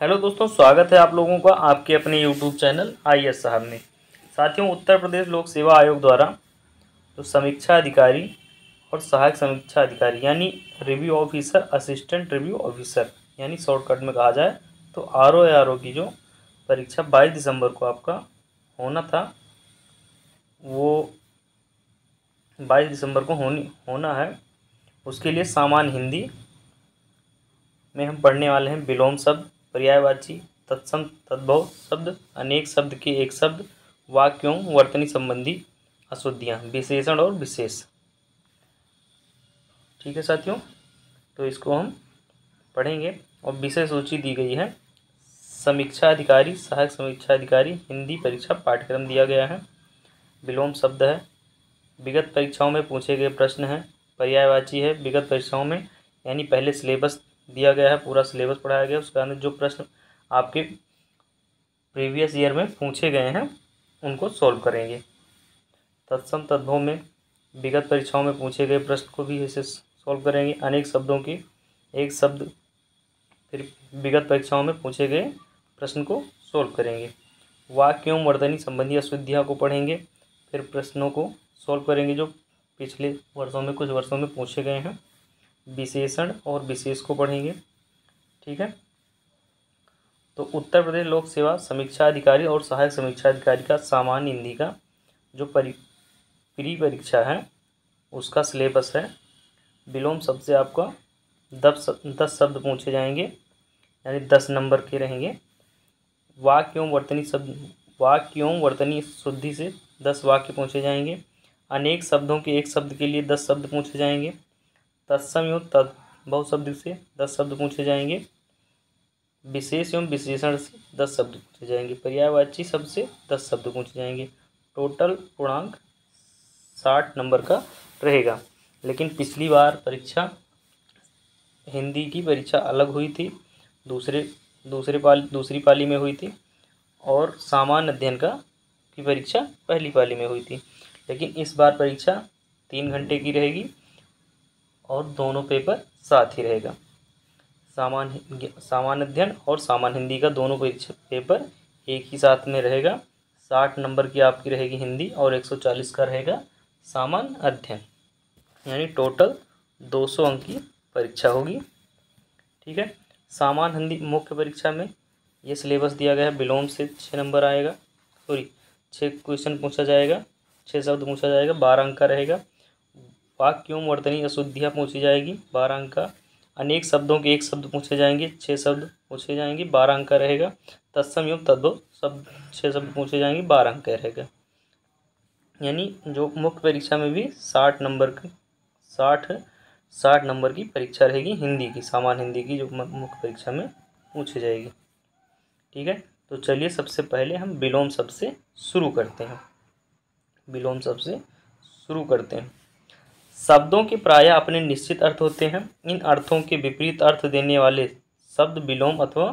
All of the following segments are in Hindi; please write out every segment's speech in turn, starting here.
हेलो दोस्तों, स्वागत है आप लोगों का आपके अपने यूट्यूब चैनल आई एस साहब में। साथियों, उत्तर प्रदेश लोक सेवा आयोग द्वारा तो समीक्षा अधिकारी और सहायक समीक्षा अधिकारी, यानी review officer assistant review officer यानी शॉर्टकट में कहा जाए तो आर ओ आर ओ की जो परीक्षा बाईस दिसंबर को आपका होना था, वो बाईस दिसंबर को होनी, होना है। उसके लिए सामान्य हिंदी में हम पढ़ने वाले हैं विलोम शब्द। पर्यायवाची, तत्सम, तद्भव, शब्द, अनेक शब्द के एक शब्द, वाक्यों, वर्तनी संबंधी अशुद्धियाँ, विशेषण और विशेष। ठीक है साथियों तो इसको हम पढ़ेंगे और विषय सूची दी गई है। समीक्षा अधिकारी, सहायक समीक्षा अधिकारी, हिंदी परीक्षा पाठ्यक्रम दिया गया है। विलोम शब्द है। विगत परीक्षाओं में पूछे गए प्रश्न हैं। पर्यायवाची है। विगत परीक्षाओं में, यानी पहले सिलेबस दिया गया है, पूरा सिलेबस पढ़ाया गया है। उसके अंदर जो प्रश्न आपके प्रीवियस ईयर में पूछे गए हैं, उनको सॉल्व करेंगे। तत्सम तद्भव में विगत परीक्षाओं में पूछे गए प्रश्न को भी ऐसे सॉल्व करेंगे। अनेक शब्दों की एक शब्द फिर विगत परीक्षाओं में पूछे गए प्रश्न को सॉल्व करेंगे। वाक्यों, वर्तनी संबंधी अशुद्धियाँ को पढ़ेंगे। फिर प्रश्नों को सॉल्व करेंगे जो पिछले वर्षों में, कुछ वर्षों में पूछे गए हैं। विशेषण और विशेष को पढ़ेंगे, ठीक है? तो उत्तर प्रदेश लोक सेवा समीक्षा अधिकारी और सहायक समीक्षा अधिकारी का सामान्य हिंदी का जो परी प्री परीक्षा है, उसका सिलेबस है। विलोम शब्द से आपका दस दस शब्द पूछे जाएँगे, यानी दस नंबर के रहेंगे। वाक्यों वर्तनी शब्द, वाक्यों वर्तनी शुद्धि से दस वाक्य पूछे जाएँगे। अनेक शब्दों के एक शब्द के लिए दस शब्द पूछे जाएँगे। तत्सम एवं तद, बहुत शब्द से दस शब्द पूछे जाएँगे। विशेष एवं विशेषण से दस शब्द पूछे जाएँगे। पर्यायवाची शब्द से दस शब्द पूछे जाएँगे। टोटल पूर्णांक साठ नंबर का रहेगा। लेकिन पिछली बार परीक्षा, हिंदी की परीक्षा अलग हुई थी, दूसरे दूसरे पाली, दूसरी पाली में हुई थी, और सामान्य अध्ययन का, की परीक्षा पहली पाली में हुई थी। लेकिन इस बार परीक्षा तीन घंटे की रहेगी। और दोनों पेपर साथ ही रहेगा। सामान्य सामान्य अध्ययन और सामान्य हिंदी का दोनों परीक्षा पेपर एक ही साथ में रहेगा। साठ नंबर की आपकी रहेगी हिंदी और एक सौ चालीस का रहेगा सामान्य अध्ययन। यानी टोटल दो सौ अंक की परीक्षा होगी। ठीक है? सामान्य हिंदी मुख्य परीक्षा में ये सिलेबस दिया गया है। विलोम से छः नंबर आएगा। सॉरी छः क्वेश्चन पूछा जाएगा। छः शब्द पूछा जाएगा। बारह अंक का रहेगा। वाक्यों वर्तनी अशुद्धियाँ पूछी जाएगी बारह अंक का अनेक शब्दों के एक शब्द पूछे जाएँगे छः शब्द पूछे जाएँगे बारह अंक का रहेगा। तत्सम एवं तद्भव शब्द छः शब्द पूछे जाएँगे बारह अंक का रहेगा। यानी जो मुख्य परीक्षा में भी साठ नंबर की, साठ साठ नंबर की परीक्षा रहेगी हिंदी की, सामान्य हिंदी की जो मुख्य परीक्षा में पूछी जाएगी। ठीक है? तो चलिए सबसे पहले हम विलोम शब्द से शुरू करते हैं। विलोम शब्द से शुरू करते हैं। शब्दों के प्रायः अपने निश्चित अर्थ होते हैं। इन अर्थों के विपरीत अर्थ देने वाले शब्द विलोम अथवा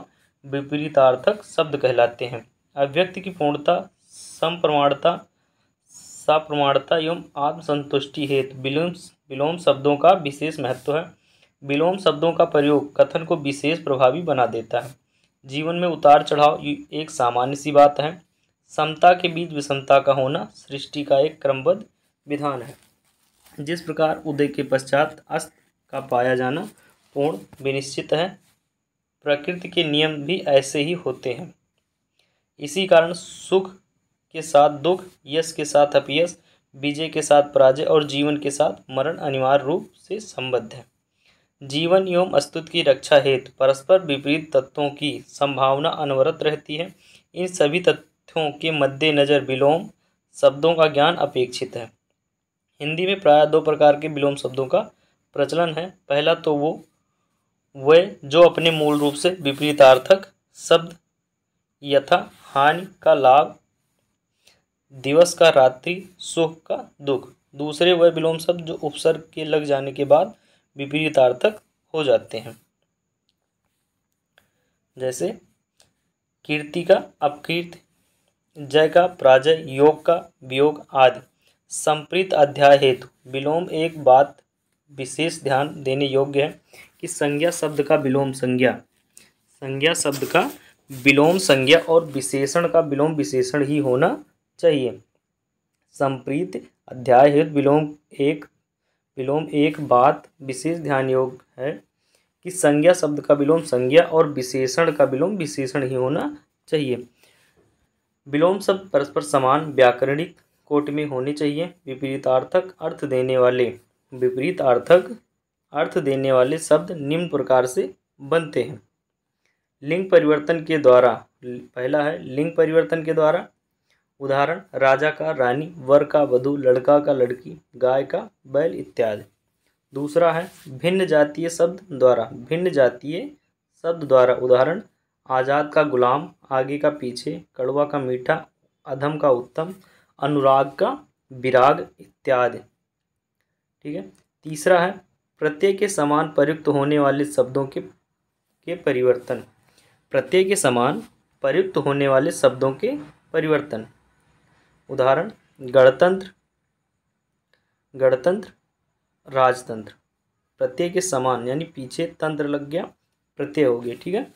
विपरीतार्थक शब्द कहलाते हैं। अव्यक्ति की पूर्णता समप्रमाणता सप्रमाणता एवं आत्मसंतुष्टि हेतु विलोम विलोम शब्दों का विशेष महत्व है। विलोम शब्दों का प्रयोग कथन को विशेष प्रभावी बना देता है। जीवन में उतार चढ़ाव एक सामान्य सी बात है। समता के बीच विषमता का होना सृष्टि का एक क्रमबद्ध विधान है। जिस प्रकार उदय के पश्चात अस्त का पाया जाना पूर्ण विनिश्चित है, प्रकृति के नियम भी ऐसे ही होते हैं। इसी कारण सुख के साथ दुख, यश के साथ अपयश, विजय के साथ पराजय और जीवन के साथ मरण अनिवार्य रूप से संबद्ध है। जीवन एवं अस्तित्व की रक्षा हेतु परस्पर विपरीत तत्वों की संभावना अनवरत रहती है। इन सभी तथ्यों के मद्देनजर विलोम शब्दों का ज्ञान अपेक्षित है। हिंदी में प्राय दो प्रकार के विलोम शब्दों का प्रचलन है। पहला तो वो, वे, जो अपने मूल रूप से विपरीतार्थक शब्द यथा हानि का लाभ, दिवस का रात्रि, सुख का दुख। दूसरे, वह विलोम शब्द जो उपसर्ग के लग जाने के बाद विपरीतार्थक हो जाते हैं। जैसे, कीर्ति का अपकीर्ति जय का पराजय, योग का वियोग आदि। संप्रीत अध्याय हेतु। विलोम एक बात विशेष ध्यान देने योग्य है कि संज्ञा शब्द का विलोम संज्ञा। संज्ञा शब्द का विलोम संज्ञा और विशेषण का विलोम विशेषण ही होना चाहिए। संप्रीत अध्याय हेतु विलोम एक विलोम एक बात विशेष ध्यान योग है कि संज्ञा शब्द का विलोम संज्ञा और विशेषण का विलोम विशेषण ही होना चाहिए। विलोम शब्द परस्पर समान, व्याकरणिक कोट में होने चाहिए विपरीतार्थक अर्थ देने वाले। विपरीतार्थक अर्थ देने वाले शब्द निम्न प्रकार से बनते हैं। लिंग परिवर्तन के द्वारा, पहला है लिंग परिवर्तन के द्वारा। उदाहरण, राजा का रानी, वर का वधु, लड़का का लड़की, गाय का बैल इत्यादि। दूसरा है भिन्न जातीय शब्द द्वारा, भिन्न जातीय शब्द द्वारा। उदाहरण, आज़ाद का गुलाम, आगे का पीछे, कड़वा का मीठा, अधम का उत्तम अनुराग का, विराग इत्यादि। ठीक है? तीसरा है, प्रत्यय के समान प्रयुक्त होने वाले शब्दों के के परिवर्तन। प्रत्यय के समान प्रयुक्त होने वाले शब्दों के परिवर्तन। उदाहरण, गणतंत्र गणतंत्र, राजतंत्र। प्रत्यय के समान, यानी पीछे तंत्र लग गया, प्रत्यय हो गया, ठीक है?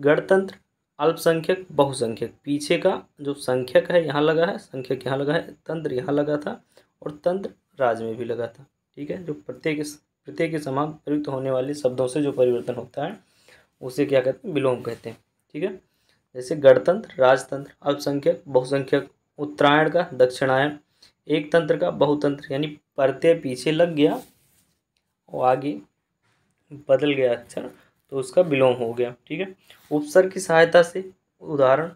गणतंत्र अल्पसंख्यक, बहुसंख्यक। पीछे का जो संख्यक है, यहाँ लगा है, संख्यक यहाँ लगा है, तंत्र यहाँ लगा था और तंत्र राज में भी लगा था, ठीक है? जो प्रत्येक प्रत्येक के समान प्रयुक्त होने वाले शब्दों से जो परिवर्तन होता है, उसे क्या कहते हैं? विलोम कहते हैं, ठीक है? जैसे गणतंत्र, राजतंत्र, अल्पसंख्यक, बहुसंख्यक, उत्तरायण का, दक्षिणायन एक तंत्र का, बहुतंत्र, यानी प्रत्यय पीछे लग गया और आगे बदल गया अक्षर। तो उसका विलोम हो गया, ठीक है? उपसर्ग की सहायता से, उदाहरण,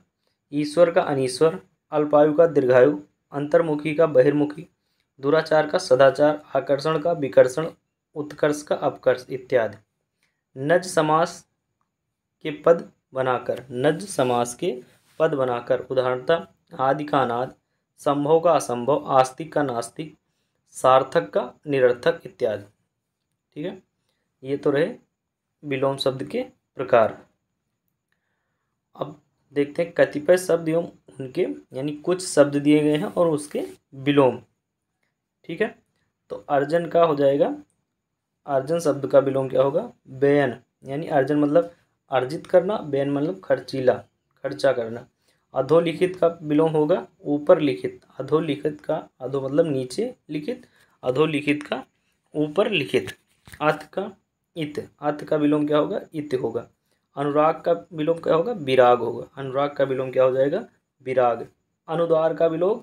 ईश्वर का अनिश्वर, अल्पायु का दीर्घायु, अंतर्मुखी का बहिर्मुखी, दुराचार का सदाचार, आकर्षण का विकर्षण, उत्कर्ष का अपकर्ष इत्यादि। नज समास के पद बनाकर, नज समास के पद बनाकर, उदाहरणता, आदि का अनाद, संभव का असंभव, आस्तिक का नास्तिक, सार्थक का निरर्थक इत्यादि, ठीक है? ये तो रहे विलोम शब्द के प्रकार। अब देखते हैं कतिपय शब्द एवं उनके, यानी कुछ शब्द दिए गए हैं और उसके विलोम ठीक है? तो अर्जन का हो जाएगा, अर्जन शब्द का विलोम क्या होगा? बेयन यानी अर्जन मतलब अर्जित करना, बेन मतलब खर्चीला, खर्चा करना। अधोलिखित का विलोम होगा ऊपर लिखित अधोलिखित का, अधो मतलब नीचे लिखित, अधोलिखित का ऊपर लिखित अर्थ का इत अत का विलोम क्या होगा इत होगा अनुराग का विलोम क्या होगा विराग होगा अनुराग का विलोम क्या हो जाएगा विराग अनुदार का विलोम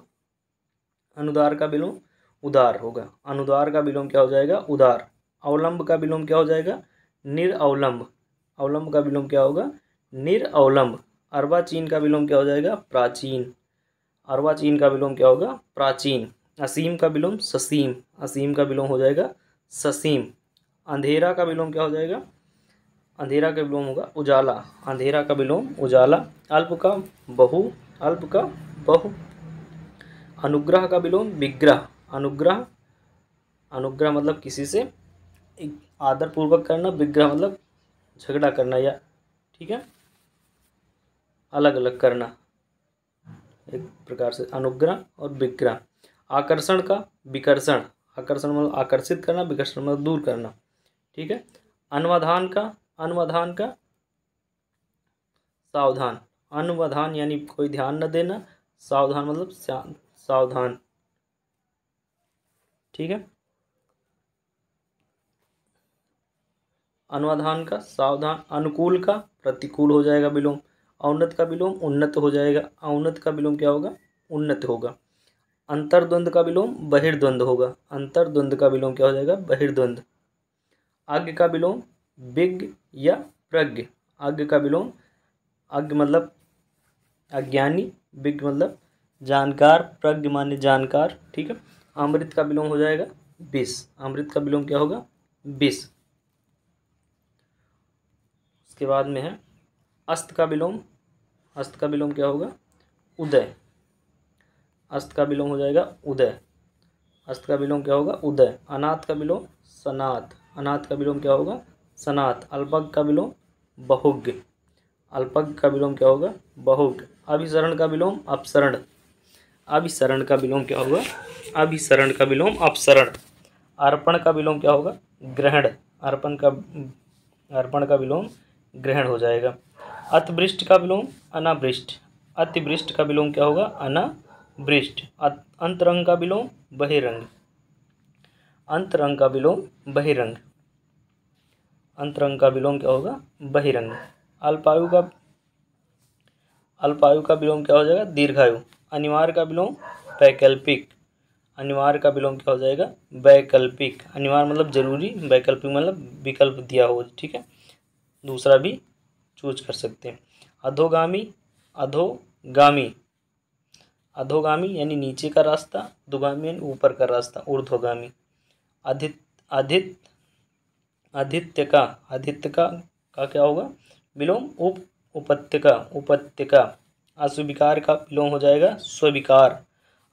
अनुदार का विलोम उदार होगा अनुदार का विलोम क्या हो जाएगा उदार अवलंब का विलोम क्या हो जाएगा निरअवलंब अवलंब का विलोम क्या होगा निरअवलंब अर्वाचीन का विलोम क्या हो जाएगा प्राचीन अर्वाचीन का विलोम क्या होगा प्राचीन असीम का विलोम ससीम असीम का विलोम हो जाएगा ससीम अंधेरा का विलोम क्या हो जाएगा? अंधेरा का विलोम होगा उजाला। अंधेरा का विलोम उजाला। अल्प का बहु, अल्प का बहु। अनुग्रह का विलोम विग्रह। अनुग्रह अनुग्रह मतलब किसी से आदर पूर्वक करना, विग्रह मतलब झगड़ा करना या, ठीक है? अलग अलग करना। एक प्रकार से अनुग्रह और विग्रह। आकर्षण का विकर्षण। आकर्षण मतलब आकर्षित करना, विकर्षण मतलब दूर करना। ठीक है? अनुवाधान का अनुवाधान का सावधान। अनुवाधान यानी कोई ध्यान न देना, सावधान मतलब सावधान। ठीक है? अनुवाधान का, सावधान, अनुकूल का प्रतिकूल हो जाएगा विलोम। औन्नत का विलोम उन्नत हो जाएगा। औन्नत का विलोम क्या होगा? उन्नत होगा। अंतर्द्वंद का विलोम बहिर्द्वंद होगा। अंतर्द्वंद का विलोम क्या हो जाएगा? बहिर्द्वंद। आज्ञ का विलोम विज्ञ या प्रज्ञ। आज्ञ का विलोम आज्ञ मतलब अज्ञानी, विज्ञ मतलब जानकार, प्रज्ञ मान्य जानकार, ठीक है? अमृत का विलोम हो जाएगा विष। अमृत का विलोम क्या होगा? विष। उसके बाद में है अस्त का विलोम। अस्त का विलोम क्या होगा? उदय। अस्त का विलोम हो जाएगा उदय। अस्त का विलोम क्या होगा? उदय। अनाथ का विलोम सनाथ। अनाथ का विलोम क्या होगा? सनाथ अल्पक का विलोम बहुज्ञ। अल्पक का विलोम क्या होगा? बहुज्ञ। अभिसरण का विलोम अपसरण। अभिसरण का विलोम क्या होगा? अभिसरण का विलोम अपसरण। अर्पण का विलोम क्या होगा? ग्रहण। अर्पण का अर्पण का विलोम ग्रहण हो जाएगा। अतवृष्ट का विलोम अनावृष्ट अतिवृष्ट का विलोम क्या होगा? अनावृष्ट अंतरंग का विलोम बहिरंग। अंतरंग का विलोम बहिरंग। अंतरंग का विलोम क्या होगा? बहिरंग। अल्पायु का अल्पायु का विलोम क्या हो जाएगा? दीर्घायु। अनिवार्य का विलोम वैकल्पिक। अनिवार्य का विलोम क्या हो जाएगा? वैकल्पिक। अनिवार्य मतलब ज़रूरी, वैकल्पिक मतलब विकल्प दिया हो ठीक है? दूसरा भी चूज़ कर सकते हैं। अधोगामी अधोगामी। अधोगामी यानी नीचे का रास्ता, दुगामी यानी ऊपर का रास्ता, ऊर्ध्वगामी। अधित अधित आदित्य का आदित्य का क्या होगा? विलोम उप, उपत्यका उपत्यका। अस्वीकार का विलोम हो जाएगा स्वीकार।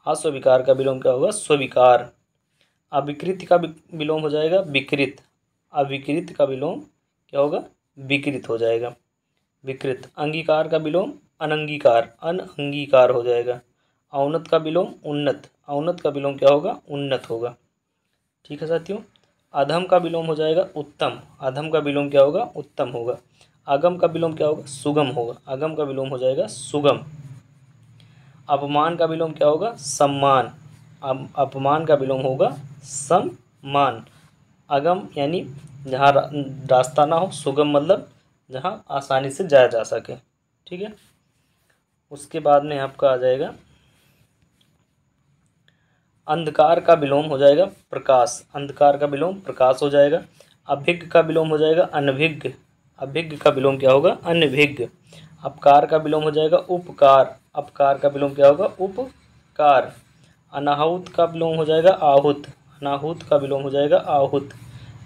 अस्वीकार का विलोम क्या होगा? स्वीकार। अविकृत का विलोम हो जाएगा विकृत। अविकृत का विलोम क्या होगा? विकृत हो जाएगा। विकृत। अंगीकार का विलोम अनंगीकार। अनअंगीकार हो जाएगा। औनत का विलोम उन्नत। औनत का विलोम क्या होगा? उन्नत होगा। ठीक है साथियों? अधम का विलोम हो जाएगा उत्तम। अधम का विलोम क्या होगा? उत्तम होगा। अगम का विलोम क्या होगा? सुगम होगा। अगम का विलोम हो जाएगा सुगम। अपमान का विलोम क्या होगा? सम्मान। अपमान का विलोम होगा सम्मान। अगम यानी जहाँ रास्ता ना हो, सुगम मतलब जहाँ आसानी से जाया जा सके। ठीक है? उसके बाद में आपका आ जाएगा अंधकार का विलोम हो जाएगा प्रकाश अंधकार का विलोम प्रकाश हो जाएगा अभिज्ञ का विलोम हो जाएगा अनभिज्ञ अभिज्ञ का विलोम क्या होगा अनभिज्ञ अपकार का विलोम हो जाएगा उपकार अपकार का विलोम क्या होगा उपकार अनाहुत का विलोम हो जाएगा आहूत अनाहुत का विलोम हो जाएगा आहूत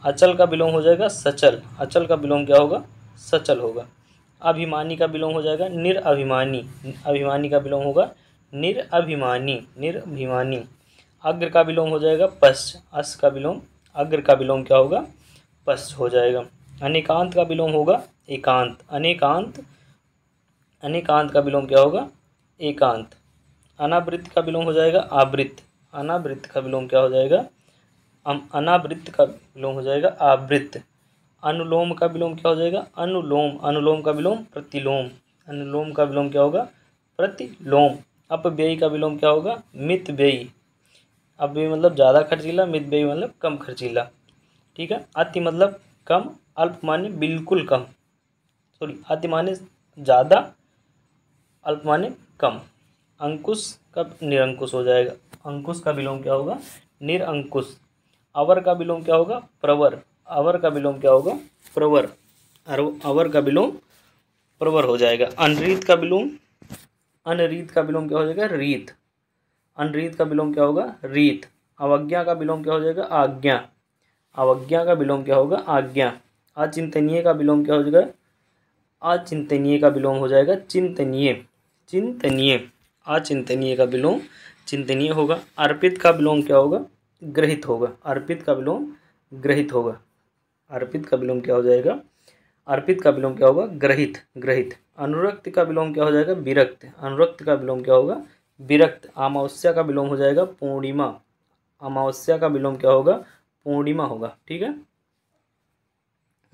अचल का विलोम हो जाएगा सचल अचल का विलोम क्या होगा सचल होगा अभिमानी का विलोम हो जाएगा निरअभिमानी अभिमानी का विलोम होगा निरअभिमानी निरअभिमानी अग्र का विलोम हो जाएगा पश्च अस का विलोम अग्र का विलोम क्या होगा पश्च हो जाएगा अनेकांत का विलोम होगा एकांत अनेकांत अनेकांत का विलोम क्या होगा एकांत अनावृत्त का विलोम हो जाएगा आवृत्त अनावृत्त का विलोम क्या हो जाएगा अनावृत्त का विलोम हो जाएगा आवृत्त अनुलोम का विलोम क्या हो जाएगा अनुलोम अनुलोम का विलोम प्रतिलोम अनुलोम का विलोम क्या होगा प्रतिलोम अपव्ययी का विलोम क्या होगा मित व्ययी अपव्ययी मतलब ज़्यादा खर्चीला, मित व्ययी मतलब कम खर्चीला। ठीक है? अति मतलब कम, अल्प माने बिल्कुल कम। सॉरी अति माने ज़्यादा, अल्प माने कम। अंकुश का निरंकुश हो जाएगा। अंकुश का विलोम क्या होगा? निरंकुश। अवर का विलोम क्या होगा? प्रवर। अवर का विलोम क्या होगा? प्रवर। अवर का विलोम प्रवर हो जाएगा। अनरीत का विलोम अनरीत का विलोम क्या हो जाएगा? रीत। अनरीत का विलोम क्या होगा रीत अवज्ञा का विलोम क्या हो जाएगा आज्ञा अवज्ञा का विलोम क्या होगा आज्ञा अचिंतनीय का विलोम क्या हो जाएगा अचिंतनीय का विलोम हो जाएगा चिंतनीय चिंतनीय अचिंतनीय का विलोम चिंतनीय होगा अर्पित का विलोम क्या होगा ग्रहित होगा अर्पित का विलोम ग्रहित होगा अर्पित का विलोम क्या हो जाएगा अर्पित का विलोम क्या होगा ग्रहित ग्रहित अनुरक्त का विलोम क्या हो जाएगा विरक्त अनुरक्त का विलोम क्या होगा विरक्त अमावस्या का विलोम हो जाएगा, पूर्णिमा। अमावस्या का विलोम क्या होगा? पूर्णिमा होगा, ठीक है?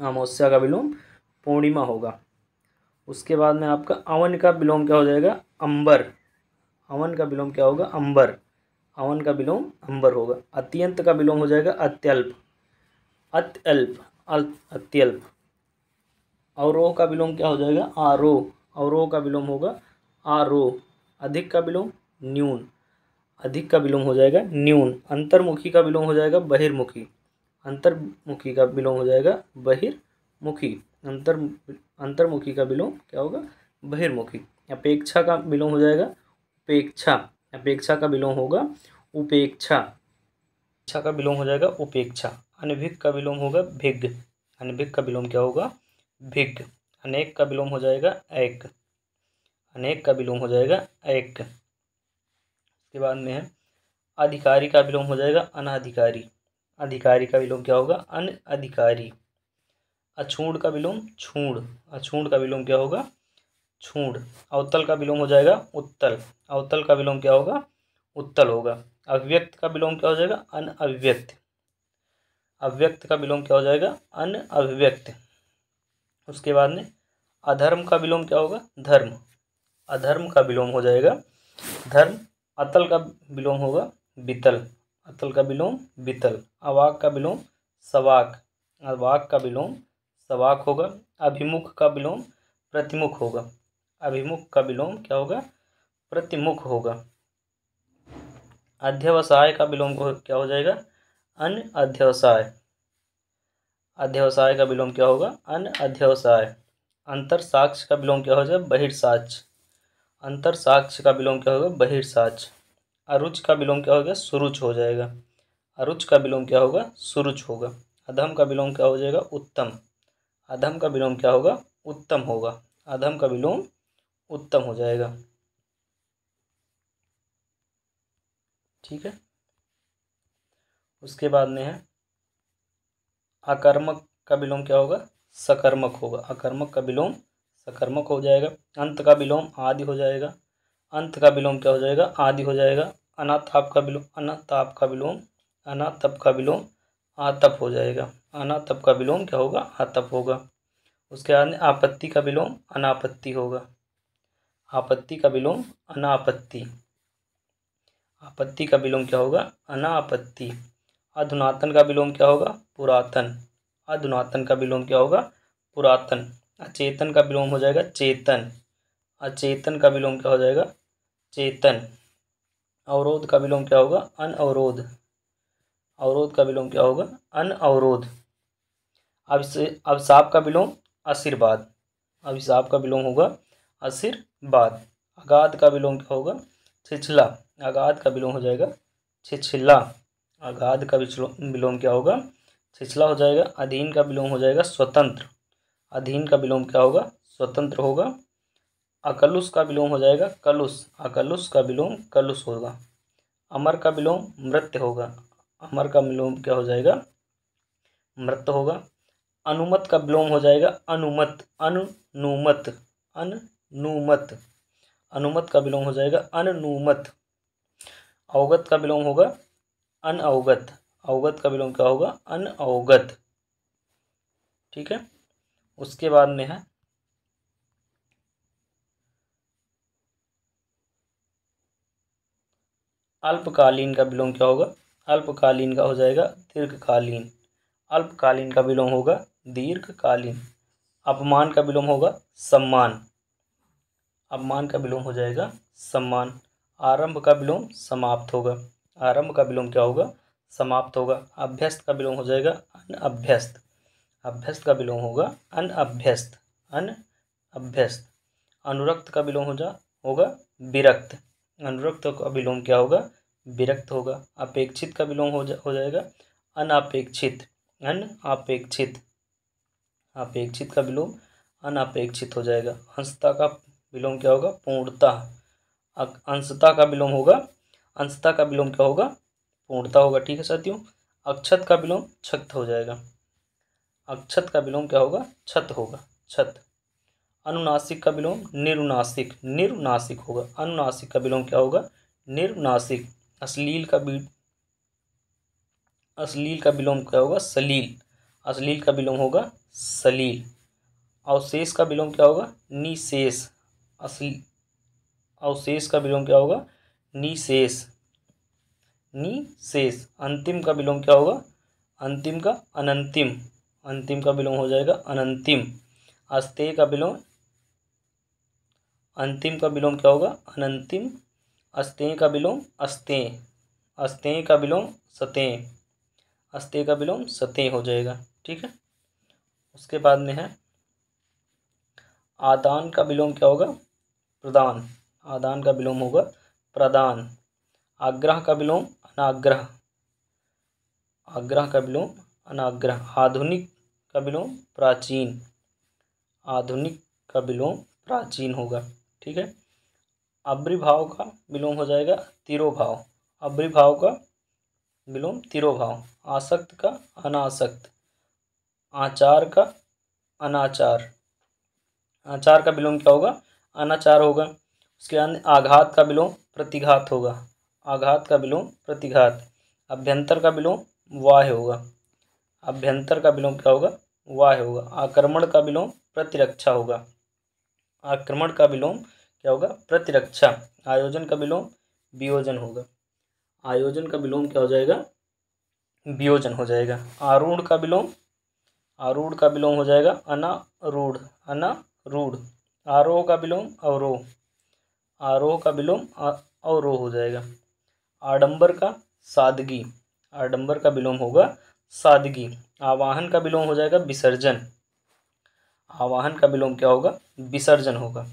अमावस्या का विलोम पूर्णिमा होगा। उसके बाद में आपका अवन का विलोम क्या हो जाएगा? अंबर। अवन का विलोम क्या होगा? अंबर। अवन का विलोम अंबर होगा। अत्यंत का विलोम हो जाएगा अत्यल्प। अत्यल्प अत्यल्प। अवरोह का विलोम क्या हो जाएगा? आरोह। अवरोह का विलोम होगा आरोह। अधिक का विलोम न्यून अधिक का विलोम हो जाएगा न्यून अंतर्मुखी का विलोम हो जाएगा बहिर्मुखी अंतर्मुखी का विलोम हो जाएगा बहिर्मुखी अंतर अंतर्मुखी का विलोम क्या होगा बहिर्मुखी अपेक्षा का विलोम हो जाएगा उपेक्षा अपेक्षा का विलोम होगा उपेक्षा इच्छा का विलोम हो जाएगा उपेक्षा अनभिक का विलोम होगा भिग अनभिक का विलोम क्या होगा भिग अनेक का विलोम हो जाएगा एक अनेक का विलोम हो जाएगा एक उसके बाद में है अधिकारी का विलोम हो जाएगा अनाधिकारी अधिकारी का विलोम क्या होगा अन अधिकारी अछूड़ का विलोम छूड़ अछूड़ का विलोम क्या होगा छूड़ अवतल का विलोम हो जाएगा उत्तल अवतल का विलोम क्या होगा उत्तल होगा अव्यक्त का विलोम क्या हो जाएगा अन अव्यक्त अव्यक्त का विलोम क्या हो जाएगा अन अव्यक्त उसके बाद में अधर्म का विलोम क्या होगा धर्म अधर्म का विलोम हो जाएगा। धर्म, अतल का विलोम होगा बितल अतल का विलोम बितल अवाक का विलोम, सवाक। अवाक का विलोम, सवाक होगा। अभिमुख का विलोम, प्रतिमुख होगा। अभिमुख का विलोम क्या होगा? प्रतिमुख होगा। अध्यवसाय का विलोम क्या हो जाएगा? अन्य अध्यवसाय। अध्यवसाय का विलोम क्या होगा? अन्य अध्यवसाय। अंतर साक्ष का विलोम क्या हो जाएगा? बहिर्साक्ष अंतर साक्ष का विलोम क्या होगा? बहिर्साक्ष अरुच का विलोम क्या होगा? सुरुच हो जाएगा। अरुच का विलोम क्या होगा? सुरुच होगा। अधम का विलोम क्या हो जाएगा? उत्तम। अधम का विलोम क्या होगा? उत्तम होगा। अधम का विलोम उत्तम हो जाएगा। ठीक है? उसके बाद में है। अकर्मक का विलोम क्या होगा? सकर्मक होगा। अकर्मक का विलोम सकर्मक हो जाएगा, अंत का विलोम आदि हो जाएगा। अंत का विलोम क्या हो जाएगा? आदि हो जाएगा। अनाताप का विलोम अनाताप का विलोम अनातप का विलोम, आतप हो जाएगा। अनातप का विलोम क्या होगा? आतप होगा। उसके बाद में आपत्ति का विलोम, अनापत्ति होगा। आपत्ति का विलोम, अनापत्ति। आपत्ति का विलोम क्या होगा? अनापत्ति। अधुनातन का विलोम क्या होगा? पुरातन। अधुनातन का विलोम क्या होगा? पुरातन। अचेतन का विलोम हो जाएगा चेतन। अचेतन का विलोम क्या हो जाएगा? चेतन। अवरोध का विलोम क्या होगा? अन अवरोध अवरोध का विलोम क्या होगा? अन अवरोध अब से अभिशाप का विलोम आशीर्वाद। अभिशाप का विलोम होगा आशीर्वाद। अगाध का विलोम क्या होगा? छिछला। अगाध का विलोम हो जाएगा छिछला। अगाध का विलोम क्या होगा? छिछला हो जाएगा। अधीन का विलोम हो जाएगा स्वतंत्र। अधीन का विलोम क्या होगा? स्वतंत्र होगा। अकलुष का विलोम हो जाएगा कलुष अकलुष का विलोम कलुष होगा। अमर का विलोम मृत्य होगा। अमर का विलोम क्या हो जाएगा? मृत होगा। अनुमत का विलोम हो जाएगा, अनुमत। अनुनुमत। अनुमत अनुमत का विलोम हो जाएगा अनुमत अवगत का विलोम होगा, अनअवगत। अवगत अवगत का विलोम क्या होगा? अनअवगत। ठीक है? उसके बाद में है। अल्पकालीन का विलोम क्या होगा? अल्पकालीन का हो जाएगा दीर्घकालीन। अल्पकालीन का विलोम होगा दीर्घकालीन। अपमान का विलोम होगा सम्मान। अपमान का विलोम हो जाएगा सम्मान। आरंभ का विलोम समाप्त होगा। आरंभ का विलोम क्या होगा? समाप्त होगा। अभ्यस्त का विलोम हो जाएगा अनअभ्यस्त। अभ्यस्त का विलोम होगा, अनअभ्यस्त अन अभ्यस्त अनुरक्त का विलोम हो जा, होगा विरक्त। अनुरक्त का विलोम क्या होगा? विरक्त होगा। अपेक्षित का विलोम हो जा, हो जाएगा, अनापेक्षित अनअपेक्षित अपेक्षित का विलोम, अनापेक्षित हो जाएगा। अंशता का विलोम क्या होगा? पूर्णता। अंशता का विलोम होगा, अंशता का विलोम क्या होगा? पूर्णता होगा, ठीक है साथियों? अक्षत का विलोम छक्त हो जाएगा। अक्षत का विलोम क्या होगा? छत होगा। छत। अनुनासिक का विलोम निरुनासिक। निरुनासिक होगा। अनुनासिक का विलोम क्या होगा? निरुनासिक। अश्लील का बी अश्लील का विलोम क्या होगा? सलील। अश्लील का विलोम होगा सलील। अवशेष का विलोम क्या होगा? निशेष। असली अवशेष का विलोम क्या होगा? निशेष। निशेष। अंतिम का विलोम क्या होगा? अंतिम का अनंतिम। अंतिम का विलोम हो जाएगा, अनंतिम। अस्तेय का विलोम अंतिम का विलोम क्या होगा? अनंतिम। अस्तेय का विलोम अस्तेय अस्तेय का विलोम सतेय। अस्तेय का विलोम सतेय हो जाएगा, ठीक है? उसके बाद में है, आदान का विलोम क्या होगा? प्रदान। आदान का विलोम होगा, प्रदान। आग्रह का विलोम अनाग्रह। आग्रह का विलोम अनाग्रह। आधुनिक का विलोम प्राचीन, आधुनिक का विलोम प्राचीन होगा, ठीक है? अब्रिभाव का विलोम हो जाएगा तिरोभाव अब्रिभाव का विलोम तिरोभाव आसक्त का अनासक्त। आचार का अनाचार। आचार का विलोम क्या होगा? अनाचार होगा। उसके बाद आघात का विलोम प्रतिघात होगा। आघात का विलोम प्रतिघात। अभ्यंतर का विलोम वाह होगा। अभ्यंतर का विलोम क्या होगा? वाह होगा। आक्रमण का विलोम प्रतिरक्षा होगा। आक्रमण का विलोम क्या होगा? प्रतिरक्षा। आयोजन का विलोम वियोजन होगा। आयोजन का विलोम क्या हो जाएगा? वियोजन हो जाएगा। आरूढ़ का विलोम, आरूढ़ का विलोम हो जाएगा। अनारूढ़ अनारूढ़। आरोह का विलोम, अवरोह। आरोह का विलोम अवरोह हो जाएगा। आडंबर का सादगी। आडंबर का विलोम होगा। सादगी। आवाहन का विलोम हो जाएगा विसर्जन। आवाहन का विलोम क्या होगा? विसर्जन होगा।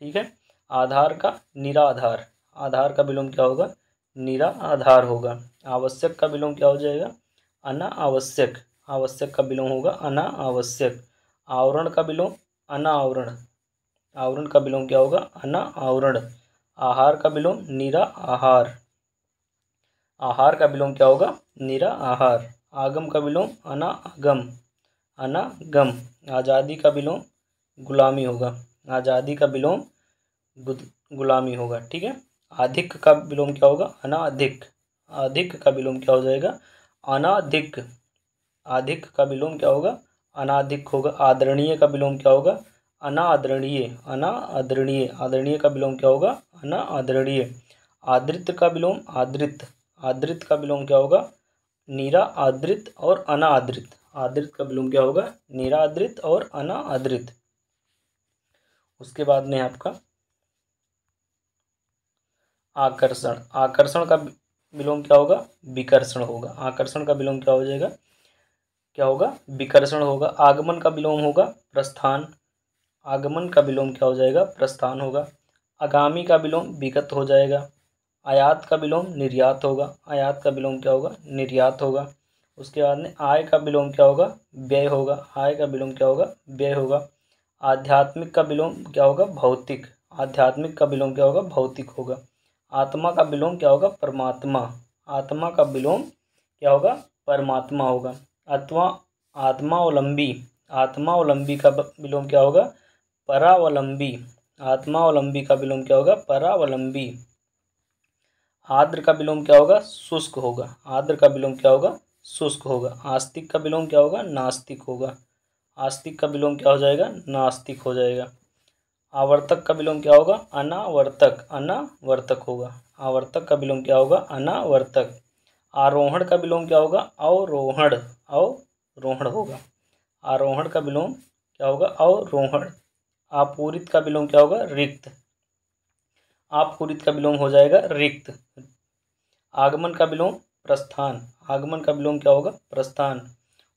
ठीक है? आधार का निराधार। आधार का विलोम क्या होगा? निरा आधार होगा। आवश्यक का विलोम क्या हो जाएगा? अना आवश्यक का विलोम होगा अना आवश्यक आवरण का विलोम अनावरण। आवरण का विलोम क्या होगा? अना आवरण आहार का विलोम निरा आहार आहार का विलोम क्या होगा निरा आहार आगम का विलोम अना आगम अनागम आज़ादी का विलोम गुलामी होगा आज़ादी का विलोम गुलामी होगा ठीक है अधिक का विलोम क्या होगा अनाधिक अधिक का विलोम क्या हो जाएगा अनाधिक अधिक का विलोम क्या होगा अनाधिक होगा आदरणीय का विलोम क्या होगा अनादरणीय अनादरणीय आदरणीय का विलोम क्या होगा अनादरणीय आदृत का विलोम आदृत आदृत का विलोम क्या होगा? नीरा आदृत और अनादृत। आदृत का विलोम क्या होगा? निरादृत और अनादृत। उसके बाद में आपका आकर्षण। आकर्षण का विलोम क्या होगा? विकर्षण होगा। आकर्षण का विलोम क्या हो जाएगा? क्या होगा? विकर्षण होगा। आगमन का विलोम होगा? प्रस्थान। आगमन का विलोम क्या हो जाएगा? प्रस्थान होगा। आगामी का विलोम विगत हो जाएगा। आयात का विलोम निर्यात होगा। आयात का विलोम क्या होगा? निर्यात होगा। उसके बाद में आय का विलोम क्या होगा? व्यय होगा। आय का विलोम क्या होगा? व्यय होगा। आध्यात्मिक का विलोम क्या होगा? भौतिक। आध्यात्मिक का विलोम क्या होगा? भौतिक होगा। आत्मा का विलोम क्या होगा? परमात्मा। आत्मा का विलोम क्या होगा? परमात्मा होगा। अथवा आत्मावलंबी। आत्मावलंबी का विलोम क्या होगा? परावलंबी। आत्मावलंबी का विलोम क्या होगा? परावलंबी। आद्र का विलोम क्या होगा? शुष्क होगा। आद्र का विलोम क्या होगा? शुष्क होगा। आस्तिक का विलोम क्या होगा? नास्तिक होगा। आस्तिक का विलोम क्या हो जाएगा? नास्तिक हो जाएगा। आवर्तक का विलोम क्या होगा? अनावर्तक। अनावर्तक होगा। आवर्तक का विलोम क्या होगा? अनावर्तक। आरोहण का विलोम क्या होगा? अवरोहण। अवरोहण होगा। आरोहण का विलोम क्या होगा? अवरोहण। आपूरित का विलोम क्या होगा? रिक्त। आपूरित का विलोम हो जाएगा रिक्त आगमन का विलोम प्रस्थान आगमन का विलोम क्या होगा प्रस्थान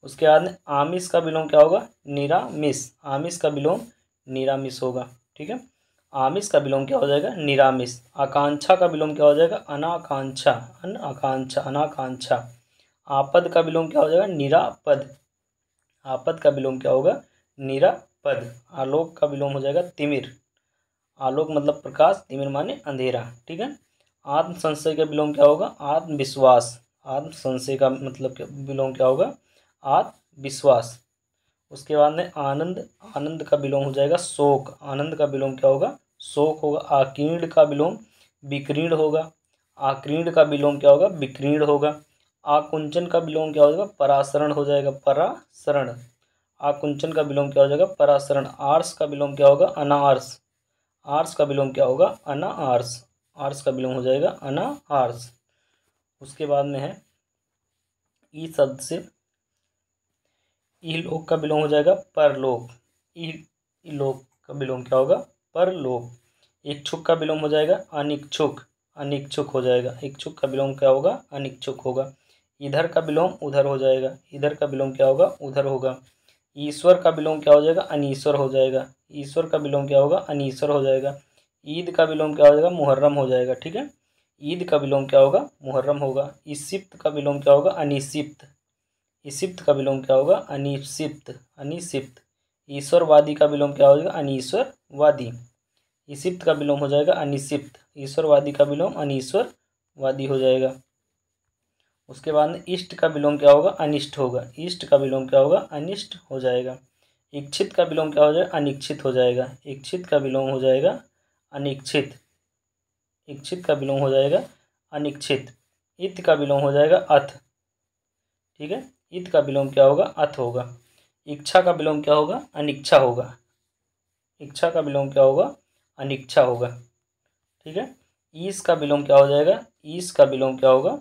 उसके बाद में आमिष का विलोम क्या होगा निरामिष आमिष का विलोम निरामिष होगा ठीक है आमिष का विलोम क्या हो जाएगा निरामिष आकांक्षा का विलोम क्या हो जाएगा अनाकांक्षा अन आकांक्षा अनाकांक्षा आपद का विलोम क्या हो जाएगा निरापद आपद का विलोम क्या होगा निरापद आलोक का विलोम हो जाएगा तिमिर आलोक मतलब प्रकाश तिमिर माने अंधेरा, ठीक है? आत्म संशय का विलोम क्या होगा? आत्मविश्वास। आत्म संशय का मतलब विलोम क्या होगा? आत्मविश्वास। उसके बाद में आनंद आनंद का विलोम हो जाएगा शोक। आनंद का विलोम क्या होगा? शोक होगा। आकीर्ण का विलोम विकीर्ण होगा। आकीर्ण का विलोम क्या होगा? विकीर्ण होगा। आकुंचन का विलोम क्या हो जाएगा? परासरण हो जाएगा। परासरण आकुंचन का विलोम क्या हो जाएगा? परासरण आर्स का विलोम क्या होगा? अनार्स। आर्स का विलोम क्या होगा? अना आर्स आर्स का विलोम हो जाएगा अना आर्स उसके बाद में है ई शब्द से लोक का विलोम हो जाएगा परलोक लोक। का विलोम क्या होगा? परलोक इच्छुक का विलोम हो जाएगा अनिच्छुक अनिच्छुक हो जाएगा। इच्छुक का विलोम क्या होगा? अनिच्छुक होगा। इधर का विलोम उधर हो जाएगा। इधर का विलोम क्या होगा? उधर होगा। ईश्वर का विलोम क्या हो जाएगा? अनीश्वर हो जाएगा। ईश्वर का विलोम क्या होगा अनीश्वर हो जाएगा ईद का विलोम क्या हो जाएगा मुहर्रम हो जाएगा ठीक है ईद का विलोम क्या होगा मुहर्रम होगा इसिप्त का विलोम क्या होगा अनिसिप्त इसिप्त का विलोम क्या होगा अनिसिप्त अनिसिप्त ईश्वरवादी का विलोम क्या हो जाएगा अनिश्वरवादी इसिप्त का विलोम हो जाएगा अनिसिप्त ईश्वरवादी का विलोम अनिश्वरवादी हो जाएगा उसके बाद इष्ट का विलोम क्या होगा अनिष्ट होगा इष्ट का विलोम क्या होगा अनिष्ट हो जाएगा इच्छित का विलोम क्या हो जाएगा अनिच्छित हो जाएगा इच्छित का विलोम हो जाएगा अनिच्छित इच्छित का विलोम हो जाएगा अनिच्छित इत का विलोम हो जाएगा अथ ठीक है इत का विलोम क्या होगा अथ होगा इच्छा का विलोम क्या होगा अनिच्छा होगा इच्छा का विलोम क्या होगा अनिच्छा होगा ठीक है ईस का विलोम क्या हो जाएगा ईस का विलोम क्या होगा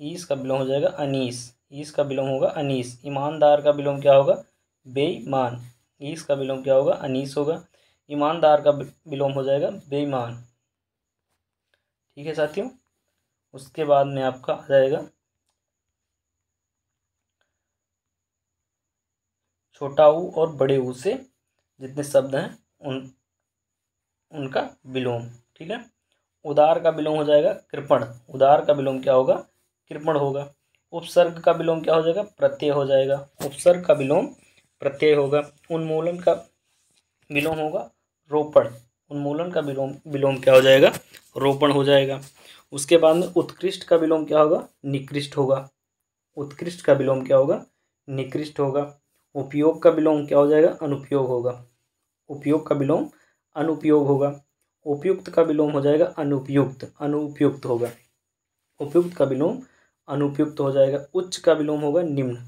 ईस का विलोम हो जाएगा अनीस ईस का विलोम होगा अनीस ईमानदार का विलोम क्या होगा बेईमान। ईस का विलोम क्या होगा? अनीस होगा। ईमानदार का विलोम हो जाएगा बेईमान। ठीक है साथियों? उसके बाद में आपका आ जाएगा। छोटा ऊ और बड़े ऊ से जितने शब्द हैं, उन, उनका विलोम ठीक है? उदार का विलोम हो जाएगा कृपण। उदार का विलोम क्या होगा? कृपण होगा। उपसर्ग का विलोम क्या हो जाएगा? प्रत्यय हो जाएगा। उपसर्ग का विलोम प्रत्यय होगा, उन्मूलन का विलोम होगा, रोपण। उन्मूलन का विलोम विलोम क्या हो जाएगा? रोपण हो जाएगा। उसके बाद में उत्कृष्ट का विलोम क्या होगा? निकृष्ट होगा। उत्कृष्ट का विलोम क्या होगा? निकृष्ट होगा। उपयोग का विलोम क्या हो जाएगा? अनुपयोग होगा। उपयोग का विलोम, अनुपयोग होगा। उपयुक्त का विलोम हो जाएगा अनुपयुक्त अनुपयुक्त होगा। उपयुक्त का विलोम, अनुपयुक्त हो जाएगा। उच्च का विलोम होगा निम्न।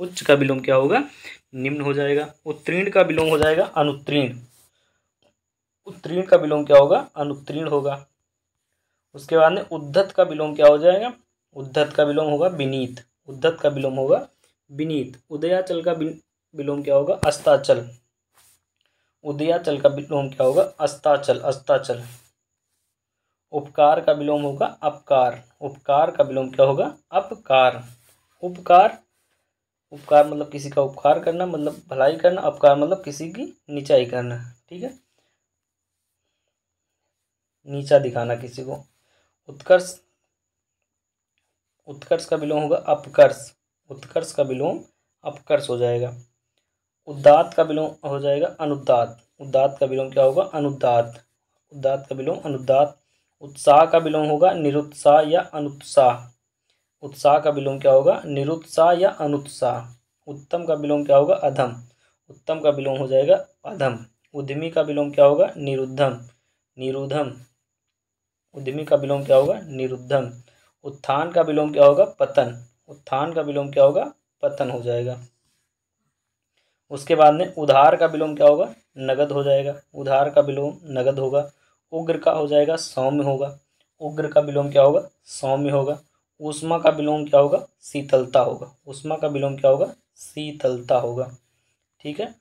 उच्च का विलोम क्या होगा? निम्न हो जाएगा। उत्तीर्ण का विलोम हो जाएगा अनुत्तीर्ण। उत्तीर्ण का विलोम क्या होगा? अनुत्तीर्ण होगा। उसके बाद में उद्धत का विलोम क्या हो जाएगा? उद्धत का विलोम होगा विनीत। उद्धत का विलोम होगा विनीत। उदयाचल का विलोम क्या होगा? अस्ताचल। उदयाचल का विलोम क्या होगा? अस्ताचल अस्ताचल। उपकार का विलोम होगा अपकार। उपकार का विलोम क्या होगा? अपकार। उपकार उपकार मतलब किसी का उपकार करना मतलब भलाई करना, अपकार मतलब किसी की नीचाई करना, ठीक है? नीचा दिखाना किसी को। उत्कर्ष उत्कर्ष का विलोम होगा अपकर्ष। उत्कर्ष का विलोम अपकर्ष हो जाएगा। उदात का विलोम हो जाएगा अनुदात उदात का विलोम क्या होगा? अनुदात उदात का विलोम अनुदात उत्साह का विलोम होगा निरुत्साह या अनुत्साह। उत्साह का विलोम क्या होगा निरुत्साह या अनुत्साह उत्तम का विलोम क्या होगा अधम उत्तम का विलोम हो जाएगा अधम उद्यमी का विलोम क्या होगा निरुद्धम निरुद्धम उद्यमी का विलोम क्या होगा निरुद्धम उत्थान का विलोम क्या होगा पतन उत्थान का विलोम क्या होगा पतन हो जाएगा उसके बाद में उधार का विलोम क्या होगा नगद हो जाएगा उधार का विलोम नगद होगा उग्र का हो जाएगा सौम्य होगा उग्र का विलोम क्या होगा सौम्य होगा उष्मा का विलोम क्या होगा? शीतलता होगा। उष्मा का विलोम क्या होगा? शीतलता होगा। ठीक है?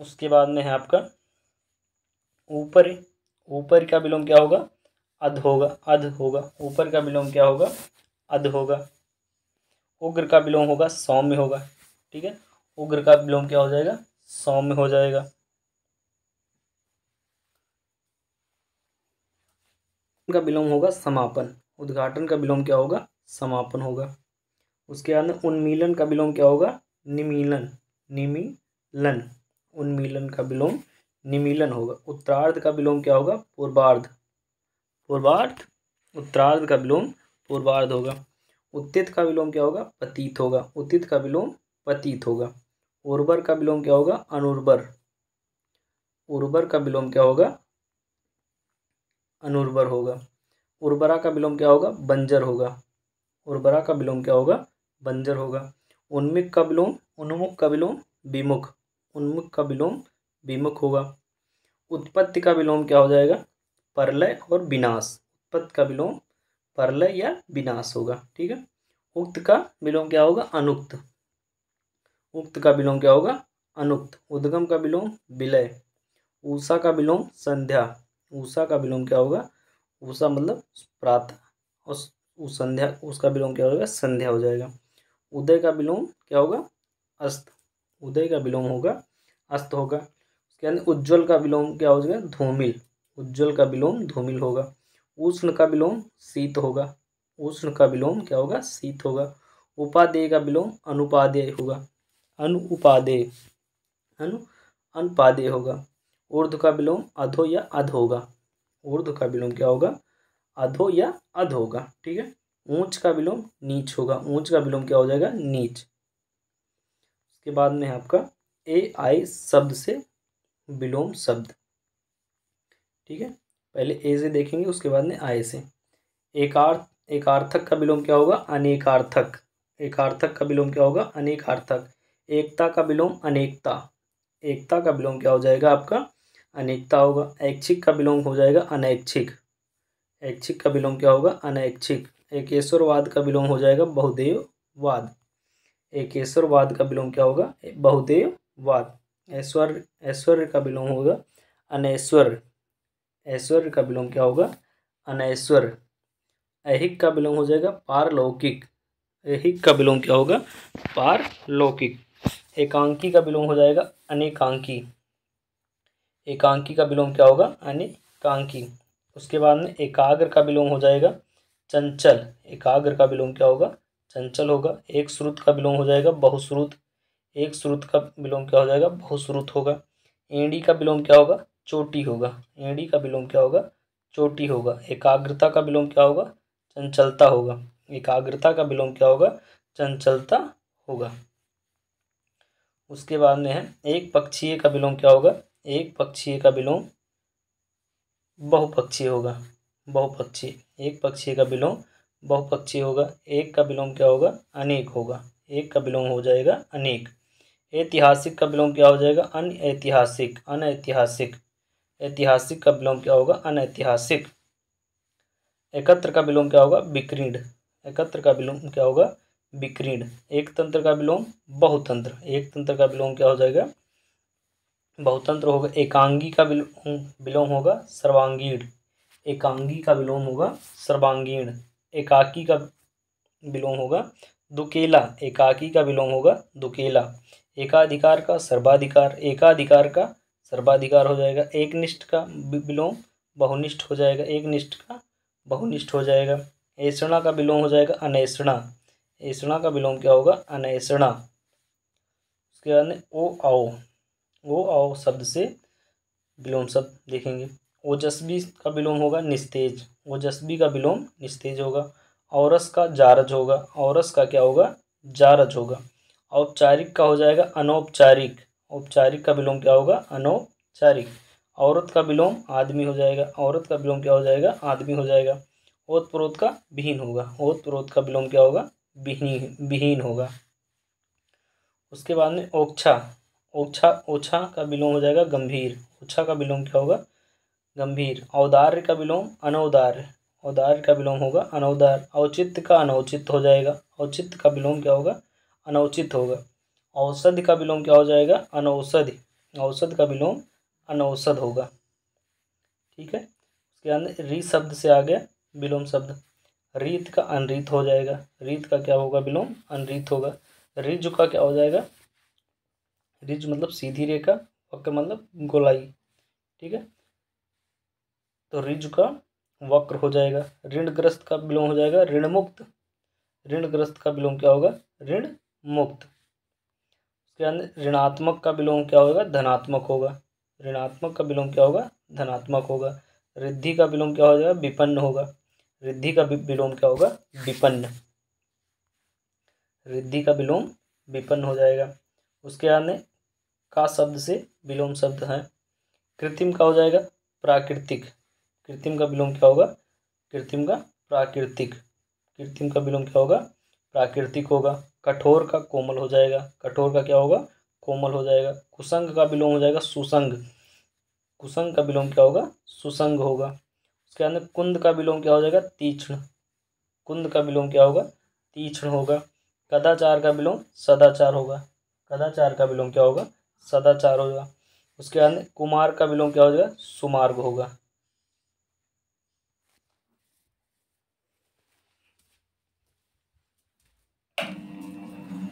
उसके बाद में है आपका ऊपर। ऊपर का विलोम क्या होगा? अध होगा। अध होगा। ऊपर का विलोम क्या होगा? अध होगा। उग्र का विलोम होगा? सौम्य होगा। ठीक है? उग्र का विलोम क्या हो जाएगा? सौम्य हो जाएगा। का विलोम होगा समापन। उद्घाटन का विलोम क्या होगा? समापन होगा। उसके बाद में उन्मीलन का विलोम क्या होगा? निमीलन। निमीलन। उन्मीलन का विलोम निमीलन होगा। उत्तरार्ध का विलोम क्या होगा? पूर्वार्ध। पूर्वार्ध, उत्तरार्ध का विलोम पूर्वार्ध होगा। उत्तित का विलोम क्या होगा? पतीत होगा। उत्तित का विलोम पतीत होगा। उर्वर का विलोम क्या होगा? अनुर्वर। उर्वर का विलोम क्या होगा? अनुर्वर होगा। उर्वरा का विलोम क्या होगा? बंजर होगा। उर्वरा का विलोम क्या होगा? बंजर होगा। उन्मुख का विलोम, उन्मुख का विलोम, विमुख। उन्मुख का विलोम, विमुख होगा। उत्पत्ति का विलोम क्या हो जाएगा? परलय और विनाश। उत्पत्ति का विलोम परलय या विनाश होगा। ठीक है? उक्त का विलोम क्या होगा? अनुक्त। उक्त का विलोम क्या होगा? अनुक्त। उद्गम का विलोम विलय। ऊषा का विलोम संध्या। ऊषा का विलोम क्या होगा? ऊषा मतलब प्रातः उस उस संध्या, उसका विलोम क्या होगा? संध्या हो जाएगा। उदय का विलोम क्या होगा? अस्त। उदय का विलोम होगा, अस्त होगा। उसके अंदर उज्ज्वल का विलोम क्या हो जाएगा? धूमिल। उज्ज्वल का विलोम धूमिल होगा। उष्ण का विलोम शीत होगा। उष्ण का विलोम क्या होगा? शीत होगा। उपादेय का विलोम अनुपादेय होगा। अनुपादेय। अनु, अनुपादेय होगा। ऊर्ध का विलोम अधो या अध होगा। ऊर्ध का विलोम क्या होगा? अधो या अध होगा, ठीक है? ऊंच का विलोम नीच होगा। ऊंच का विलोम क्या हो जाएगा? नीच। उसके बाद में आपका ए आई शब्द से विलोम शब्द, ठीक है? पहले ए से देखेंगे, उसके बाद में आय से। एकार्थ एकार्थक का विलोम क्या होगा? अनेकार्थक। एकार्थक का विलोम क्या होगा? अनेकार्थक। एकता का विलोम अनेकता। एकता का विलोम क्या हो जाएगा आपका? अनेकता होगा। ऐच्छिक का विलोम हो जाएगा अनैच्छिक। ऐच्छिक का विलोम क्या होगा? अनैच्छिक। एकेश्वरवाद का विलोम हो जाएगा बहुदेववाद। एकेश्वरवाद का विलोम क्या होगा? बहुदेववाद। ऐश्वर्य ऐश्वर्य का विलोम होगा अनैश्वर्य ऐश्वर्य का विलोम क्या होगा? अनैश्वर्य ऐहिक का विलोम हो जाएगा पारलौकिक। ऐहिक का विलोम क्या होगा? पारलौकिक। एकांकी का विलोम हो जाएगा अनेकांकी। एकांकी का विलोम क्या होगा अनेकांकी उसके बाद में एकाग्र का विलोम हो जाएगा चंचल एकाग्र का विलोम क्या होगा चंचल होगा एक श्रुत का विलोम हो जाएगा बहुश्रुत एक श्रुत का विलोम क्या हो जाएगा बहुश्रुत होगा एड़ी का विलोम क्या होगा चोटी होगा एड़ी का विलोम क्या होगा चोटी होगा एकाग्रता का विलोम क्या होगा चंचलता होगा एकाग्रता का विलोम क्या होगा चंचलता होगा उसके बाद में है एक पक्षीय का विलोम क्या होगा एक पक्षीय का विलोम बहुपक्षीय होगा बहुपक्षीय एक पक्षीय का विलोम बहुपक्षीय होगा एक का विलोम क्या होगा अनेक होगा एक का विलोम हो जाएगा अनेक ऐतिहासिक का विलोम क्या हो जाएगा अन अनऐतिहासिक अनैतिहासिक ऐतिहासिक का विलोम क्या होगा अनैतिहासिक एकत्र का विलोम क्या होगा विक्रीड एकत्र का विलोम क्या होगा विक्रीड एक तंत्र का विलोम बहुतंत्र एक तंत्र का विलोम क्या हो जाएगा बहुतंत्र होगा। एकांगी का विलोम होगा, सर्वांगीण। एकांगी का विलोम होगा, सर्वांगीण। एकाकी का विलोम होगा, दुकेला। एकाकी का विलोम होगा, दुकेला। एकाधिकार का, सर्वाधिकार। एकाधिकार का, सर्वाधिकार हो जाएगा। एक निष्ठ का विलोम बहुनिष्ठ हो जाएगा। एक निष्ठ का बहुनिष्ठ हो जाएगा। ऐसणा का विलोम हो जाएगा, अनैसणा। ऐसणा का विलोम क्या होगा? अनैसणा। उसके बाद ओ आओ। ओ आओ, शब्द से विलोम शब्द देखेंगे। ओजस्वी का विलोम होगा निस्तेज। ओजस्वी का विलोम निस्तेज होगा। औरस का जारज होगा। औरस का क्या होगा? जारज होगा। औपचारिक का हो जाएगा अनौपचारिक। औपचारिक का विलोम क्या होगा? अनौपचारिक। औरत का विलोम आदमी हो जाएगा। औरत का विलोम क्या हो जाएगा? आदमी हो जाएगा। ओत प्रोत का विहीन होगा। ओत प्रोत का विलोम क्या होगा? विहीन विहीन होगा। उसके बाद में ओक्षा। ओछा ओछा का विलोम हो जाएगा गंभीर। ओछा का विलोम क्या होगा? गंभीर। औदार्य का विलोम अनौदार्य औदार्य का विलोम होगा अनौदार औचित्य का अनौचित हो जाएगा। औचित्य का विलोम क्या होगा? अनौचित होगा। औषधि का विलोम क्या हो जाएगा? अनौषधि औषध का विलोम अनौषध होगा। ठीक है? उसके अंदर री शब्द से आ गया विलोम शब्द। रीत का अनरीत हो जाएगा। रीत का क्या होगा विलोम? अनरीत होगा। रिज का क्या हो जाएगा? रिज मतलब सीधी रेखा वक्र मतलब गोलाई, ठीक है? तो रिज का वक्र हो जाएगा, ऋणग्रस्त का विलोम हो जाएगा ऋण मुक्त ऋणग्रस्त का विलोम क्या होगा? ऋण मुक्त उसके अंदर ऋणात्मक का विलोम क्या होगा? धनात्मक होगा। ऋणात्मक का विलोम क्या होगा? धनात्मक होगा। रिद्धि का विलोम क्या हो जाएगा? विपन्न होगा। रिद्धि का विलोम क्या होगा? विपन्न। रिद्धि का विलोम विपन्न हो जाएगा। उसके आने का शब्द से विलोम शब्द है। कृत्रिम का हो जाएगा? प्राकृतिक। कृत्रिम का विलोम क्या होगा? कृत्रिम का प्राकृतिक। कृत्रिम का विलोम क्या होगा? प्राकृतिक होगा। कठोर का कोमल हो जाएगा। कठोर का क्या होगा? कोमल हो जाएगा। कुसंग का विलोम हो जाएगा सुसंग। कुसंग का विलोम क्या होगा? सुसंग होगा। उसके अंदर कुंद का विलोम क्या हो जाएगा? तीक्ष्ण। कुंद का विलोम क्या होगा? तीक्ष्ण होगा। कदाचार का विलोम सदाचार होगा। कदाचार का विलोम क्या होगा? सदाचार होगा। उसके बाद कुमार का विलोम क्या हो जाएगा? सुमार्ग होगा।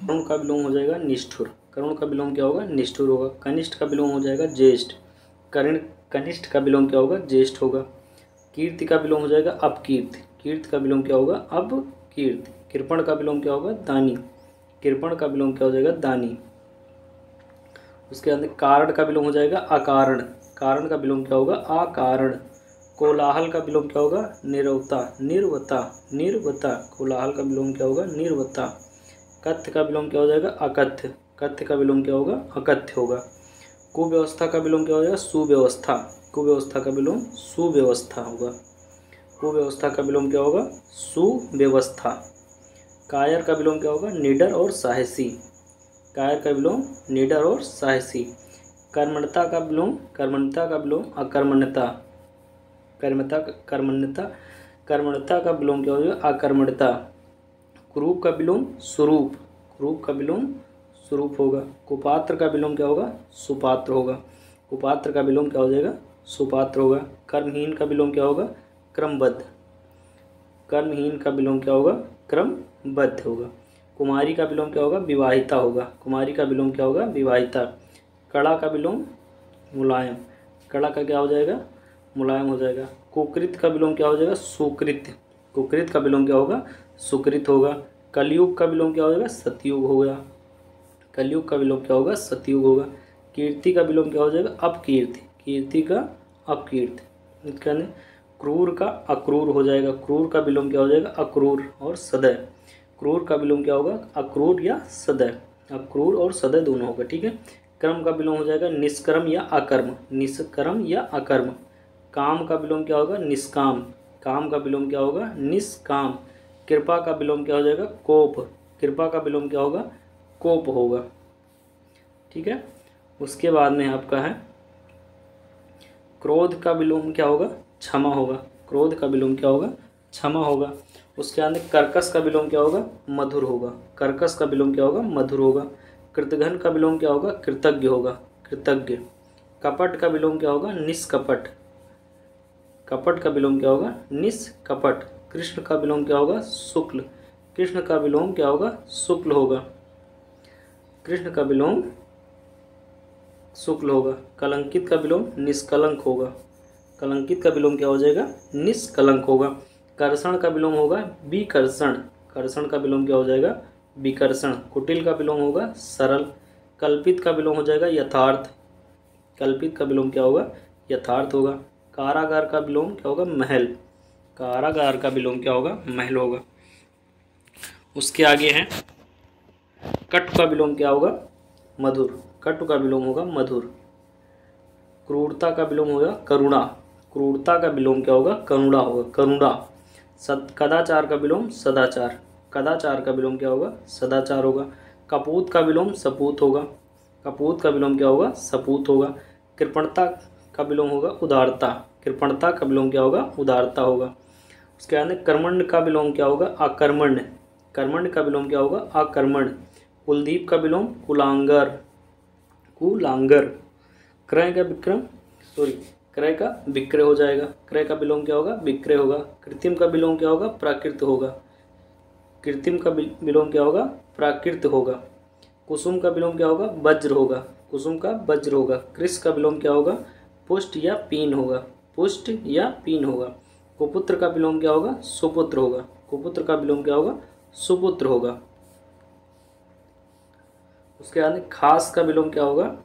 करुण का विलोम हो जाएगा निष्ठुर। करुण का विलोम क्या होगा? निष्ठुर होगा। कनिष्ठ का विलोम हो जाएगा ज्येष्ठ। कर्ण, कनिष्ठ का विलोम क्या होगा? ज्येष्ठ होगा। कीर्ति का विलोम हो जाएगा अपकीर्ति। कीर्ति का विलोम क्या होगा? अब कीर्ति कृपण का विलोम क्या होगा? दानी। कृपण का विलोम क्या हो जाएगा? दानी। उसके अंदर कारण का विलोम हो जाएगा अकारण कारण का विलोम क्या होगा अकारण कोलाहल का विलोम क्या होगा निर्वता निर्वता निर्वता कोलाहल का विलोम क्या होगा निर्वता कथ्य का विलोम क्या हो जाएगा अकथ्य कथ्य का विलोम क्या होगा अकथ्य होगा कुव्यवस्था का विलोम क्या हो जाएगा सुव्यवस्था कुव्यवस्था का विलोम सुव्यवस्था होगा कुव्यवस्था का विलोम क्या होगा सुव्यवस्था कायर का विलोम क्या होगा निडर और साहसी कायर का विलोम निडर और साहसी। कर्मणता का विलोम कर्मणता का विलोम, अकर्मण्यता। कर्मता कर्मण्यता कर्मणता का विलोम क्या होगा अकर्मण्यता। क्रूप का विलोम स्वरूप क्रूप का विलोम स्वरूप होगा। कुपात्र का विलोम क्या होगा? सुपात्र होगा। कुपात्र का विलोम क्या हो जाएगा? सुपात्र होगा। कर्महीन का विलोम क्या होगा? क्रमबद्ध। कर्महीन का विलोम क्या होगा? क्रमबद्ध होगा। कुमारी का विलोम क्या होगा? विवाहिता होगा। कुमारी का विलोम क्या होगा? विवाहिता। कड़ा का विलोम मुलायम। कड़ा का क्या हो जाएगा? मुलायम हो जाएगा। कुकृत का विलोम क्या हो जाएगा? सुकृत। कुकृत का विलोम क्या होगा? सुकृत होगा। कलयुग का विलोम क्या हो जाएगा? सतयुग होगा कलयुग का विलोम क्या होगा? सतयुग होगा। कीर्ति का विलोम क्या हो जाएगा? अपकीर्ति। कीर्ति का अपकीर्ति। क्रूर का अक्रूर हो जाएगा। क्रूर का विलोम क्या हो जाएगा? अक्रूर और सदय क्रूर का विलोम क्या होगा? अक्रूर या सदय। अक्रूर और सदय दोनों होगा, ठीक है? कर्म का विलोम हो जाएगा निष्कर्म या अकर्म। निष्कर्म या अकर्म। काम का विलोम क्या होगा? निष्काम। काम का विलोम क्या होगा? निष्काम। कृपा का विलोम क्या हो जाएगा? कोप। कृपा का विलोम क्या होगा? कोप होगा। ठीक है? उसके बाद में आपका है, क्रोध का विलोम क्या होगा? क्षमा होगा। क्रोध का विलोम क्या होगा? क्षमा होगा। उसके अंदर कर्कश का विलोम क्या होगा मधुर होगा कर्कश का विलोम क्या होगा मधुर होगा कृतघन का विलोम क्या होगा कृतज्ञ होगा कृतज्ञ कपट का विलोम क्या होगा निष्कपट कपट का विलोम क्या होगा निष्कपट कृष्ण का विलोम क्या होगा शुक्ल कृष्ण का विलोम क्या होगा शुक्ल होगा कृष्ण का विलोम शुक्ल होगा कलंकित का विलोम निष्कलंक होगा कलंकित का विलोम क्या हो जाएगा निष्कलंक होगा कर्षण का विलोम होगा विकर्षण कर्षण का विलोम क्या हो जाएगा विकर्षण कुटिल का विलोम होगा सरल कल्पित का विलोम हो जाएगा यथार्थ कल्पित का विलोम क्या होगा यथार्थ होगा कारागार का विलोम क्या होगा महल कारागार का विलोम क्या होगा महल होगा उसके आगे है कट का विलोम क्या होगा मधुर कट का विलोम होगा मधुर क्रूरता का विलोम होगा करुणा क्रूरता का विलोम क्या होगा करुणा होगा करुणा सद, कदाचार का विलोम सदाचार। कदाचार का विलोम क्या होगा? सदाचार होगा। कपूत का विलोम सपूत होगा। कपूत का विलोम क्या होगा? सपूत होगा। कृपणता का विलोम होगा उदारता। कृपणता का विलोम क्या होगा? उदारता होगा। उसके बाद कर्मण्ड का विलोम क्या होगा? आकर्मण्य। कर्मण्ड का विलोम क्या होगा? आकर्मण कुलदीप का विलोम कुलांगर। कुलांगर। क्रय का विक्रम सॉरी क्रय का विक्रय हो जाएगा। क्रय का विलोम क्या होगा? विक्रय होगा। कृत्रिम का विलोम क्या होगा? प्राकृत होगा। कृत्रिम का विलोम क्या होगा? प्राकृत होगा। कुसुम का विलोम क्या होगा? वज्र होगा। कुसुम का वज्र होगा। कृष का विलोम क्या होगा? पुष्ट या पीन होगा। पुष्ट या पीन होगा। कुपुत्र का विलोम क्या होगा? सुपुत्र होगा। कुपुत्र का विलोम क्या होगा? सुपुत्र होगा। उसके बाद खास का विलोम क्या होगा?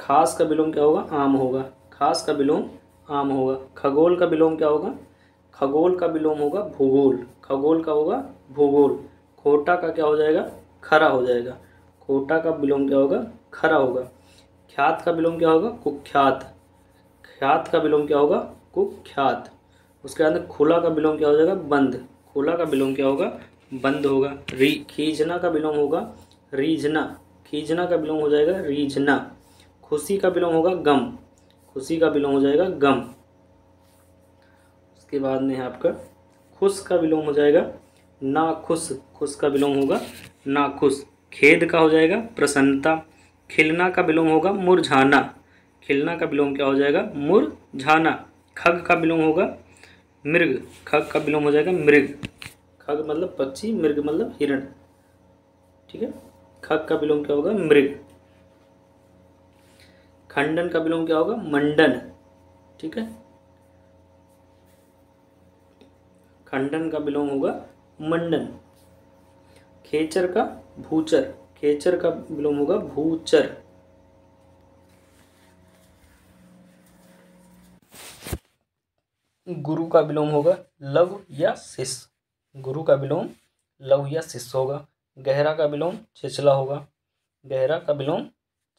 खास का विलोम क्या होगा आम होगा खास का विलोम आम होगा खगोल का विलोम क्या होगा खगोल का विलोम होगा भूगोल खगोल का होगा भूगोल खोटा का क्या हो जाएगा खरा हो जाएगा खोटा का विलोम क्या होगा खरा होगा ख्यात का विलोम क्या होगा कुख्यात ख्यात का विलोम क्या होगा कुख्यात उसके अंदर खुला का विलोम क्या हो जाएगा बंद खुला का विलोम क्या होगा बंद होगा री खींचना का विलोम होगा रीझना खींचना का विलोम हो जाएगा रीझना खुशी का विलोम होगा गम। खुशी का विलोम हो जाएगा गम। उसके बाद में है आपका खुश का विलोम हो जाएगा ना खुश खुश का विलोम होगा ना खुश खेद का हो जाएगा प्रसन्नता। खिलना का विलोम होगा मुरझाना। खिलना का विलोम क्या हो जाएगा? मुरझाना। खग का विलोम होगा मृग। खग का विलोम हो जाएगा मृग। खग मतलब पक्षी, मृग मतलब हिरण। ठीक है? खग का विलोम क्या होगा? मृग। खंडन का विलोम क्या होगा? मंडन। ठीक है? खंडन का विलोम होगा मंडन। खेचर का भूचर। खेचर का विलोम होगा भूचर। गुरु का विलोम होगा लव या शिष गुरु का विलोम लव या शिष्य होगा। गहरा का विलोम छिछला होगा। गहरा का विलोम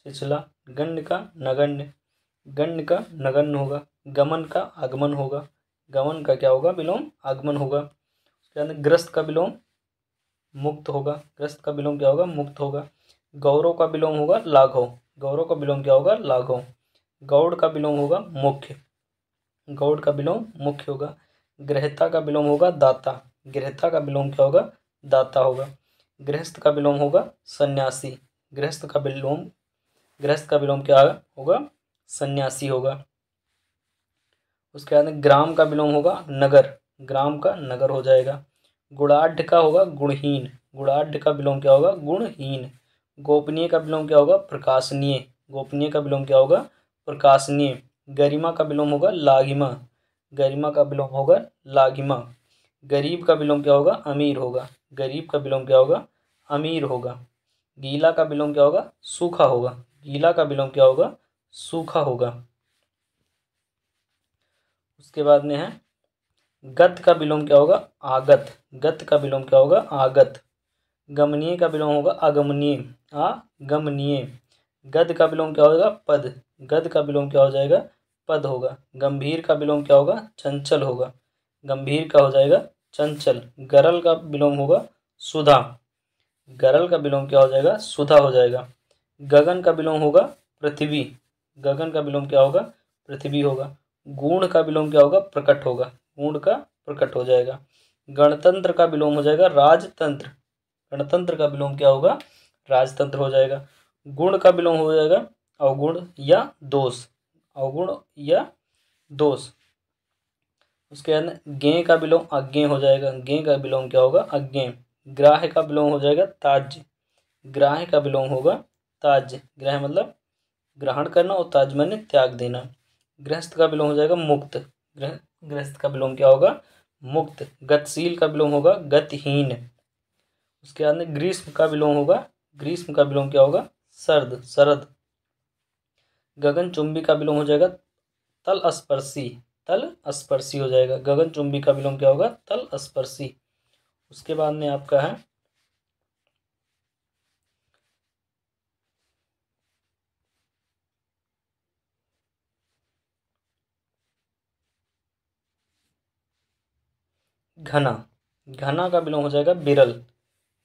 छिछला गण्य का नगण्य गण्य का नगण्य होगा गमन का आगमन होगा गमन का क्या होगा विलोम आगमन होगा उसके अंदर ग्रस्त का विलोम मुक्त होगा ग्रस्त का विलोम क्या होगा मुक्त होगा गौरव का विलोम होगा लाघव गौरव का विलोम क्या होगा लाघव गौड़ का विलोम होगा मुख्य गौड़ का विलोम मुख्य होगा गृहता का विलोम होगा दाता गृहता का विलोम क्या होगा दाता होगा गृहस्थ का विलोम होगा सन्यासी गृहस्थ का विलोम गृहस्थ का विलोम क्या होगा सन्यासी होगा उसके बाद ग्राम का विलोम होगा नगर ग्राम का नगर हो जाएगा गुणाढ़ का होगा गुणहीन गुणाढ़ का विलोम क्या होगा गुणहीन गोपनीय का विलोम क्या होगा प्रकाशनीय गोपनीय का विलोम क्या होगा प्रकाशनीय गरिमा का विलोम होगा लागिमा गरिमा का विलोम होगा लागिमा गरीब का विलोम क्या होगा अमीर होगा गरीब का विलोम क्या होगा अमीर होगा गीला का विलोम क्या होगा सूखा होगा गीला का विलोम क्या होगा? सूखा होगा। उसके बाद में है, गत का विलोम क्या होगा? आगत। गत का विलोम क्या होगा? आगत। गमनीय का विलोम होगा अगमनीय आगमनीय गद का विलोम क्या होगा? पद। गद का विलोम क्या हो जाएगा? पद होगा। गंभीर का विलोम क्या होगा? चंचल होगा। गंभीर का हो जाएगा चंचल। गरल का विलोम होगा सुधा। गरल का विलोम क्या हो जाएगा? सुधा हो जाएगा। गगन का विलोम होगा पृथ्वी गगन का विलोम क्या होगा पृथ्वी होगा गुण का विलोम क्या होगा प्रकट होगा गुण का प्रकट हो जाएगा गणतंत्र का विलोम हो जाएगा राजतंत्र गणतंत्र का विलोम क्या होगा राजतंत्र हो जाएगा गुण का विलोम हो जाएगा अवगुण या दोष अवगुण या दोष उसके बाद गे का विलोम अज्ञे हो जाएगा गे का विलोम क्या होगा अज्ञे ग्राह्य का विलोम हो जाएगा ताज्य ग्राह्य का विलोम होगा ताज्य ग्रह मतलब ग्रहण करना और ताज मैंने त्याग देना। गृहस्थ का विलोम हो जाएगा मुक्त। ग्रह, गृहस्थ का विलोम क्या होगा? मुक्त। गतिशील का विलोम होगा गतिहीन। उसके बाद में ग्रीष्म का विलोम होगा। ग्रीष्म का विलोम क्या होगा? सर्द गगन चुंबी का विलोम हो जाएगा तल स्पर्शी। तल स्पर्शी हो जाएगा। गगन चुंबी का विलोम क्या होगा? तल स्पर्शी। उसके बाद में आपका है घना घना का विलोम हो जाएगा बिरल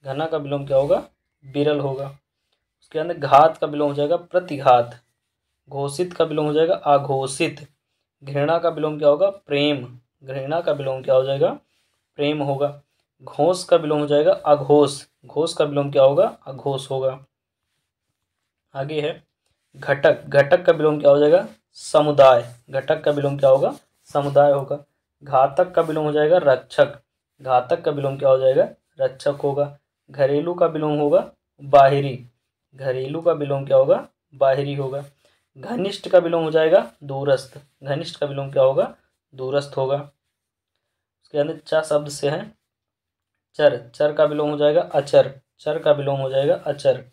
घना का विलोम क्या होगा बिरल होगा उसके अंदर घात का विलोम हो जाएगा प्रतिघात घोषित का विलोम हो जाएगा अघोषित घृणा का विलोम क्या होगा प्रेम घृणा का विलोम क्या हो जाएगा प्रेम होगा घोष का विलोम हो जाएगा अघोष घोष का विलोम क्या होगा अघोष होगा आगे है घटक घटक का विलोम क्या हो जाएगा समुदाय घटक का विलोम क्या होगा समुदाय होगा घातक का विलोम हो जाएगा रक्षक घातक का विलोम क्या हो जाएगा रक्षक होगा घरेलू का विलोम होगा बाहरी घरेलू का विलोम क्या होगा बाहरी होगा घनिष्ठ का विलोम हो जाएगा दूरस्थ घनिष्ठ का विलोम क्या होगा दूरस्थ होगा उसके अंदर चा शब्द से है चर चर का विलोम हो जाएगा अचर चर का विलोम हो जाएगा अचर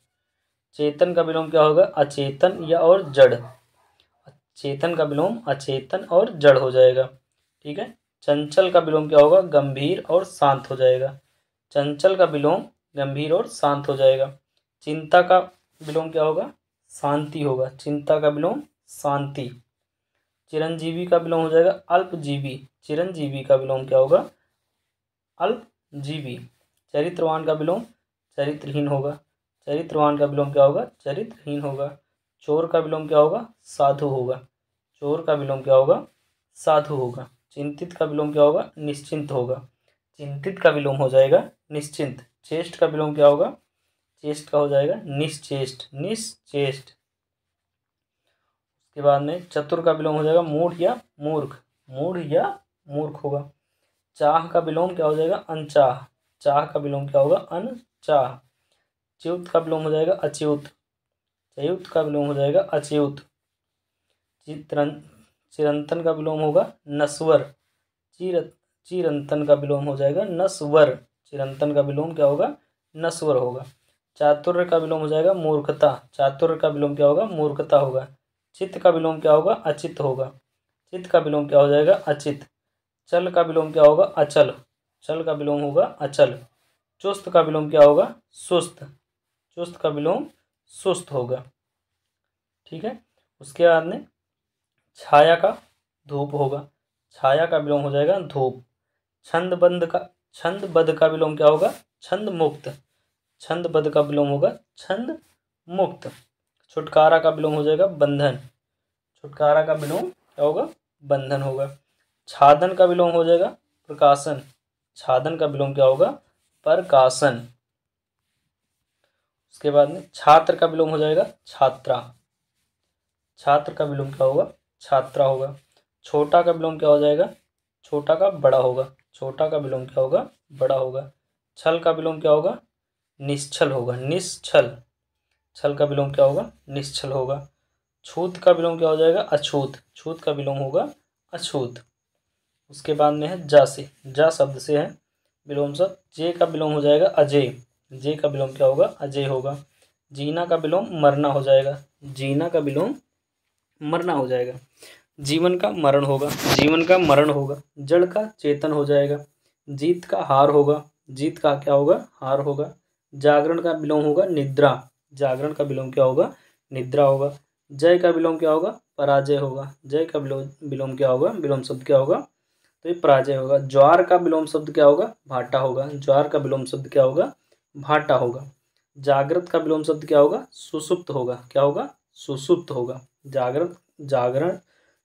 चेतन का विलोम क्या होगा अचेतन या और जड़ चेतन का विलोम अचेतन और जड़ हो जाएगा ठीक है चंचल का विलोम क्या होगा गंभीर और शांत हो जाएगा चंचल का विलोम गंभीर और शांत हो जाएगा चिंता का विलोम क्या होगा शांति होगा चिंता का विलोम शांति चिरंजीवी का विलोम हो जाएगा अल्पजीवी चिरंजीवी का विलोम क्या होगा अल्पजीवी चरित्रवान का विलोम चरित्रहीन होगा चरित्रवान का विलोम क्या होगा चरित्रहीन होगा चोर का विलोम क्या होगा साधु होगा चोर का विलोम क्या होगा साधु होगा चिंतित का विलोम क्या होगा? निश्चिंत होगा। चिंतित का विलोम हो जाएगा निश्चिंत। चेष्ट का विलोम क्या होगा? चेस्ट का हो जाएगा निश्चेष्ट। निश्चेष्ट। उसके बाद में चतुर का विलोम हो जाएगा मूढ़ या मूर्ख। मूढ़ या मूर्ख होगा। चाह का विलोम क्या हो जाएगा? अनचाह। चाह का विलोम क्या होगा? अनचाह। च्युत का विलोम हो जाएगा अच्युत। च्युत का विलोम हो जाएगा अच्युत। चित्रन चिरंतन का विलोम होगा नस्वर चिर चिरंतन का विलोम हो जाएगा नस्वर चिरंतन का विलोम क्या होगा नस्वर होगा चातुर्य का विलोम हो जाएगा मूर्खता चातुर्य का विलोम क्या होगा मूर्खता होगा चित्त का विलोम क्या होगा अचित होगा चित्त का विलोम क्या हो जाएगा अचित चल का विलोम क्या होगा अचल चल का विलोम होगा अचल चुस्त का विलोम क्या होगा सुस्त चुस्त का विलोम सुस्त होगा ठीक है उसके बाद में छाया का धूप होगा। छाया का विलोम हो जाएगा धूप। छंद बंद का, छंद बद का विलोम क्या होगा? छंद मुक्त। छंद पद का विलोम होगा छंद मुक्त। छुटकारा का विलोम हो जाएगा बंधन। छुटकारा का विलोम क्या होगा? बंधन होगा। छादन का विलोम हो जाएगा प्रकाशन। छादन का विलोम क्या होगा? प्रकाशन। उसके बाद में छात्र का विलोम हो जाएगा छात्रा। छात्र का विलोम क्या होगा? छात्रा होगा छोटा का विलोम क्या हो जाएगा छोटा का बड़ा होगा छोटा का विलोम क्या होगा बड़ा होगा छल का विलोम क्या होगा निश्चल होगा निश्चल छल का विलोम क्या होगा निश्चल होगा छूत का विलोम क्या हो जाएगा अछूत छूत का विलोम होगा अछूत उसके बाद में है जा से जा शब्द से है विलोम शब्द जे का विलोम हो जाएगा अजय जे का विलोम क्या होगा अजय होगा जीना का विलोम मरना हो जाएगा जीना का विलोम मरना हो जाएगा। जीवन का मरण होगा, जीवन का मरण होगा, जड़ का चेतन हो जाएगा, जीत का हार होगा, जीत का क्या होगा? हार होगा। जागरण का विलोम होगा, निद्रा। जागरण का विलोम क्या होगा? निद्रा होगा। जय का विलोम क्या होगा? पराजय होगा। जय का विलोम विलोम क्या होगा? विलोम शब्द क्या होगा? तो ये पराजय होगा। ज्वार का विलोम शब्द क्या होगा? भाटा होगा। ज्वार का विलोम शब्द क्या होगा? भाटा होगा। जागृत का विलोम शब्द क्या होगा? सुसुप्त होगा। क्या होगा? सुसुप्त होगा। जागृत जागरण,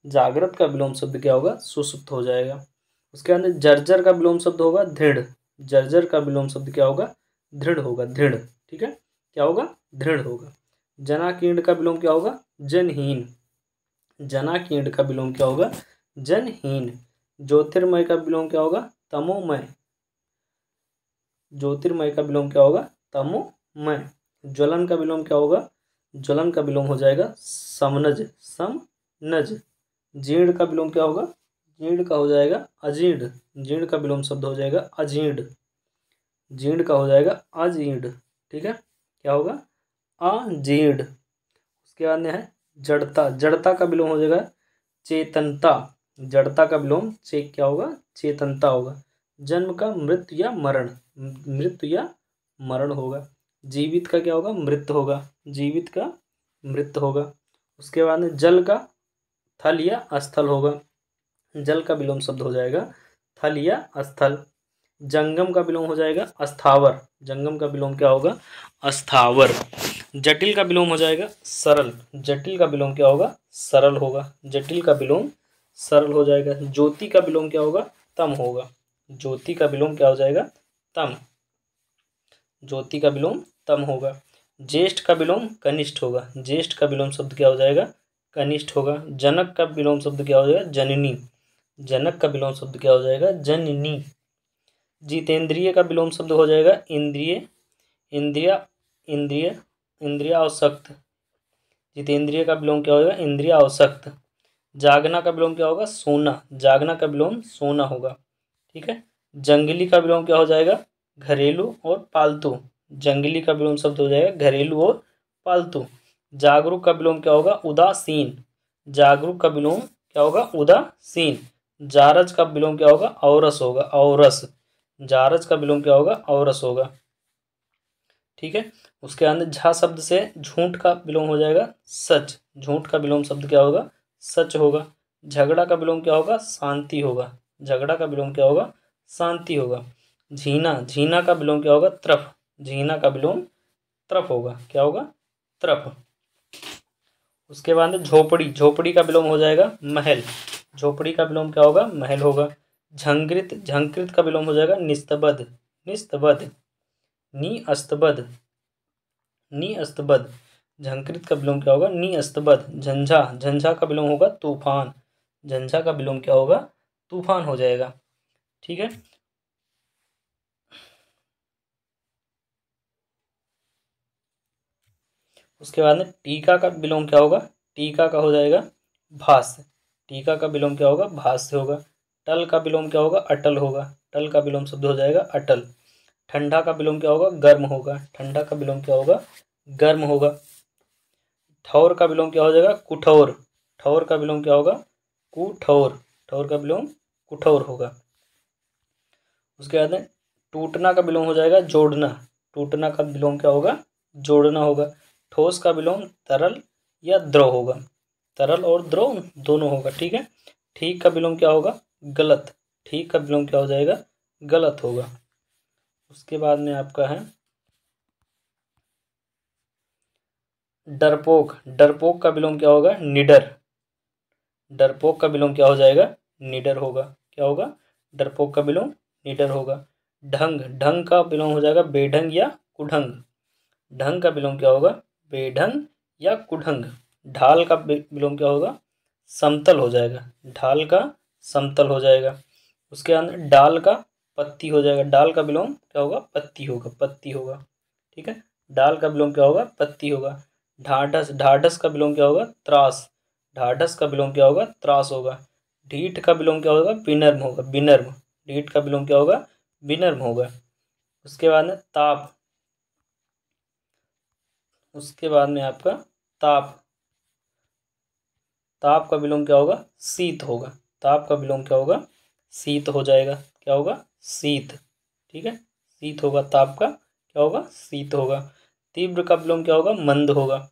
जागृत का विलोम शब्द क्या होगा? सुसुप्त हो जाएगा। उसके अंदर जर्जर का विलोम शब्द होगा, दृढ़। जर्जर का विलोम शब्द क्या होगा? दृढ़ होगा, दृढ़। ठीक है? क्या होगा? दृढ़ होगा। जनाकीर्ण का विलोम क्या होगा? जनहीन। जनाकीर्ण का विलोम क्या होगा? जनहीन। ज्योतिर्मय का विलोम क्या होगा? तमोमय। ज्योतिर्मय का विलोम क्या होगा? तमोमय। ज्वलन का विलोम क्या होगा? ज्वलन का विलोम हो जाएगा समनज समनज। जीर्ण का विलोम क्या होगा? जीर्ण का हो जाएगा अजीर्ण। जीर्ण का विलोम शब्द हो जाएगा अजीर्ण। जीर्ण का हो जाएगा अजीर्ण। ठीक है? क्या होगा? अजीर्ण। उसके बाद में है जड़ता। जड़ता का विलोम हो जाएगा चेतनता। जड़ता का विलोम चे क्या होगा? चेतनता होगा। जन्म का मृत्यु या मरण। मृत्यु या मरण होगा। जीवित का क्या होगा? मृत होगा। जीवित का मृत होगा। उसके बाद में जल का थल या स्थल होगा। जल का विलोम शब्द हो जाएगा। थल या स्थल। जंगम का विलोम हो जाएगा अस्थावर जंगम का विलोम क्या होगा? अस्थावर जटिल का विलोम हो जाएगा सरल। जटिल का विलोम क्या होगा? सरल होगा। जटिल का विलोम सरल हो जाएगा। ज्योति का विलोम क्या होगा? तम होगा। ज्योति का विलोम क्या हो जाएगा? तम। ज्योति का विलोम तम होगा। ज्येष्ठ का विलोम कनिष्ठ होगा। ज्येष्ठ का विलोम शब्द क्या हो जाएगा? कनिष्ठ होगा। जनक का विलोम शब्द क्या हो जाएगा? जननी। जनक का विलोम शब्द क्या हो जाएगा? जननी। जितेंद्रिय का विलोम शब्द हो जाएगा इंद्रिय। इंद्रिया इंद्रिय, इंद्रिया आवश्यक जितेंद्रिय का विलोम क्या होगा इंद्रिया आवश्यक जागना का विलोम क्या होगा? सोना। जागना का विलोम सोना होगा। ठीक है? जंगली का विलोम क्या हो जाएगा? घरेलू और पालतू। जंगली का विलोम शब्द हो जाएगा घरेलू और पालतू जागरूक का विलोम क्या होगा उदासीन जागरूक का विलोम क्या होगा उदासीन जारज का विलोम क्या होगा औरस होगा औरस जारज का विलोम क्या होगा औरस होगा ठीक है उसके अंदर झा शब्द से झूठ का विलोम हो जाएगा सच झूठ का विलोम शब्द क्या होगा सच होगा झगड़ा का विलोम क्या होगा शांति होगा झगड़ा का विलोम क्या होगा शांति होगा झीना झीना का विलोम क्या होगा तरफ़ झीना का विलोम तरफ़ होगा। क्या होगा? तरफ़। उसके बाद झोपड़ी। झोपड़ी का विलोम हो जाएगा महल। झोपड़ी का विलोम क्या होगा? महल होगा। झंकृत। झंकृत का विलोम हो जाएगा निस्तबद निस्तबद नी अस्तबद नी अस्तबद झंकृत का विलोम क्या होगा? नी अस्तबद झंझा। झंझा का विलोम होगा तूफ़ान। झंझा का विलोम क्या होगा? तूफ़ान हो जाएगा। ठीक है? उसके बाद में टीका का विलोम क्या होगा टीका का हो जाएगा भाष्य टीका का विलोम क्या होगा भाष्य होगा टल का विलोम क्या होगा अटल होगा टल का विलोम शब्द हो जाएगा अटल ठंडा का विलोम क्या होगा गर्म होगा ठंडा का विलोम क्या होगा गर्म होगा ठौर का विलोम क्या हो जाएगा कुठौर ठौर का विलोम क्या होगा कुठौर ठौर का विलोम कुठौर होगा उसके बाद में टूटना का विलोम हो जाएगा जोड़ना टूटना का विलोम क्या होगा जोड़ना होगा ठोस का विलोम, तरल या द्रव होगा। तरल और द्रव दोनों होगा, ठीक है? ठीक का विलोम क्या होगा? गलत। ठीक का विलोम क्या हो जाएगा? गलत होगा। उसके बाद में आपका है डरपोक। डरपोक का विलोम क्या होगा? निडर। डरपोक का विलोम क्या हो जाएगा? निडर होगा। क्या होगा? डरपोक का विलोम निडर होगा। ढंग। ढंग का विलोम हो जाएगा बेढंग या कुढंग। ढंग का विलोम क्या होगा? बेढंग या कुढंग? ढाल का विलोम क्या होगा? समतल हो जाएगा। ढाल का समतल हो जाएगा। उसके अंदर डाल का पत्ती हो जाएगा। डाल का विलोम क्या होगा? पत्ती होगा पत्ती होगा। ठीक है? डाल का विलोम क्या होगा? पत्ती होगा। ढाढ़स ढाढ़स का विलोम क्या होगा? त्रास। ढाढ़स का विलोम क्या होगा? त्रास होगा। ढीठ का विलोम क्या होगा? विनर्म होगा। विनर्म। ढीठ का विलोम क्या होगा? विनर्म होगा। उसके बाद ताप। उसके बाद में आपका ताप। ताप का विलोम क्या होगा? शीत होगा। ताप का विलोम क्या होगा? शीत हो जाएगा। क्या होगा? शीत। ठीक है? शीत होगा। ताप का क्या होगा? शीत होगा। तीव्र का विलोम क्या होगा? मंद होगा।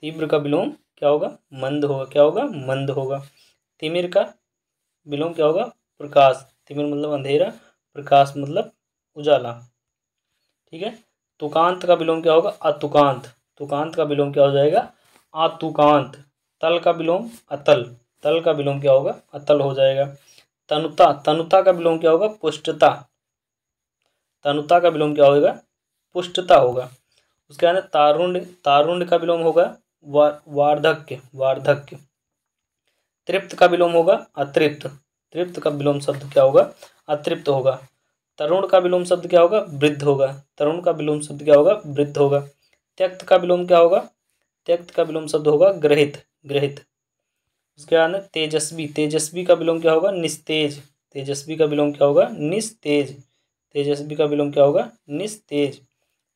तीव्र का विलोम क्या होगा? मंद होगा। क्या होगा? मंद होगा। तिमिर का विलोम क्या होगा? प्रकाश। तिमिर मतलब अंधेरा, प्रकाश मतलब उजाला। ठीक है? तुकांत का विलोम क्या होगा? अतुकांत। तुकांत का विलोम क्या हो जाएगा आतुकांत तल का विलोम अतल तल का विलोम क्या होगा अतल हो जाएगा तनुता तनुता का विलोम क्या होगा पुष्टता तनुता का विलोम क्या होगा पुष्टता होगा उसके बाद तारुण्य तारुण्य का विलोम होगा वार्धक्य वार्धक्य तृप्त का विलोम होगा अतृप्त तृप्त का विलोम शब्द क्या होगा अतृप्त होगा तरुण का विलोम शब्द क्या होगा वृद्ध होगा तरुण का विलोम शब्द क्या होगा वृद्ध होगा त्यक्त का विलोम क्या होगा? त्यक्त का विलोम शब्द होगा ग्रहित ग्रहित। उसके बाद तेजस्वी तेजस्वी का विलोम क्या होगा? निस्तेज। तेजस्वी का विलोम क्या होगा? निस्तेज। तेजस्वी का विलोम क्या होगा? निस्तेज।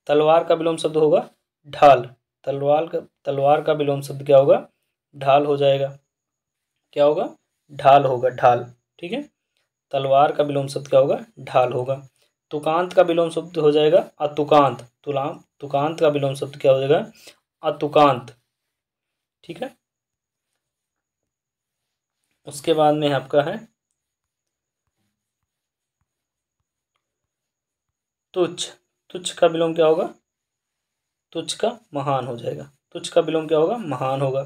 तलवार का विलोम शब्द होगा ढाल। तलवार का तलवार का विलोम शब्द क्या होगा? ढाल हो जाएगा। क्या होगा? ढाल होगा, ढाल। ठीक है? तलवार का विलोम शब्द क्या होगा? ढाल होगा। तुकांत का विलोम शब्द हो जाएगा अतुकांत। तुलाम, तुकांत का विलोम शब्द क्या हो जाएगा? अतुकांत। ठीक है? उसके बाद में आपका है तुच्छ। तुच्छ का विलोम क्या होगा? तुच्छ का महान हो जाएगा। तुच्छ का विलोम क्या होगा? महान होगा।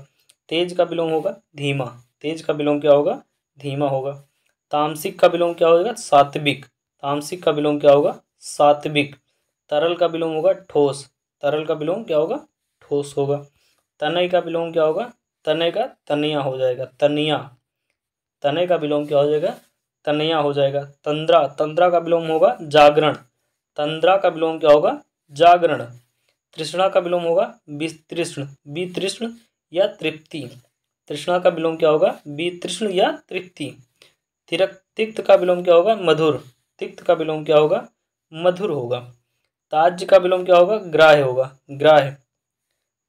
तेज का विलोम होगा धीमा। तेज का विलोम क्या होगा? धीमा होगा। तामसिक का विलोम क्या होगा सात्विक। तामसिक का विलोम क्या होगा सात्विक तरल का विलोम होगा ठोस तरल का विलोम क्या होगा ठोस होगा तनय का विलोम क्या होगा तनय का तनिया हो जाएगा तनिया तने का विलोम क्या हो जाएगा तनिया हो जाएगा तंद्रा तंद्रा का विलोम होगा जागरण तंद्रा का विलोम क्या होगा जागरण तृष्णा का विलोम होगा वितृष्ण वितृष्ण या तृप्ति तृष्णा का विलोम क्या होगा वितृष्ण या तृप्ति तिरक तिक्त का विलोम क्या होगा मधुर तिक्त का विलोम क्या होगा? मधुर होगा। ताज का विलोम क्या होगा? ग्राह्य होगा। ग्राह्य।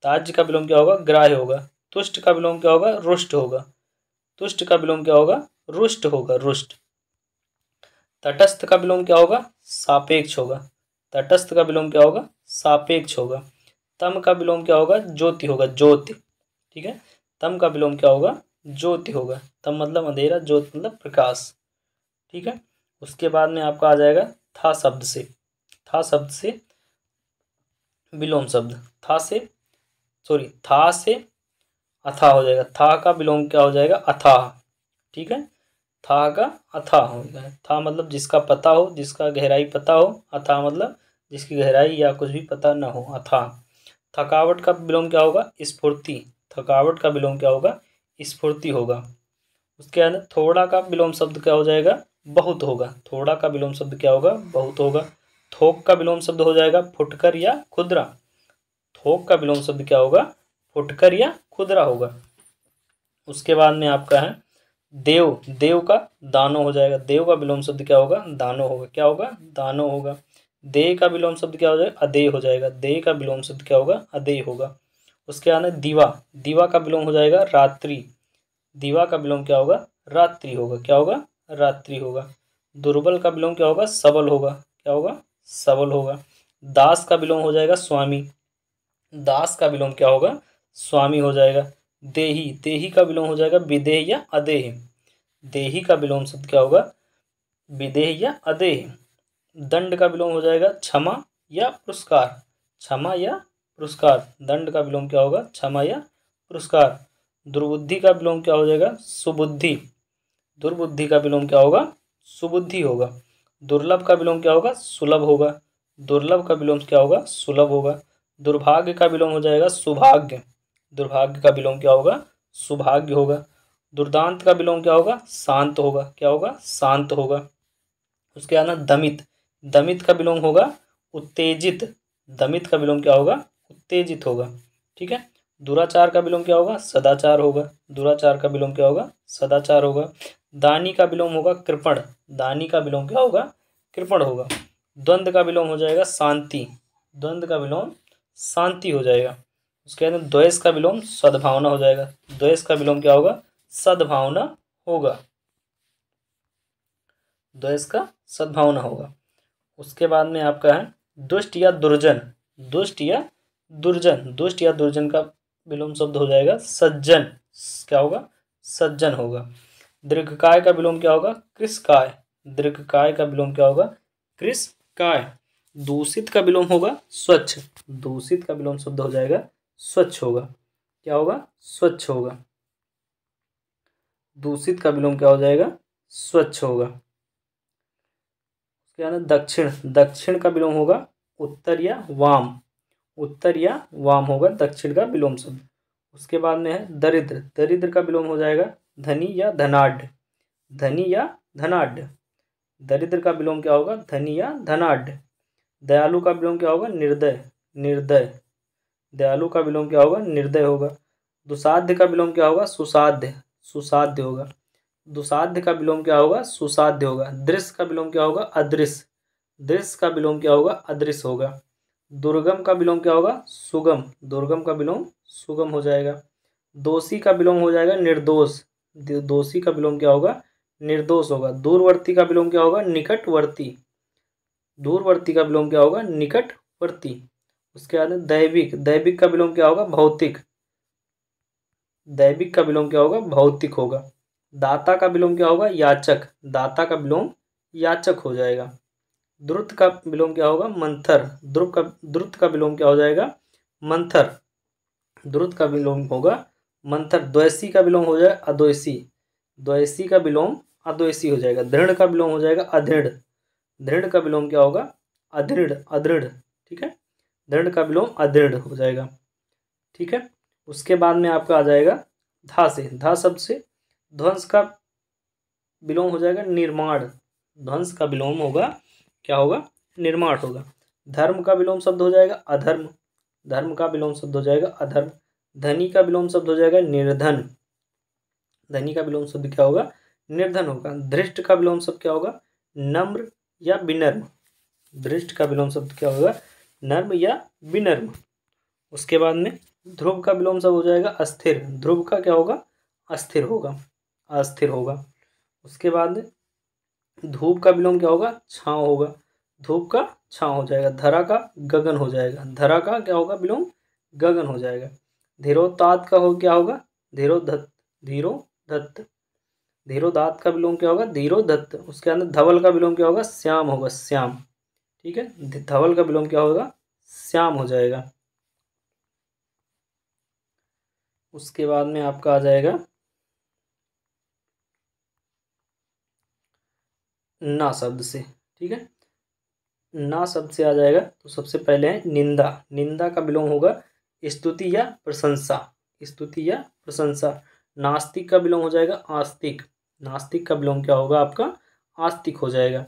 ताज का विलोम क्या होगा? ग्राह्य होगा। तुष्ट का विलोम क्या होगा? रुष्ट होगा। तुष्ट का विलोम क्या होगा? रुष्ट होगा। रुष्ट। तटस्थ का विलोम क्या होगा? सापेक्ष होगा। तटस्थ का विलोम क्या होगा? सापेक्ष होगा। तम का विलोम क्या होगा? ज्योति होगा। ज्योति। ठीक है? तम का विलोम क्या होगा? ज्योति होगा। तम मतलब अंधेरा, ज्योति मतलब प्रकाश। ठीक है? उसके बाद में आपका आ जाएगा था शब्द से। था शब्द से विलोम शब्द। था से सॉरी था से अथा हो जाएगा। था का विलोम क्या हो जाएगा? अथाह ठीक है? था का अथा हो जाएगा था मतलब जिसका पता हो, जिसका गहराई पता हो, अथा मतलब जिसकी गहराई या कुछ भी पता ना हो, अथा। थकावट का विलोम क्या होगा? स्फूर्ति। थकावट का विलोम क्या होगा? स्फूर्ति होगा। उसके अंदर थोड़ा का विलोम शब्द क्या हो जाएगा? बहुत होगा। थोड़ा का विलोम शब्द क्या होगा? बहुत होगा। थोक का विलोम शब्द हो जाएगा फुटकर या खुदरा। थोक का विलोम शब्द क्या होगा? फुटकर या खुदरा होगा। उसके बाद में आपका है देव। देव का दानो हो जाएगा। देव का विलोम शब्द क्या होगा? दानो होगा। क्या होगा? दानो होगा। देह का विलोम शब्द क्या हो जाएगा? अदेय हो जाएगा। देह का विलोम शब्द क्या होगा? अदेय होगा। उसके बाद दीवा। दीवा का विलोम हो जाएगा रात्रि। दीवा का विलोम क्या होगा? रात्रि होगा। क्या होगा? रात्रि होगा। दुर्बल का विलोम क्या होगा? सबल होगा। क्या होगा? सबल होगा। दास का विलोम हो जाएगा स्वामी। दास का विलोम क्या होगा? स्वामी हो जाएगा। देही। देही का विलोम हो जाएगा विदेह या अदेह। देही का विलोम शब्द क्या होगा? विदेह या अदेह। दंड का विलोम हो जाएगा क्षमा या पुरस्कार। क्षमा या पुरस्कार। दंड का विलोम क्या होगा? क्षमा या पुरस्कार। दुर्बुद्धि का विलोम क्या हो जाएगा? सुबुद्धि। दुर्बुद्धि का विलोम क्या होगा सुबुद्धि होगा दुर्लभ का विलोम क्या होगा सुलभ होगा दुर्लभ का विलोम क्या होगा सुलभ होगा दुर्भाग्य का विलोम हो जाएगा सुभाग्य दुर्भाग्य का विलोम क्या होगा सुभाग्य होगा दुर्दांत का विलोम क्या होगा शांत होगा क्या होगा शांत होगा उसके आना दमित दमित का विलोम होगा उत्तेजित दमित का विलोम क्या होगा उत्तेजित होगा ठीक है दुराचार का विलोम क्या होगा सदाचार होगा दुराचार का विलोम क्या होगा सदाचार होगा दानी का विलोम होगा कृपण। दानी का विलोम क्या होगा? कृपण होगा। द्वंद्व का विलोम हो जाएगा शांति। द्वंद्व का विलोम शांति हो जाएगा। उसके अंदर द्वेष का विलोम सद्भावना हो जाएगा। द्वेष का विलोम क्या होगा? सद्भावना होगा। द्वेष का सद्भावना होगा। उसके बाद में आपका है दुष्ट या दुर्जन। दुष्ट या दुर्जन। दुष्ट या दुर्जन का विलोम शब्द हो जाएगा सज्जन। क्या होगा? सज्जन होगा। दीर्घकाय का विलोम क्या होगा? कृषकाय। दीर्घकाय का विलोम क्या होगा? कृषकाय। दूषित का विलोम होगा स्वच्छ। दूषित का विलोम शब्द हो जाएगा स्वच्छ होगा। क्या होगा? स्वच्छ होगा। दूषित का विलोम क्या हो जाएगा? स्वच्छ होगा। उसके बाद दक्षिण। दक्षिण का विलोम होगा उत्तर या वाम। उत्तर या वाम होगा दक्षिण का विलोम शब्द। उसके बाद में है दरिद्र। दरिद्र का विलोम हो जाएगा धनी या धनाढ़ धनी या धनाढ़ दरिद्र का विलोम क्या होगा धनी या धनाढ़ दयालु का विलोम क्या होगा निर्दय निर्दय दयालु का विलोम क्या होगा निर्दय होगा दुसाध्य का विलोम क्या होगा सुसाध्य सुसाध्य होगा दुसाध्य का विलोम क्या होगा सुसाध्य होगा दृश्य का विलोम क्या होगा अदृश्य दृश्य का विलोम क्या होगा अदृश्य होगा दुर्गम का विलोम क्या होगा सुगम दुर्गम का विलोम सुगम हो जाएगा दोषी का विलोम हो जाएगा निर्दोष दोषी का विलोम क्या होगा निर्दोष होगा दूरवर्ती का विलोम क्या होगा निकटवर्ती दूरवर्ती का विलोम क्या होगा निकटवर्ती उसके बाद दैविक दैविक का विलोम क्या होगा भौतिक दैविक का विलोम क्या होगा भौतिक होगा दाता का विलोम क्या होगा याचक दाता का विलोम याचक हो जाएगा द्रुत का विलोम क्या होगा मंथर द्रुत का द्रुत का विलोम क्या हो जाएगा मंथर द्रुत का विलोम होगा मंथर द्वैसी का विलोम हो जाएगा अद्वैसी। द्वैसी का विलोम अद्वैसी हो जाएगा। दृढ़ का विलोम हो जाएगा अदृढ़। दृढ़ का विलोम क्या होगा? अदृढ़ अदृढ़। ठीक है? दृढ़ का विलोम अदृढ़ हो जाएगा। ठीक है? उसके बाद में आपका आ जाएगा धा से धा शब्द से ध्वंस का विलोम हो जाएगा निर्माण। ध्वंस का विलोम होगा, क्या होगा? निर्माण होगा। धर्म का विलोम शब्द हो जाएगा अधर्म। धर्म का विलोम शब्द हो जाएगा अधर्म। धनी का विलोम शब्द हो जाएगा निर्धन। धनी का विलोम शब्द क्या होगा? निर्धन होगा। धृष्ट का विलोम शब्द क्या होगा? नम्र या विनर्म। धृष्ट का विलोम शब्द क्या होगा? नर्म या विनर्म। उसके बाद में ध्रुव का विलोम शब्द हो जाएगा अस्थिर। ध्रुव का क्या होगा? अस्थिर होगा। अस्थिर होगा। उसके बाद धूप का विलोम क्या होगा? छाँव होगा। धूप का छाँव हो जाएगा। धरा का गगन हो जाएगा। धरा का क्या होगा? विलोम गगन हो जाएगा। धीरोतात का हो क्या होगा? धीरो धत्त धीरो दत्त धीरोदात का विलोम क्या होगा? धीरो दत्त उसके अंदर धवल का विलोम क्या होगा? श्याम होगा, श्याम। ठीक है? धवल का विलोम क्या होगा? श्याम हो जाएगा। उसके बाद में आपका आ जाएगा। ना शब्द से। ठीक है? ना शब्द से आ जाएगा। तो सबसे पहले है निंदा। निंदा का विलोम होगा स्तुति या प्रशंसा। स्तुति या प्रशंसा। नास्तिक का विलोम हो जाएगा आस्तिक। नास्तिक का विलोम क्या होगा आपका? आस्तिक हो जाएगा।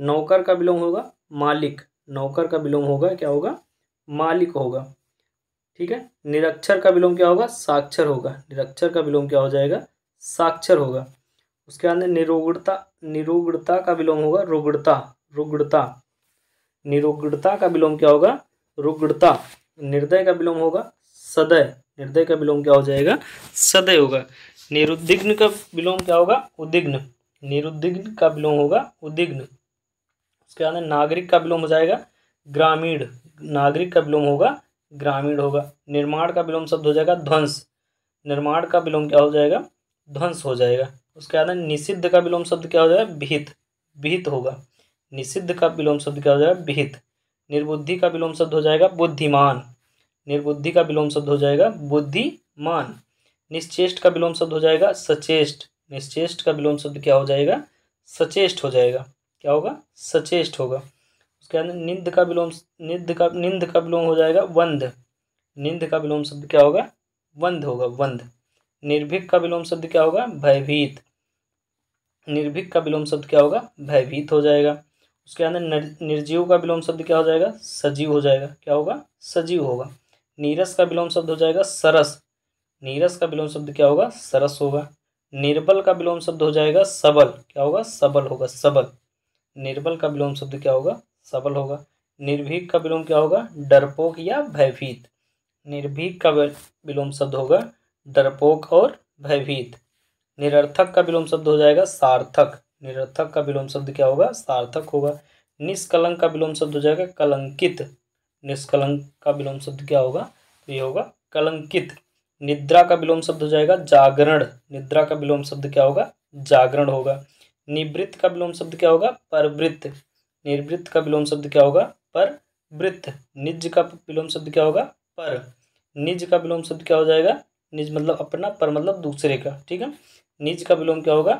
नौकर का विलोम होगा मालिक। नौकर का विलोम होगा क्या होगा? मालिक होगा। ठीक है? निरक्षर का विलोम क्या होगा? साक्षर होगा। निरक्षर का विलोम क्या हो जाएगा? साक्षर होगा। उसके बाद निरोगता निरोगता का विलोम होगा रुगड़ता। रुगड़ता। निरोगता का विलोम क्या होगा? रुगड़ता। निर्दय का विलोम होगा सदय निर्दय का विलोम क्या हो जाएगा सदय होगा निरुद्विग्न का विलोम क्या होगा उद्विग्न निरुद्विग्न का विलोम होगा उद्विग्न उसके बाद नागरिक का विलोम हो जाएगा ग्रामीण नागरिक का विलोम होगा ग्रामीण होगा निर्माण का विलोम शब्द हो जाएगा ध्वंस निर्माण का विलोम क्या हो जाएगा ध्वंस हो जाएगा उसके बाद निषिद्ध का विलोम शब्द क्या हो जाएगा विहित विहित होगा निषिद्ध का विलोम शब्द क्या हो जाएगा विहित निर्बुद्धि का विलोम शब्द हो जाएगा बुद्धिमान। निर्बुद्धि का विलोम शब्द हो जाएगा बुद्धिमान। निश्चेष्ट का विलोम शब्द हो जाएगा सचेष्ट। निश्चेष्ट का विलोम शब्द क्या हो जाएगा? सचेष्ट हो जाएगा। क्या होगा? सचेष्ट होगा। उसके अंदर निंद का विलोम निंद का निंद का विलोम हो जाएगा वंद। निंद का विलोम शब्द क्या होगा? वंद होगा, वंद। निर्भीक का विलोम शब्द क्या होगा? भयभीत। निर्भीक का विलोम शब्द क्या होगा? भयभीत हो जाएगा। उसके अंदर निर्जीव का विलोम शब्द क्या हो जाएगा? सजीव हो जाएगा। क्या होगा? सजीव होगा। नीरस का विलोम शब्द हो जाएगा सरस। नीरस का विलोम शब्द क्या होगा? सरस होगा। निर्बल का विलोम शब्द हो जाएगा सबल। क्या होगा? सबल होगा, सबल। निर्बल का विलोम शब्द क्या होगा? सबल होगा। निर्भीक का विलोम क्या होगा? डरपोक या भयभीत। निर्भीक का विलोम शब्द होगा डरपोक और भयभीत। निरर्थक का विलोम शब्द हो जाएगा सार्थक। निरर्थक का विलोम शब्द क्या होगा सार्थक होगा निष्कलंक का विलोम शब्द हो जाएगा कलंकित निष्कलंक का विलोम शब्द क्या होगा तो ये होगा कलंकित निद्रा का विलोम शब्द हो जाएगा जागरण निद्रा का विलोम शब्द क्या होगा जागरण होगा निवृत्त का विलोम शब्द क्या होगा परवृत्त निर्वृत्त का विलोम शब्द क्या होगा पर वृत्त निज का विलोम शब्द क्या होगा पर निज का विलोम शब्द क्या हो जाएगा निज मतलब अपना पर मतलब दूसरे का ठीक है निज का विलोम क्या होगा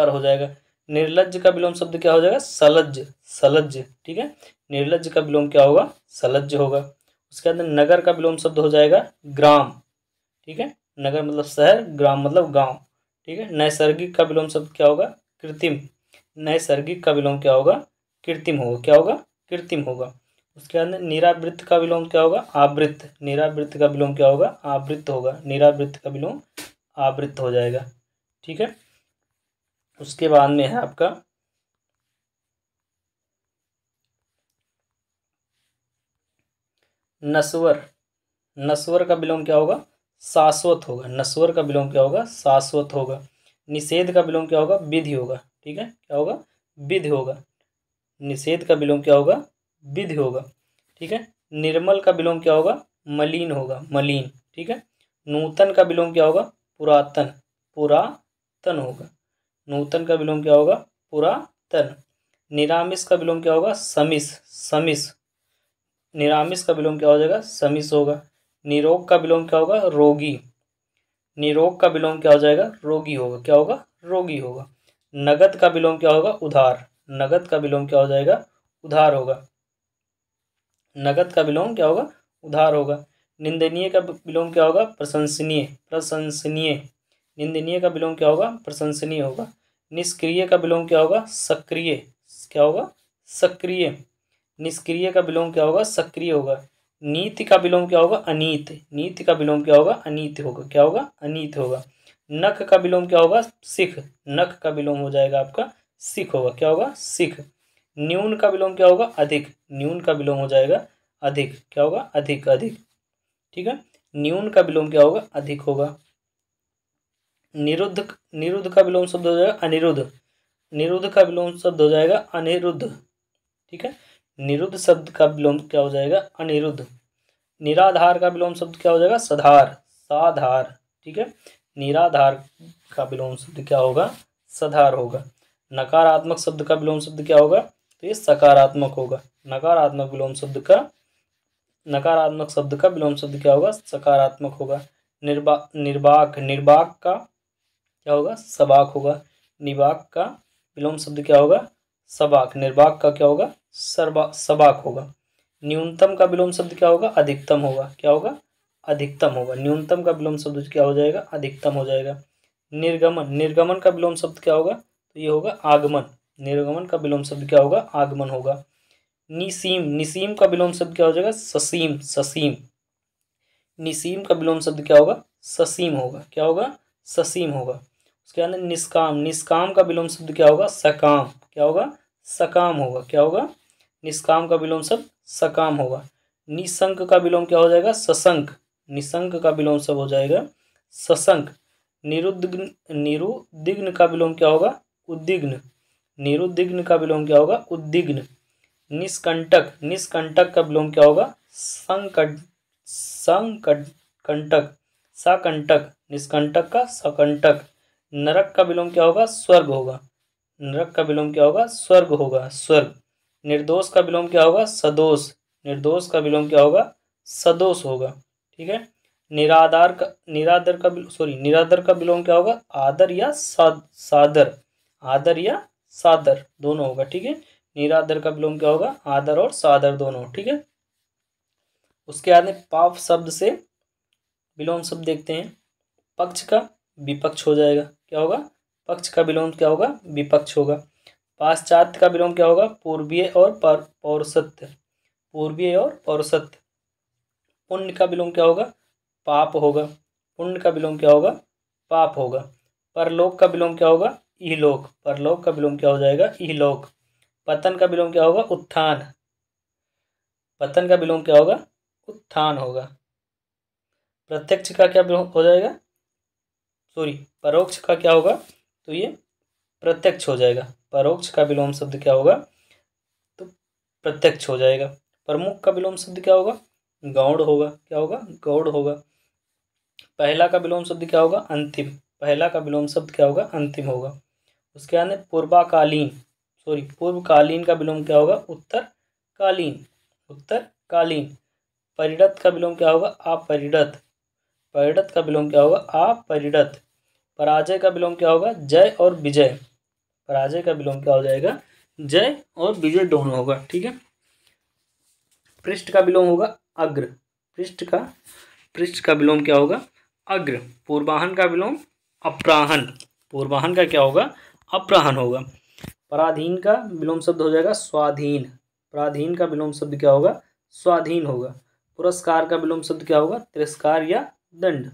पर हो जाएगा। निर्लज का विलोम शब्द क्या हो जाएगा? सलज सलज ठीक है? निर्लज का विलोम क्या होगा? सलज होगा। उसके अंदर नगर का विलोम शब्द हो जाएगा ग्राम, ठीक है? नगर मतलब शहर, ग्राम मतलब गाँव, ठीक है? नैसर्गिक का विलोम शब्द क्या होगा? कृत्रिम। नैसर्गिक का विलोम क्या होगा? कृत्रिम होगा। क्या होगा? कृत्रिम होगा। उसके अंदर निरावृत्त का विलोम क्या होगा? आवृत्त। निरावृत्त का विलोम क्या होगा? आवृत्त होगा। निरावृत्त का विलोम आवृत्त हो जाएगा, ठीक है? उसके बाद में है आपका। नस्वर। नस्वर का विलोम क्या होगा? शाश्वत होगा। नस्वर का विलोम क्या होगा? शाश्वत होगा। निषेध का विलोम क्या होगा? विधि होगा। ठीक है? क्या होगा? विधि होगा। निषेध का विलोम क्या होगा? विधि होगा। ठीक है? निर्मल का विलोम क्या होगा? मलिन होगा। मलिन। ठीक है? नूतन का विलोम क्या होगा? पुरातन। पुरातन होगा। नूतन का विलोम क्या होगा पुरातन निरामिष का विलोम क्या होगा समिस समिस निरामिष का विलोम क्या हो जाएगा समिस होगा निरोग का विलोम क्या होगा रोगी निरोग का विलोम क्या हो जाएगा रोगी होगा क्या होगा रोगी होगा नगद का विलोम क्या होगा उधार नगद का विलोम क्या हो जाएगा उधार होगा नगद का विलोम क्या होगा उधार होगा निंदनीय का विलोम क्या होगा प्रशंसनीय प्रशंसनीय निंदनीय का विलोम क्या होगा प्रशंसनीय होगा निष्क्रिय का विलोम क्या होगा सक्रिय क्या होगा सक्रिय निष्क्रिय का विलोम क्या होगा सक्रिय होगा नीति का विलोम क्या होगा अनीत नीति का विलोम क्या होगा अनीत होगा क्या होगा अनीत होगा नख का विलोम क्या होगा सिख नख का विलोम हो जाएगा आपका सिख होगा क्या होगा सिख न्यून का विलोम क्या होगा अधिक न्यून का विलोम हो जाएगा अधिक क्या होगा अधिक अधिक ठीक है न्यून का विलोम क्या होगा अधिक होगा निरुद्ध निरुद्ध का विलोम शब्द हो जाएगा, अनिरुद्ध। निरुद्ध का विलोम शब्द हो जाएगा, अनिरुद्ध। ठीक है? निरुद्ध शब्द का विलोम क्या हो जाएगा, अनिरुद्ध। निराधार का विलोम शब्द क्या हो जाएगा, सधार, साधार। ठीक है? निराधार का विलोम शब्द क्या होगा, सधार होगा। नकारात्मक शब्द का विलोम शब्द क्या होगा तो ये सकारात्मक होगा। नकारात्मक विलोम शब्द का, नकारात्मक शब्द का विलोम शब्द क्या होगा, सकारात्मक होगा। निर्बा, निर्बाक निर्बाक का क्या होगा? सबाक होगा। निबाक का विलोम शब्द क्या होगा? सबाक। निर्बाक का क्या होगा? सरबा सबाक होगा। न्यूनतम का विलोम शब्द क्या होगा? अधिकतम होगा। क्या होगा? अधिकतम होगा। न्यूनतम का विलोम शब्द क्या हो जाएगा? अधिकतम हो जाएगा। निर्गमन। निर्गमन का विलोम शब्द क्या होगा? तो ये होगा आगमन। निर्गमन का विलोम शब्द क्या होगा? आगमन होगा। निसीम। निसीम का विलोम शब्द क्या हो जाएगा? ससीम। ससीम। निसीम का विलोम शब्द क्या होगा? ससीम होगा। क्या होगा? ससीम होगा। उसके अंदर निष्काम निष्काम का विलोम शब्द क्या होगा? सकाम। क्या होगा? सकाम होगा। क्या होगा? निष्काम का विलोम शब्द सकाम होगा। निशंक का विलोम क्या हो जाएगा? सशंक। निशंक का विलोम शब्द हो जाएगा सशंक। निरुद्घ्न निरुद्घ्न का विलोम क्या होगा? उद्दिग्न। निरुद्विग्न का विलोम क्या होगा? उद्विग्न निष्कंटक। निष्कंटक का विलोम क्या होगा? संकट संकट, कंटक। सकंटक। निष्कंटक का सकंटक। नरक का विलोम क्या होगा? स्वर्ग होगा। नरक का विलोम क्या होगा? स्वर्ग होगा। स्वर्ग। निर्दोष का विलोम क्या होगा? सदोष। निर्दोष का विलोम क्या होगा? सदोष होगा। ठीक है? निराधार का निरादर का सॉरी निरादर का विलोम क्या होगा? आदर या साद, सादर। आदर या सादर। दोनों होगा। ठीक है? निरादर का विलोम क्या होगा? आदर और सादर दोनों। ठीक है? उसके बाद में पाप शब्द से विलोम शब्द देखते हैं। पक्ष का विपक्ष हो जाएगा। क्या होगा? पक्ष का विलोम क्या होगा? विपक्ष होगा। पाश्चात्य का विलोम क्या होगा? पूर्वीय और पौरसत्य पूर्वीय और पौरसत्य पुण्य का विलोम क्या होगा? पाप होगा। पुण्य का विलोम क्या होगा? पाप होगा। परलोक का विलोम क्या होगा? इहलोक। परलोक का विलोम क्या हो जाएगा? इहलोक। पतन का विलोम क्या होगा? उत्थान। पतन का विलोम क्या होगा? उत्थान होगा। प्रत्यक्ष का क्या हो जाएगा? सॉरी परोक्ष का क्या होगा? तो ये प्रत्यक्ष हो जाएगा। परोक्ष का विलोम शब्द क्या होगा? तो प्रत्यक्ष हो जाएगा। प्रमुख का विलोम शब्द क्या होगा? गौड़ होगा। क्या होगा? गौड़ होगा। पहला का विलोम शब्द क्या होगा? अंतिम। पहला का विलोम शब्द क्या होगा? अंतिम होगा। उसके बाद पूर्वाकालीन। सॉरी पूर्वकालीन का विलोम क्या होगा? उत्तरकालीन। उत्तरकालीन। परिणत का विलोम क्या होगा? अपरिणत। परिणत का विलोम क्या होगा? अपरिणत पराजय का विलोम क्या होगा? जय और विजय। पराजय का विलोम क्या हो जाएगा? जय और विजय दोनों होगा, ठीक है? पृष्ठ का विलोम होगा अग्र। पृष्ठ का पृष्ठ का विलोम क्या होगा? अग्र। पूर्वाहन का विलोम अपराहन। पूर्वाहन का क्या होगा? अपराहन होगा। पराधीन का विलोम शब्द हो जाएगा स्वाधीन। पराधीन का विलोम शब्द क्या होगा? स्वाधीन होगा। पुरस्कार का विलोम शब्द क्या होगा? तिरस्कार या दंड।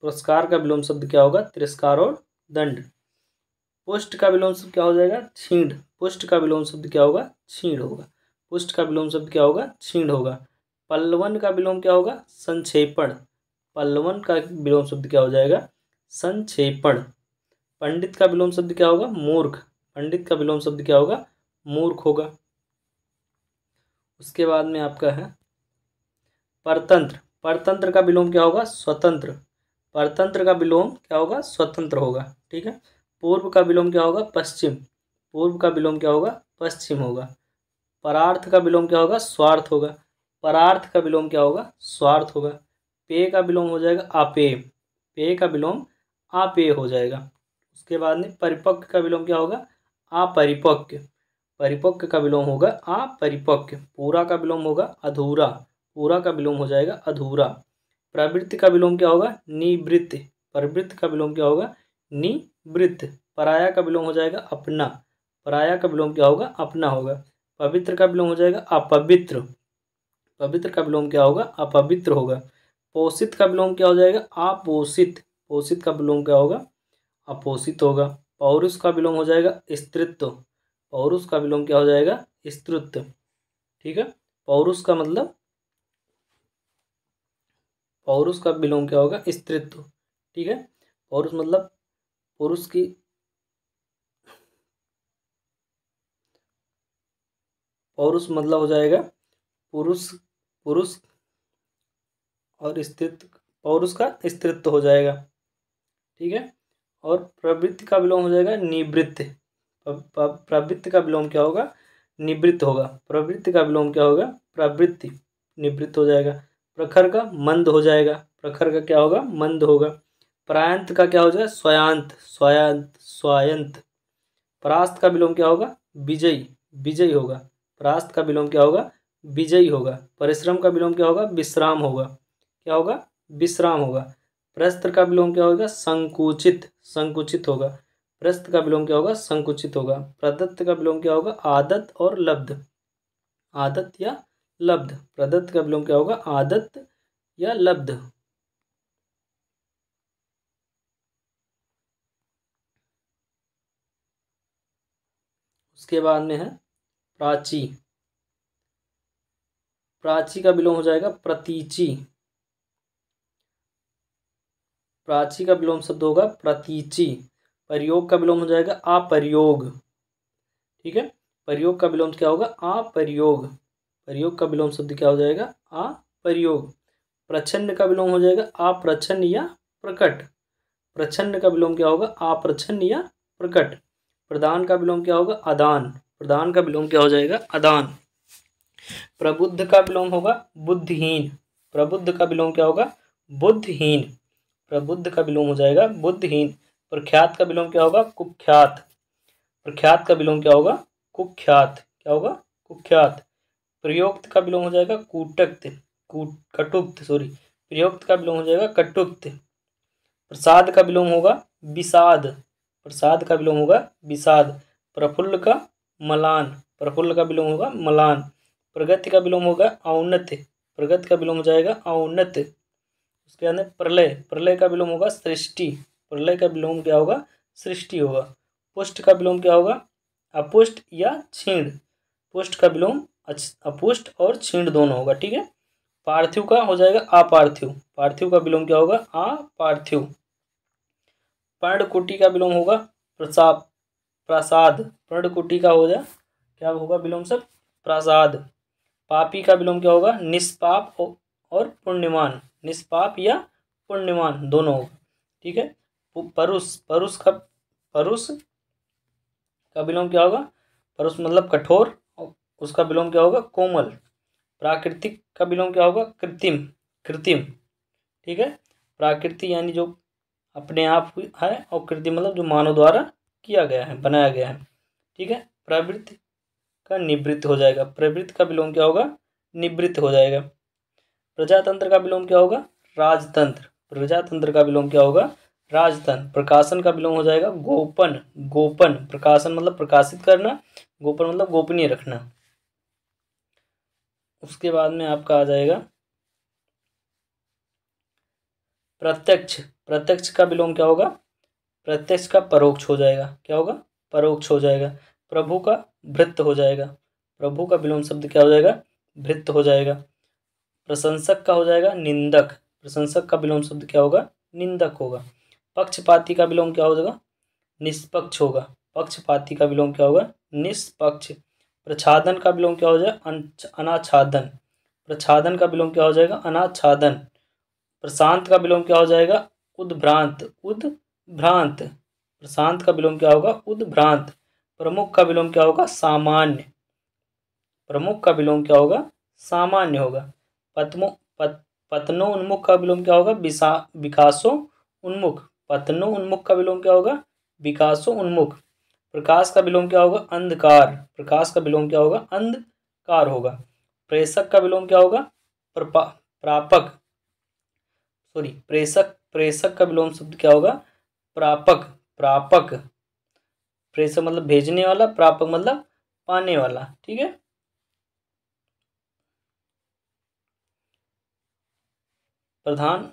पुरस्कार का विलोम शब्द क्या होगा? तिरस्कार और दंड। पुष्ट का विलोम शब्द क्या हो जाएगा? छींड। पुष्ट का विलोम शब्द क्या होगा? छीण होगा। पुष्ट का विलोम शब्द क्या होगा? छीण होगा। पल्लवन का विलोम क्या होगा? संक्षेपण। पल्लवन का विलोम शब्द क्या हो जाएगा? संक्षेपण। पंडित का विलोम शब्द क्या होगा? मूर्ख। पंडित का विलोम शब्द क्या होगा? मूर्ख होगा। उसके बाद में आपका है परतंत्र। परतंत्र का विलोम क्या होगा स्वतंत्र परतंत्र का विलोम क्या होगा स्वतंत्र होगा ठीक है पूर्व का विलोम क्या होगा पश्चिम पूर्व का विलोम क्या होगा पश्चिम होगा परार्थ का विलोम क्या होगा स्वार्थ होगा परार्थ का विलोम क्या होगा स्वार्थ होगा पेय का विलोम हो जाएगा आपेय पेय का विलोम आपेय हो जाएगा उसके बाद में परिपक्व का विलोम क्या होगा अपरिपक्व परिपक्व का विलोम होगा अपरिपक्व पूरा का विलोम होगा अधूरा पूरा का विलोम हो जाएगा अधूरा प्रवृत्ति का विलोम क्या होगा निवृत्त प्रवृत्ति का विलोम क्या होगा निवृत्त पराया का विलोम हो जाएगा अपना पराया का विलोम क्या होगा अपना होगा पवित्र का विलोम हो जाएगा अपवित्र पवित्र का विलोम क्या होगा अपवित्र होगा पोषित का विलोम क्या हो जाएगा अपोषित पोषित का विलोम क्या होगा अपोषित होगा पौरुष का विलोम हो जाएगा स्त्रित्व पौरुष का विलोम क्या हो जाएगा स्त्रुत्व ठीक है पौरुष का मतलब पौरुष का विलोम क्या होगा? स्त्रित्व। ठीक है? पौरुष मतलब पुरुष की पौरुष मतलब हो जाएगा पुरुष पुरुष और स्त्रित्व पौरुष का स्त्रित्व हो जाएगा। ठीक है? और प्रवृत्ति का विलोम हो जाएगा निवृत्त। प्रवृत्ति का विलोम क्या होगा? निवृत्त होगा। प्रवृत्ति का विलोम क्या होगा? प्रवृत्ति। निवृत्त हो जाएगा। प्रखर का मंद हो जाएगा। प्रखर का क्या होगा? मंद होगा। प्रायंत का क्या हो जाएगा? स्वयांत स्वयांत स्वायंत। परास्त का विलोम क्या होगा? विजयी विजयी होगा। परास्त का विलोम क्या होगा? विजयी होगा। परिश्रम का विलोम क्या होगा? विश्राम होगा। क्या होगा? विश्राम होगा। प्रस्त्र का विलोम क्या होगा? संकुचित संकुचित होगा। प्रस्थ का विलोम क्या होगा? संकुचित होगा। प्रदत्त का विलोम क्या होगा? आदत और लब्ध। आदत या लब्ध। प्रदत्त का विलोम क्या होगा? आदत या लब्ध। उसके बाद में है प्राची। प्राची का विलोम हो जाएगा प्रतीची। प्राची का विलोम शब्द होगा प्रतीची। प्रयोग का विलोम हो जाएगा अप्रयोग ठीक है? प्रयोग का विलोम क्या होगा? अप्रयोग प्रयोग का विलोम शब्द क्या हो जाएगा आ प्रयोग प्रच्छन्न का विलोम हो जाएगा आ अप्रच्छन्न या प्रकट प्रच्छन्न का विलोम क्या होगा आ अप्रच्छन्न या प्रकट प्रदान का विलोम क्या होगा अदान प्रदान का विलोम क्या हो जाएगा अदान प्रबुद्ध का विलोम होगा बुद्धहीन प्रबुद्ध का विलोम क्या होगा बुद्धहीन प्रबुद्ध का विलोम हो जाएगा बुद्धहीन प्रख्यात का विलोम क्या होगा कुख्यात प्रख्यात का विलोम क्या होगा कुख्यात क्या होगा कुख्यात प्रयोक्त का विलोम हो जाएगा कूटक्त कूट कटुक्त सॉरी प्रयोक्त का विलोम हो जाएगा कटुक्त प्रसाद का विलोम होगा विषाद प्रसाद का विलोम होगा विषाद प्रफुल्ल का मलान प्रफुल्ल का विलोम होगा मलान प्रगति का विलोम होगा औन्नत्य प्रगति का विलोम हो जाएगा औन्नत्य उसके अंदर प्रलय प्रलय का विलोम होगा सृष्टि प्रलय का विलोम क्या होगा सृष्टि होगा पुष्ट का विलोम क्या होगा अपुष्ट या छीण पुष्ट का विलोम अपुष्ट और छीण दोनों होगा, ठीक है? पार्थिव का हो जाएगा अपार्थिव। पार्थिव का विलोम क्या होगा? अपार्थिव। पर्णकुटी का विलोम होगा प्रसाद। प्रसाद। पर्णकुटी का हो जाए क्या होगा विलोम सब? प्रसाद। पापी का विलोम क्या होगा? निष्पाप और पुण्यमान निष्पाप या पुण्यमान दोनों होगा, ठीक है? परुष। परुष का परुष का विलोम क्या होगा? परुष मतलब कठोर। उसका विलोम क्या होगा? कोमल। प्राकृतिक का विलोम क्या होगा? कृत्रिम। कृत्रिम। ठीक है? प्राकृति यानी जो अपने आप है और कृत्रिम मतलब जो मानव द्वारा किया गया है, बनाया गया है। ठीक है? प्रवृत्ति का निवृत्त हो जाएगा। प्रवृत्त का विलोम क्या होगा? निवृत्त हो जाएगा। प्रजातंत्र का विलोम क्या होगा? राजतंत्र। प्रजातंत्र का विलोम क्या होगा? राजतंत्र। प्रकाशन का विलोम हो जाएगा। गोपन। गोपन। प्रकाशन मतलब प्रकाशित करना। गोपन मतलब गोपनीय रखना। उसके बाद में आपका आ जाएगा। प्रत्यक्ष। प्रत्यक्ष का विलोम क्या होगा? प्रत्यक्ष का परोक्ष हो जाएगा। क्या होगा? परोक्ष हो जाएगा। प्रभु का भृत्त हो जाएगा। प्रभु का विलोम शब्द क्या हो जाएगा? भृत्त हो जाएगा। प्रशंसक का हो जाएगा निंदक। प्रशंसक का विलोम शब्द क्या होगा? निंदक होगा। पक्षपाती का विलोम क्या हो जाएगा? निष्पक्ष होगा। पक्षपाती का विलोम क्या होगा? निष्पक्ष। प्रच्छादन का विलोम क्या हो जाएगा? अनाच्छादन प्रच्छादन का विलोम क्या हो जाएगा? अनाच्छादन प्रशांत का विलोम क्या हो जाएगा? उद्भ्रांत। उद्भ्रांत। प्रशांत का विलोम क्या होगा? उद्भ्रांत। प्रमुख का विलोम क्या होगा? सामान्य। प्रमुख का विलोम क्या होगा? सामान्य होगा। पत्मो, पत, पतनो उन्मुख का विलोम क्या होगा? विकासो उन्मुख। पतनो उन्मुख का विलोम क्या होगा? विकासो उन्मुख। प्रकाश का विलोम क्या होगा? अंधकार। प्रकाश का विलोम क्या होगा? अंधकार होगा। प्रेषक का विलोम क्या होगा? प्रापक। सॉरी प्रेषक प्रेषक का विलोम शब्द क्या होगा? प्रापक प्रापक। प्रेषक मतलब भेजने वाला, प्रापक मतलब पाने वाला। ठीक है? प्रधान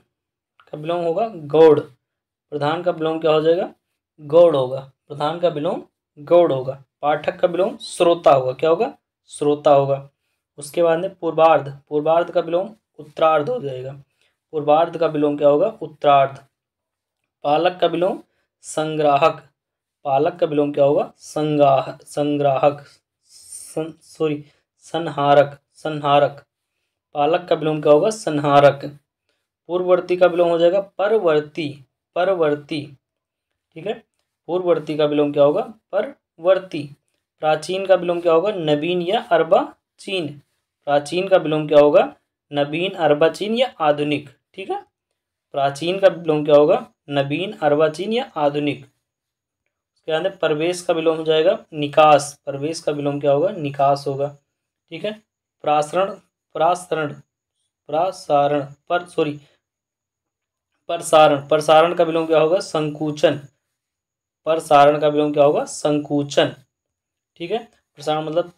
का विलोम होगा गौड़। प्रधान का विलोम क्या हो जाएगा? गौड़ होगा। प्रधान का विलोम गौड़ होगा, पाठक का विलोम श्रोता होगा। क्या होगा? श्रोता होगा। उसके बाद में पूर्वार्ध पूर्वार्ध का विलोम उत्तरार्ध हो जाएगा। पूर्वार्ध का विलोम क्या होगा? उत्तरार्ध। पालक का विलोम संग्राहक। पालक का विलोम क्या होगा? संग्राह, संग्राहक। सॉरी, संहारक संहारक। पालक का विलोम क्या होगा? संहारक। पूर्ववर्ती का विलोम हो जाएगा, परवर्ती परवर्ती। ठीक है? पूर्ववर्ती का विलोम क्या होगा? परवर्ती। प्राचीन का विलोम क्या होगा? नवीन या अर्बाचीन प्राचीन का विलोम क्या होगा? नवीन अर्बाचीन या आधुनिक। ठीक है? प्राचीन का विलोम क्या होगा? नवीन अर्बाचीन या आधुनिक। उसके बाद प्रवेश का विलोम हो जाएगा, निकास। प्रवेश का विलोम क्या होगा? निकास होगा। ठीक है? प्रासरण प्रासरण, प्रासारण, पर सॉरी प्रसारण। प्रसारण का विलोम क्या होगा? संकुचन। प्रसारण का विलोम क्या होगा? संकुचन। ठीक है? प्रसारण मतलब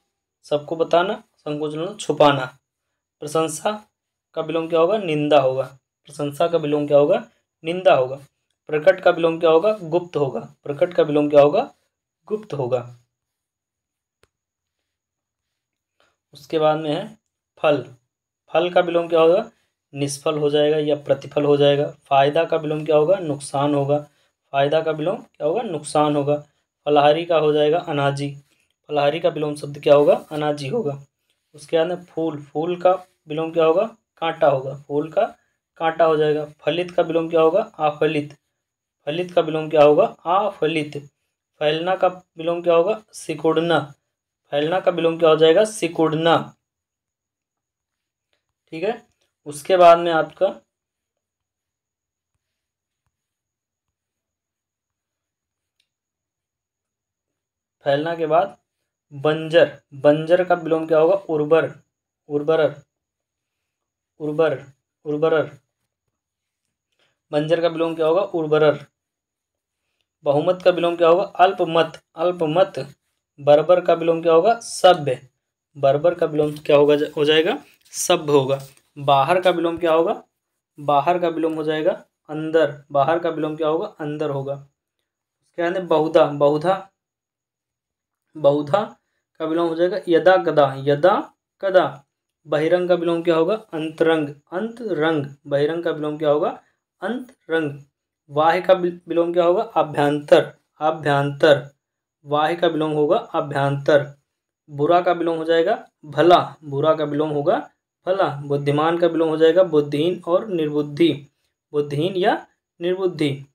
सबको बताना, संकुचन मतलब छुपाना। प्रशंसा का विलोम क्या होगा? निंदा होगा। प्रशंसा का विलोम क्या होगा? निंदा होगा। प्रकट का विलोम क्या होगा? गुप्त होगा। प्रकट का विलोम क्या होगा? गुप्त होगा। उसके बाद में है फल। फल का विलोम क्या होगा? निष्फल हो जाएगा या प्रतिफल हो जाएगा। फ़ायदा का विलोम क्या होगा? नुकसान होगा। फ़ायदा का विलोम क्या होगा? नुकसान होगा। फलहारी का हो जाएगा अनाजी। फलहारी का विलोम शब्द क्या होगा? अनाजी होगा। उसके बाद में फूल। फूल का विलोम क्या होगा? कांटा होगा। फूल का कांटा हो जाएगा। फलित का विलोम क्या होगा? आफलित। फलित का विलोम क्या होगा? आफलित। फैलना का विलोम क्या होगा? सिकुड़ना। फैलना का विलोम क्या हो जाएगा? सिकुड़ना। ठीक है? उसके बाद में आपका फैलना के बाद बंजर बंजर का विलोम क्या होगा? उर्वर, उर्वरर उर्वर, उर्वरर। बंजर का विलोम क्या होगा? उर्वरर। बहुमत का विलोम क्या होगा? अल्पमत अल्पमत। बर्बर का विलोम क्या होगा? सभ्य। बर्बर का विलोम क्या होगा? हो जाएगा, सभ्य होगा। बाहर का विलोम क्या होगा? बाहर का विलोम हो जाएगा, अंदर। बाहर का विलोम क्या होगा? अंदर होगा। है बहुधा बहुधा बहुधा का विलोम हो जाएगा। यदा कदा यदा कदा। बहिरंग का विलोम क्या होगा? अंतरंग। अंतरंग। बहिरंग का विलोम क्या होगा? अंतरंग। वाह का विलोम क्या होगा? अभ्यंतर। अभ्यंतर। वाह का विलोम होगा अभ्यंतर। बुरा का विलोम हो जाएगा भला। बुरा का विलोम होगा भला। बुद्धिमान का विलोम हो जाएगा बुद्धिहीन और निर्बुद्धि। बुद्धिहीन या निर्बुद्धि।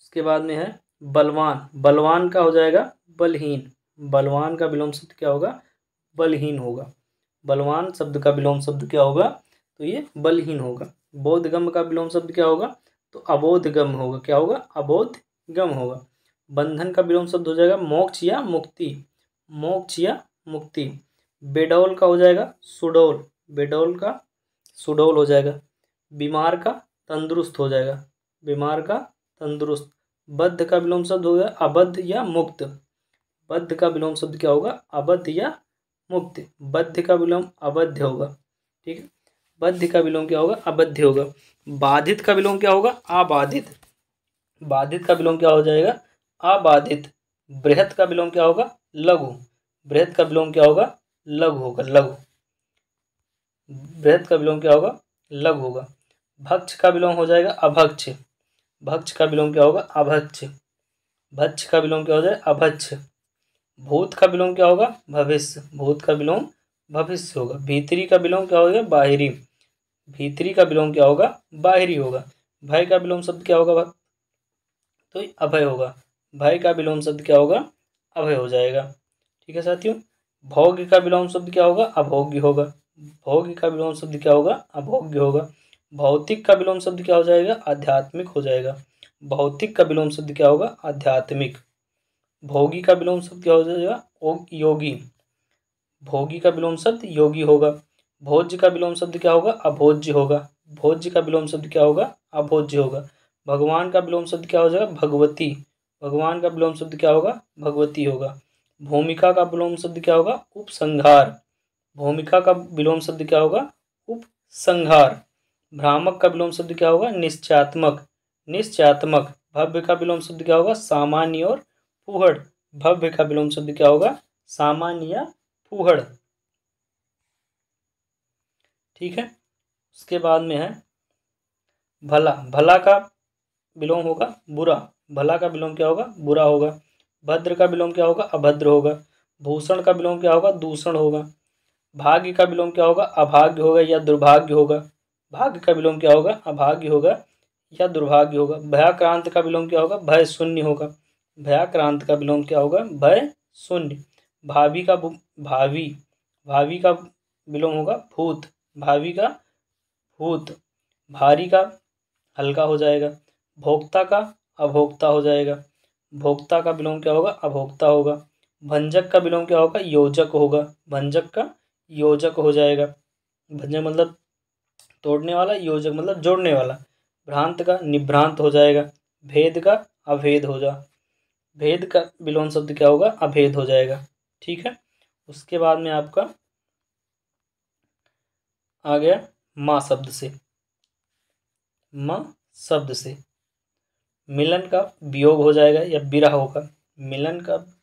उसके बाद में है बलवान। बलवान का हो जाएगा बलहीन। बलवान का विलोम शब्द क्या होगा? बलहीन होगा। बलवान शब्द का विलोम शब्द क्या होगा? तो ये बलहीन होगा। बोधगम का विलोम शब्द क्या होगा? तो अबोधगम होगा। क्या होगा? अबोधगम होगा। बंधन का विलोम शब्द हो जाएगा मोक्ष या मुक्ति। मोक्ष या मुक्ति। बेडौल का हो जाएगा सुडौल। बेडौल का सुडौल हो जाएगा। बीमार का तंदुरुस्त हो जाएगा। बीमार का तंदुरुस्त। बद्ध का विलोम शब्द हो गया अबद्ध या मुक्त बद्ध का विलोम शब्द क्या होगा अबद्ध या मुक्त बद्ध का विलोम अबद्ध होगा ठीक है बद्ध का विलोम क्या होगा अबद्ध होगा बाधित का विलोम क्या होगा अबाधित बाधित का विलोम क्या हो जाएगा अबाधित बृहत का विलोम क्या होगा लघु बृहत का विलोम क्या होगा लघु होगा लघु बृहत का विलोम क्या होगा लघु होगा भक्ष का विलोम हो जाएगा अभक्ष भक्ष का विलोम क्या होगा अभक्ष भक्ष का विलोम क्या हो जाए अभक्ष भूत का विलोम क्या होगा भविष्य भूत का विलोम भविष्य होगा भीतरी का विलोम क्या होगा बाहरी भीतरी का विलोम क्या होगा बाहरी होगा भय का विलोम शब्द क्या होगा तो अभय होगा भय का विलोम शब्द क्या होगा अभय हो जाएगा ठीक है साथियों भोग्य का विलोम शब्द क्या होगा अभोग्य होगा भोग्य का विलोम शब्द क्या होगा अभोग्य होगा भौतिक का विलोम शब्द क्या हो जाएगा आध्यात्मिक हो जाएगा भौतिक का विलोम शब्द क्या होगा आध्यात्मिक भोगी का विलोम शब्द क्या हो जाएगा योगी भोगी का विलोम शब्द योगी होगा भोज्य का विलोम शब्द क्या होगा अभोज्य होगा भोज्य का विलोम शब्द क्या होगा अभोज्य होगा भगवान का विलोम शब्द क्या हो जाएगा भगवती भगवान का विलोम शब्द क्या होगा भगवती होगा भूमिका का विलोम शब्द क्या होगा उपसंहार भूमिका का विलोम शब्द क्या होगा उपसंहार भ्रामक का विलोम शब्द क्या होगा? निश्चयात्मक निश्चयात्मक भव्य का विलोम शब्द क्या होगा? सामान्य और फूहड़। भव्य का विलोम शब्द क्या होगा? सामान्य या फूहड़। ठीक है? उसके बाद में है भला। भला का विलोम होगा बुरा। भला का विलोम क्या होगा? बुरा होगा। भद्र का विलोम क्या होगा? अभद्र होगा। भूषण का विलोम क्या होगा? दूषण होगा। भाग्य का विलोम क्या होगा? अभाग्य होगा या दुर्भाग्य होगा। भाग्य का विलोम क्या होगा? अभाग्य होगा या दुर्भाग्य होगा? भयाक्रांत का विलोम क्या होगा? भय शून्य होगा। भयाक्रांत का विलोम क्या होगा? भय शून्य। भावी का भावी। भावी का विलोम होगा भूत। भावी का भूत। भारी का हल्का हो जाएगा। भोक्ता का अभोक्ता हो जाएगा। भोक्ता का विलोम क्या होगा? अभोक्ता होगा। भंजक का विलोम क्या होगा? योजक होगा। भंजक का योजक हो जाएगा। भंजक मतलब तोड़ने वाला, योजक मतलब जोड़ने वाला। भ्रांत का निभ्रांत हो जाएगा। भेद का अभेद हो जा। भेद का विलोम शब्द क्या होगा? अभेद हो जाएगा। ठीक है? उसके बाद में आपका आ गया माँ शब्द से। माँ शब्द से। मिलन का वियोग हो जाएगा या विरह होगा। मिलन का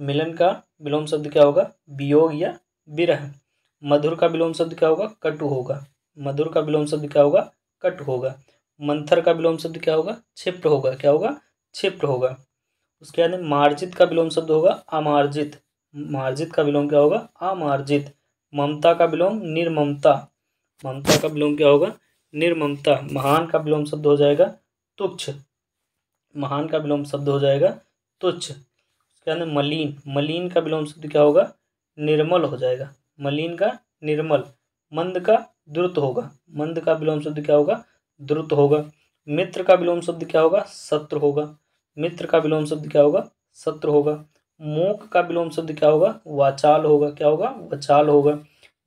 मिलन का विलोम शब्द क्या होगा? वियोग या विरह। मधुर का विलोम शब्द क्या होगा? कटु होगा। मधुर का विलोम शब्द क्या होगा? कट होगा। मंथर का विलोम शब्द क्या होगा? क्षिप्र होगा। क्या होगा? क्षिप्र होगा। उसके बाद मार्जित का विलोम शब्द होगा अमार्जित। मार्जित का विलोम क्या होगा? अमार्जित। ममता का विलोम निर्ममता। ममता का विलोम क्या होगा? निर्ममता। महान का विलोम शब्द हो जाएगा तुच्छ। महान का विलोम शब्द हो जाएगा तुच्छ। उसके बाद मलिन। मलिन का विलोम शब्द क्या होगा? निर्मल हो जाएगा। मलिन का निर्मल। मंद का द्रुत होगा। मंद का विलोम शब्द क्या होगा? द्रुत होगा। मित्र का विलोम शब्द क्या होगा? शत्रु होगा। मित्र का विलोम शब्द क्या होगा? शत्रु होगा। मूक का विलोम शब्द क्या होगा? वाचाल होगा। क्या होगा? वचाल होगा।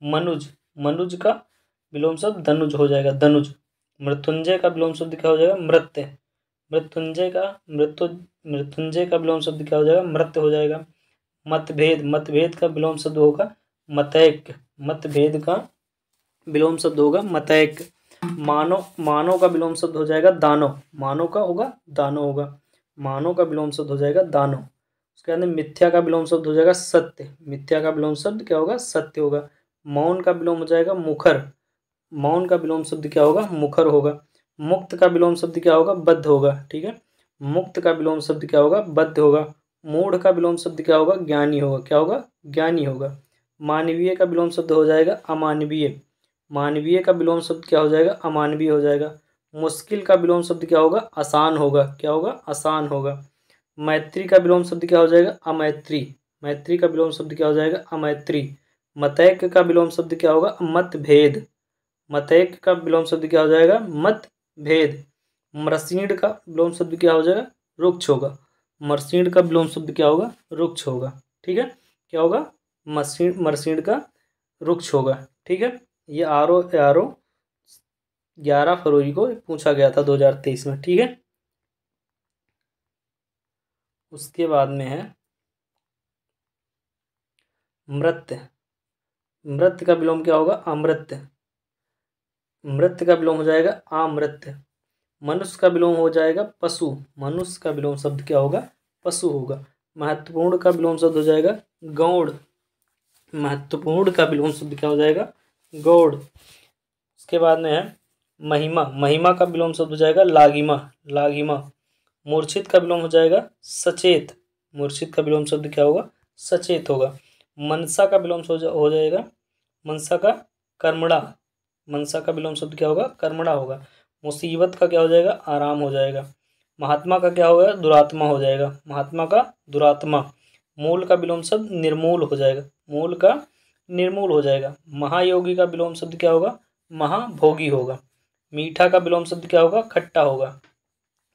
मनुज मनुज का विलोम शब्द धनुज हो जाएगा। धनुज। मृत्युंजय का विलोम शब्द क्या हो जाएगा? मृत्य। मृत्युंजय का मृत्यु, मृत्युंजय का विलोम शब्द क्या हो जाएगा? मृत्य हो जाएगा। मतभेद मतभेद का विलोम शब्द होगा। मतैक मतभेद का विलोम शब्द होगा मतैक मानव मानव का विलोम शब्द हो जाएगा दानो मानव का होगा दानो होगा मानव का विलोम शब्द हो जाएगा दानो उसके अंदर मिथ्या का विलोम शब्द हो जाएगा सत्य मिथ्या का विलोम शब्द क्या होगा सत्य होगा मौन का विलोम हो जाएगा मुखर मौन का विलोम शब्द क्या होगा मुखर होगा मुक्त का विलोम शब्द क्या होगा बद्ध होगा ठीक है मुक्त का विलोम शब्द क्या होगा बद्ध होगा मूढ़ का विलोम शब्द क्या होगा ज्ञानी होगा क्या होगा ज्ञानी होगा मानवीय का विलोम शब्द हो जाएगा अमानवीय मानवीय का विलोम शब्द क्या हो जाएगा? अमानवीय हो जाएगा। मुश्किल का विलोम शब्द क्या होगा? आसान होगा। क्या होगा? आसान होगा। मैत्री का विलोम शब्द क्या हो जाएगा? अमैत्री। मैत्री का विलोम शब्द क्या हो जाएगा? अमैत्री। मतैक का विलोम शब्द क्या होगा? मतभेद। मतैक का विलोम शब्द क्या हो जाएगा? मत भेद मरसीण का विलोम शब्द क्या हो जाएगा? रुक्ष होगा। मरसीण का विलोम शब्द क्या होगा? रुक्ष होगा। ठीक है? क्या होगा? मसीण मरसीण का रुक्ष होगा। ठीक है? ये आर ओ आर ओ ग्यारह फरवरी को पूछा गया था दो हज़ार तेईस में, ठीक है? उसके बाद में है मृत्य मृत का विलोम क्या होगा? अमृत। मृत का विलोम हो जाएगा आमृत्य मनुष्य का विलोम हो जाएगा पशु। मनुष्य का विलोम शब्द क्या होगा? पशु होगा। महत्वपूर्ण का विलोम शब्द हो जाएगा गौड़ महत्वपूर्ण का विलोम शब्द क्या हो जाएगा? गौड़। उसके बाद में है महिमा। महिमा का विलोम शब्द हो जाएगा लागिमा। लागिमा। मूर्छित का विलोम हो जाएगा सचेत। मूर्छित का विलोम शब्द क्या होगा? सचेत होगा। मनसा का विलोम हो जाएगा। मनसा का कर्मणा। मनसा का विलोम शब्द क्या होगा? कर्मणा होगा। मुसीबत का क्या हो जाएगा? आराम हो जाएगा। महात्मा का क्या होगा? दुरात्मा हो जाएगा। महात्मा का दुरात्मा। मूल का विलोम शब्द निर्मूल हो जाएगा। मूल का निर्मूल हो जाएगा। महायोगी का विलोम शब्द क्या होगा? महाभोगी होगा। मीठा का विलोम शब्द क्या होगा? खट्टा होगा।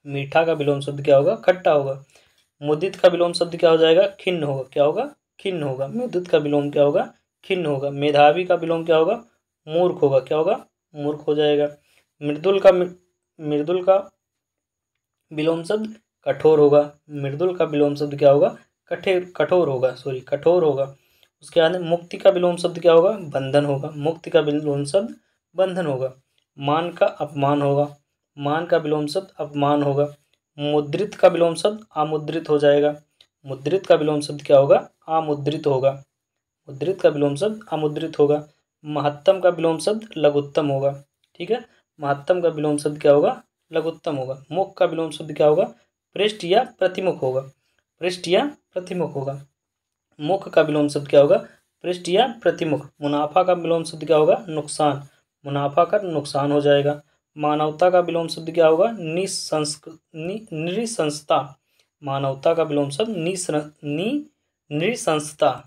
मीठा का विलोम शब्द क्या होगा? खट्टा होगा। मुदित का विलोम शब्द क्या हो जाएगा? खिन्न होगा। क्या होगा? खिन्न होगा। मुदित का विलोम क्या होगा? खिन्न होगा। मेधावी का विलोम क्या होगा? मूर्ख होगा। क्या होगा? मूर्ख हो जाएगा। मृदुल का मृदुल का विलोम शब्द कठोर होगा। मृदुल का विलोम शब्द क्या होगा? कठे कठोर होगा। सॉरी, कठोर होगा। उसके बाद मुक्ति का विलोम शब्द क्या होगा? बंधन होगा। मुक्ति का विलोम शब्द बंधन होगा। मान का अपमान होगा। मान का विलोम शब्द अपमान होगा। मुद्रित का विलोम शब्द आमुद्रित हो जाएगा। मुद्रित का विलोम शब्द क्या होगा? आमुद्रित होगा। मुद्रित का विलोम शब्द आमुद्रित होगा। महत्तम का विलोम शब्द लघुत्तम होगा। ठीक है? महत्तम का विलोम शब्द क्या होगा? लघुत्तम होगा। मुख का विलोम शब्द क्या होगा? पृष्ठ या प्रतिमुख होगा। पृष्ठ या प्रतिमुख होगा। मुख का विलोम शब्द क्या होगा? पृष्ठ या प्रतिमुख। मुनाफा का विलोम शब्द क्या होगा? नुकसान। मुनाफा का नुकसान हो जाएगा। मानवता का विलोम शब्द क्या होगा? निसंस्था। मानवता का विलोम शब्द निसंस्था।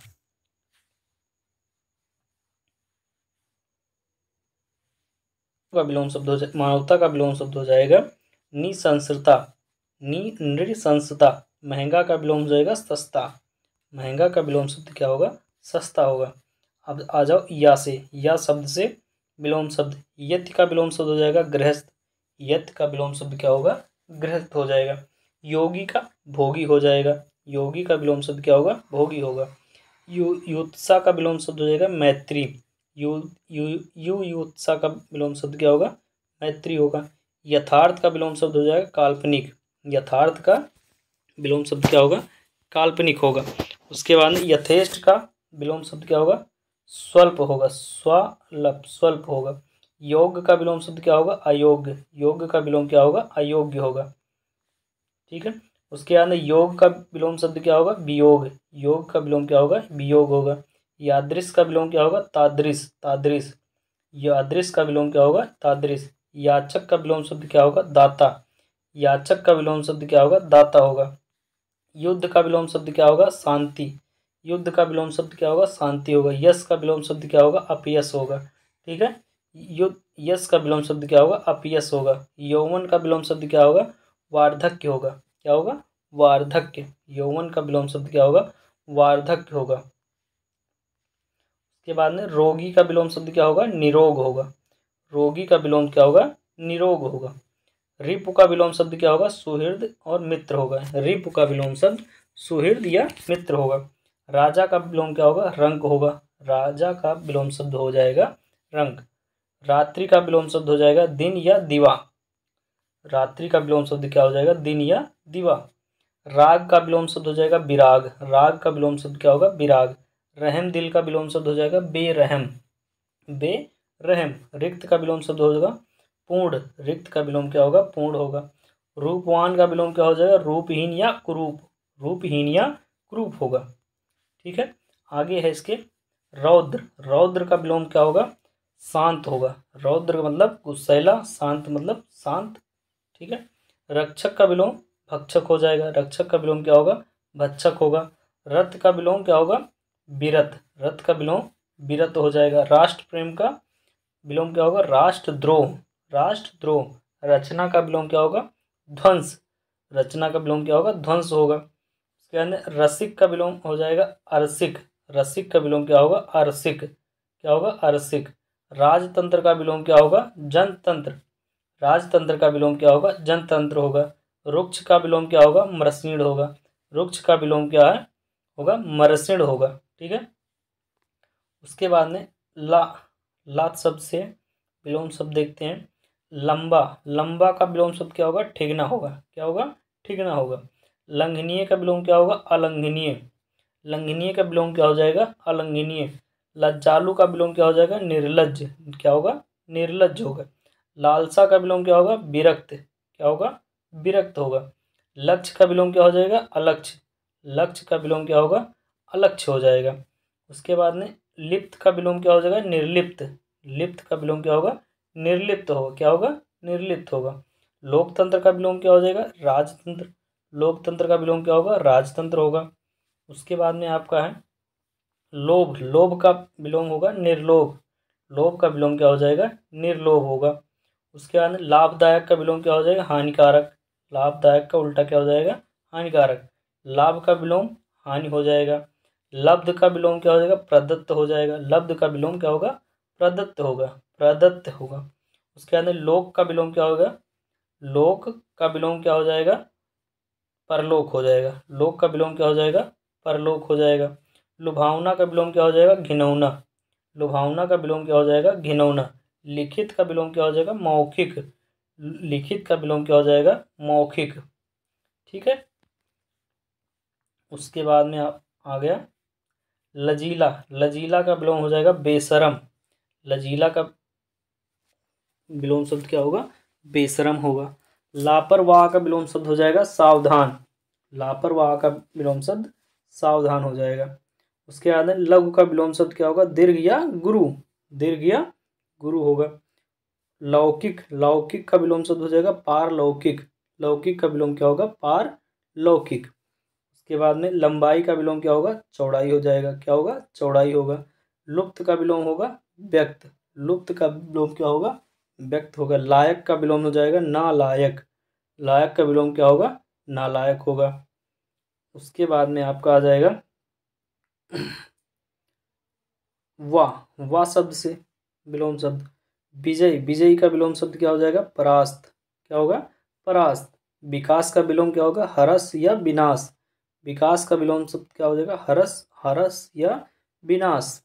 का विलोम शब्द हो जाए मानवता का विलोम शब्द हो जाएगा। निसंसता नि महँगा का विलोम हो जाएगा, सस्ता। महँगा का विलोम शब्द क्या होगा? सस्ता होगा। अब आ जाओ या से। या शब्द से विलोम शब्द। यथ का विलोम शब्द हो जाएगा गृहस्थ। यथ का विलोम शब्द क्या होगा? गृहस्थ हो जाएगा। योगी का भोगी हो जाएगा। योगी का विलोम शब्द क्या होगा? भोगी होगा। यु, युत्सा का विलोम शब्द हो जाएगा मैत्री। यु यु यु, युत्सा का विलोम शब्द क्या होगा? मैत्री होगा। यथार्थ का विलोम शब्द हो जाएगा काल्पनिक। यथार्थ का विलोम शब्द क्या होगा? काल्पनिक होगा। उसके बाद यथेष्ट का विलोम शब्द क्या होगा? स्वल्प होगा। स्वल्प स्वल्प होगा। योग का विलोम शब्द क्या होगा? अयोग्य। योग का विलोम क्या होगा? अयोग्य होगा। ठीक है? उसके बाद योग का विलोम शब्द क्या होगा? वियोग। योग का विलोम क्या होगा? वियोग होगा। यादृश का विलोम क्या होगा? तादृश। तादृश। यादृश का विलोम क्या होगा? तादृश। याचक का विलोम शब्द क्या होगा? दाता। याचक का विलोम शब्द क्या होगा? दाता होगा। युद्ध का विलोम शब्द क्या होगा? शांति। युद्ध का विलोम शब्द क्या होगा? शांति होगा। यश का विलोम शब्द क्या होगा? अपयश होगा। ठीक है? युद्ध यश का विलोम शब्द क्या होगा? अपयश होगा। यौवन का विलोम शब्द क्या होगा? वार्धक्य होगा। क्या होगा? वार्धक्य। यौवन का विलोम शब्द क्या होगा? वार्धक्य होगा। उसके बाद में रोगी का विलोम शब्द क्या होगा? निरोग होगा। रोगी का विलोम क्या होगा? निरोग होगा। रिपु का विलोम शब्द क्या होगा? सुहृद और मित्र होगा। रिपु का विलोम शब्द सुहृद या मित्र होगा। राजा का विलोम क्या होगा? रंग होगा। राजा का विलोम शब्द हो जाएगा रंग रात्रि का विलोम शब्द हो जाएगा दिन या दिवा। रात्रि का विलोम शब्द क्या हो जाएगा? दिन या दिवा। राग का विलोम शब्द हो जाएगा विराग। राग का विलोम शब्द क्या होगा? विराग। रहम दिल का विलोम शब्द हो जाएगा बेरहम। बेरहम। रिक्त का विलोम शब्द हो जाएगा पूर्ण, रिक्त का विलोम क्या होगा? पूर्ण होगा। रूपवान का विलोम क्या हो जाएगा? रूपहीन या क्रूप। रूपहीन या क्रूप होगा। ठीक है? आगे है इसके रौद्र। रौद्र का विलोम क्या होगा? शांत होगा। रौद्र का मतलब गुस्सैला, शांत मतलब शांत। ठीक है? रक्षक का विलोम भक्षक हो जाएगा। रक्षक का विलोम क्या होगा? भक्षक होगा। रथ का विलोम क्या होगा? विरत रथ का विलोम विरत हो जाएगा। राष्ट्र प्रेम का विलोम क्या होगा? राष्ट्रद्रोह। राष्ट्रद्रोह। रचना का विलोम क्या होगा? ध्वंस। रचना का विलोम क्या होगा? ध्वंस होगा। उसके अंदर रसिक का विलोम हो जाएगा अरसिक। रसिक का विलोम क्या होगा? अरसिक। क्या होगा? अरसिक। राजतंत्र का विलोम क्या होगा? जनतंत्र। राजतंत्र का विलोम क्या होगा? जनतंत्र होगा। रुक्ष का विलोम क्या होगा? मरसीण होगा। रुक्ष का विलोम क्या है? होगा मरसीण होगा। ठीक है? उसके बाद में ला, लात शब्द से विलोम शब्द देखते हैं। लंबा लंबा का विलोम शब्द क्या होगा? ठिगना होगा। क्या होगा? ठिगना होगा। लंघनीय का विलोम क्या होगा? अलंघनीय। लंघनीय का विलोम क्या हो जाएगा? अलंघनीय। लज्जालु का विलोम क्या हो जाएगा? निर्लज क्या होगा? निर्लज होगा। लालसा का विलोम क्या होगा? विरक्त। क्या होगा? विरक्त होगा। लक्ष्य का विलोम क्या हो जाएगा? अलक्ष्य। लक्ष्य का विलोम क्या होगा? अलक्ष्य हो जाएगा। उसके बाद में लिप्त का विलोम क्या हो जाएगा? निर्लिप्त। लिप्त का विलोम क्या होगा? निर्लिप्त होगा। क्या होगा? निर्लिप्त होगा। लोकतंत्र का विलोम क्या हो जाएगा? राजतंत्र। लोकतंत्र का विलोम क्या होगा? राजतंत्र होगा। उसके बाद में आपका है लोभ। लोभ का विलोम होगा निर्लोभ। लोभ का विलोम क्या हो जाएगा? निर्लोभ होगा। उसके बाद लाभदायक का विलोम क्या हो जाएगा? हानिकारक। लाभदायक का उल्टा क्या हो जाएगा? हानिकारक। लाभ का विलोम हानि हो जाएगा। लब्ध का विलोम क्या हो जाएगा? प्रदत्त हो जाएगा। लब्ध का विलोम क्या होगा? प्रदत्त होगा। प्रदत्त होगा। उसके बाद लोक का विलोम क्या होगा? लोक का विलोम क्या हो जाएगा? परलोक हो जाएगा। लोक का विलोम क्या हो जाएगा? परलोक हो जाएगा। लुभावना का विलोम क्या हो जाएगा? घिनौना। लुभावना का विलोम क्या हो जाएगा? घिनौना। लिखित का विलोम क्या हो जाएगा? मौखिक। लिखित का विलोम क्या हो जाएगा? मौखिक। ठीक है? उसके बाद में आ गया। लजीला। लजीला का विलोम हो जाएगा बेसरम लजीला का विलोम शब्द क्या होगा? बेशरम होगा। लापरवाह का विलोम शब्द हो जाएगा सावधान। लापरवाह का विलोम शब्द सावधान हो जाएगा। उसके बाद लघु का विलोम शब्द क्या होगा? दीर्घ या गुरु। दीर्घ या गुरु होगा। लौकिक। लौकिक का विलोम शब्द हो जाएगा पारलौकिक। लौकिक का विलोम क्या होगा? पार लौकिक उसके बाद में लंबाई का विलोम क्या होगा? चौड़ाई हो जाएगा। क्या होगा? चौड़ाई होगा। लुप्त का विलोम होगा व्यक्त। लुप्त का विलोम क्या होगा? व्यक्त होगा। लायक का विलोम हो जाएगा, नालायक। लायक का विलोम क्या होगा? नालायक होगा। उसके बाद में आपका आ जाएगा। वाह वाह शब्द से विलोम शब्द। विजय, विजयी का विलोम शब्द क्या हो जाएगा? परास्त। क्या होगा? परास्त। विकास का विलोम क्या होगा? हरस या विनाश। विकास का विलोम शब्द क्या हो जाएगा? हरस हरस या विनाश।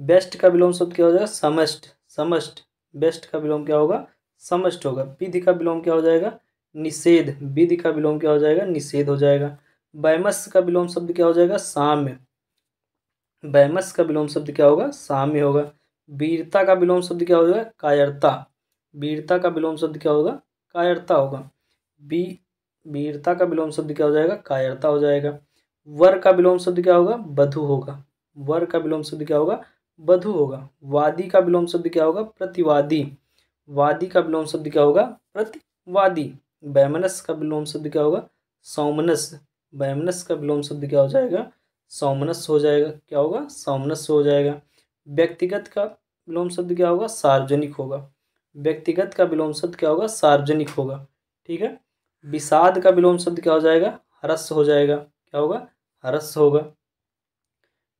बेस्ट का विलोम शब्द क्या हो जाएगा? समष्ट समष्ट। बेस्ट का विलोम क्या होगा? समष्ट होगा। विधि का विलोम क्या हो जाएगा? निषेध। विधि का विलोम क्या हो जाएगा? निषेध हो जाएगा। बैमस का विलोम शब्द क्या हो जाएगा? साम्य। बैमस का विलोम शब्द क्या होगा? साम्य होगा। वीरता का विलोम शब्द क्या हो जाएगा? कायरता। वीरता का विलोम शब्द क्या होगा? कायरता होगा। बी वीरता का विलोम शब्द क्या हो जाएगा? कायरता हो जाएगा। वर का विलोम शब्द क्या होगा? बधु होगा। वर का विलोम शब्द क्या होगा? बधु होगा। वादी का विलोम शब्द क्या होगा? प्रतिवादी। वादी का विलोम शब्द क्या होगा? प्रतिवादी। बैमनस का विलोम शब्द क्या होगा? सौमनस। बैमनस का विलोम शब्द क्या हो जाएगा? सौमनस हो जाएगा। क्या होगा? सौमनस हो जाएगा। व्यक्तिगत का विलोम शब्द क्या होगा? सार्वजनिक होगा। व्यक्तिगत का विलोम शब्द क्या होगा? सार्वजनिक होगा। ठीक है? विषाद का विलोम शब्द क्या हो जाएगा? हरस हो जाएगा। क्या होगा? हरस होगा।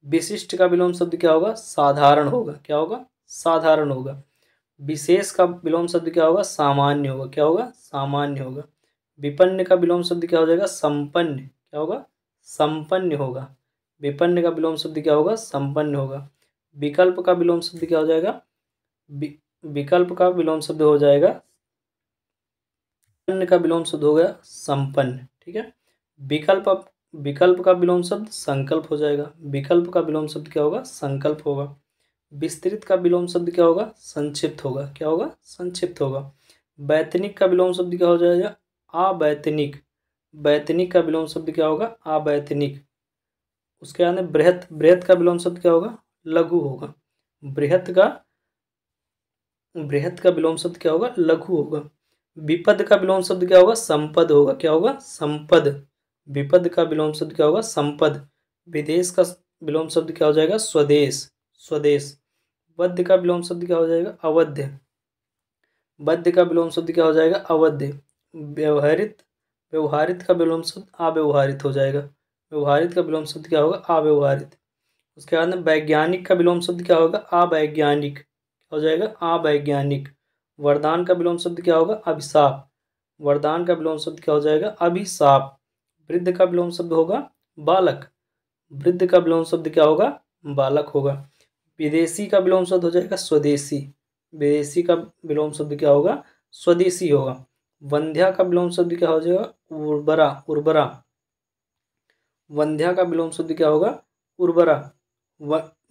विशिष्ट का विलोम शब्द क्या होगा? साधारण होगा। क्या होगा? साधारण होगा। विशेष का विलोम शब्द क्या होगा? सामान्य होगा। क्या होगा? सामान्य होगा। विपन्न का विलोम शब्द क्या हो जाएगा? संपन्न। क्या होगा? संपन्न होगा। विपन्न का विलोम शब्द क्या होगा? संपन्न होगा। विकल्प का विलोम शब्द क्या हो जाएगा? विकल्प का विलोम शब्द हो जाएगा। का विलोम शब्द हो गया संपन्न। ठीक है? विकल्प विकल्प का विलोम शब्द संकल्प हो जाएगा। विकल्प का विलोम शब्द क्या होगा? संकल्प होगा। विस्तृत का विलोम शब्द क्या होगा? संक्षिप्त होगा। क्या होगा? संक्षिप्त होगा। वैतनिक का विलोम शब्द क्या हो जाएगा? अवैतनिक वैतनिक का विलोम शब्द क्या होगा? अवैतनिक उसके आने बृहत बृहत का विलोम शब्द क्या होगा? लघु होगा। बृहत का बृहत का विलोम शब्द क्या होगा? लघु होगा। विपद का विलोम शब्द क्या होगा? संपद होगा। क्या होगा? संपद। विपद का विलोम शब्द क्या होगा? संपद। विदेश का विलोम शब्द क्या हो जाएगा? स्वदेश। स्वदेश। बद्ध का विलोम शब्द क्या हो जाएगा? अवध्य। बद्ध का विलोम शब्द क्या हो जाएगा? अवध्य। व्यवहारित व्यवहारित का विलोम शब्द अव्यवहारित हो जाएगा। व्यवहारित का विलोम शब्द क्या होगा? अव्यवहारित। उसके बाद में वैज्ञानिक का विलोम शब्द क्या होगा? अवैज्ञानिक। क्या हो जाएगा? अवैज्ञानिक। वरदान का विलोम शब्द क्या होगा? अभिशाप। वरदान का विलोम शब्द क्या हो जाएगा? अभिशाप। वृद्ध का विलोम शब्द होगा बालक। वृद्ध का विलोम शब्द क्या होगा? बालक होगा। विदेशी का विलोम शब्द हो जाएगा स्वदेशी। विदेशी का विलोम शब्द क्या होगा? स्वदेशी होगा। वंध्या का विलोम शब्द क्या हो जाएगा? उर्वरा उर्वरा। वंध्या का विलोम शब्द क्या होगा? उर्वरा।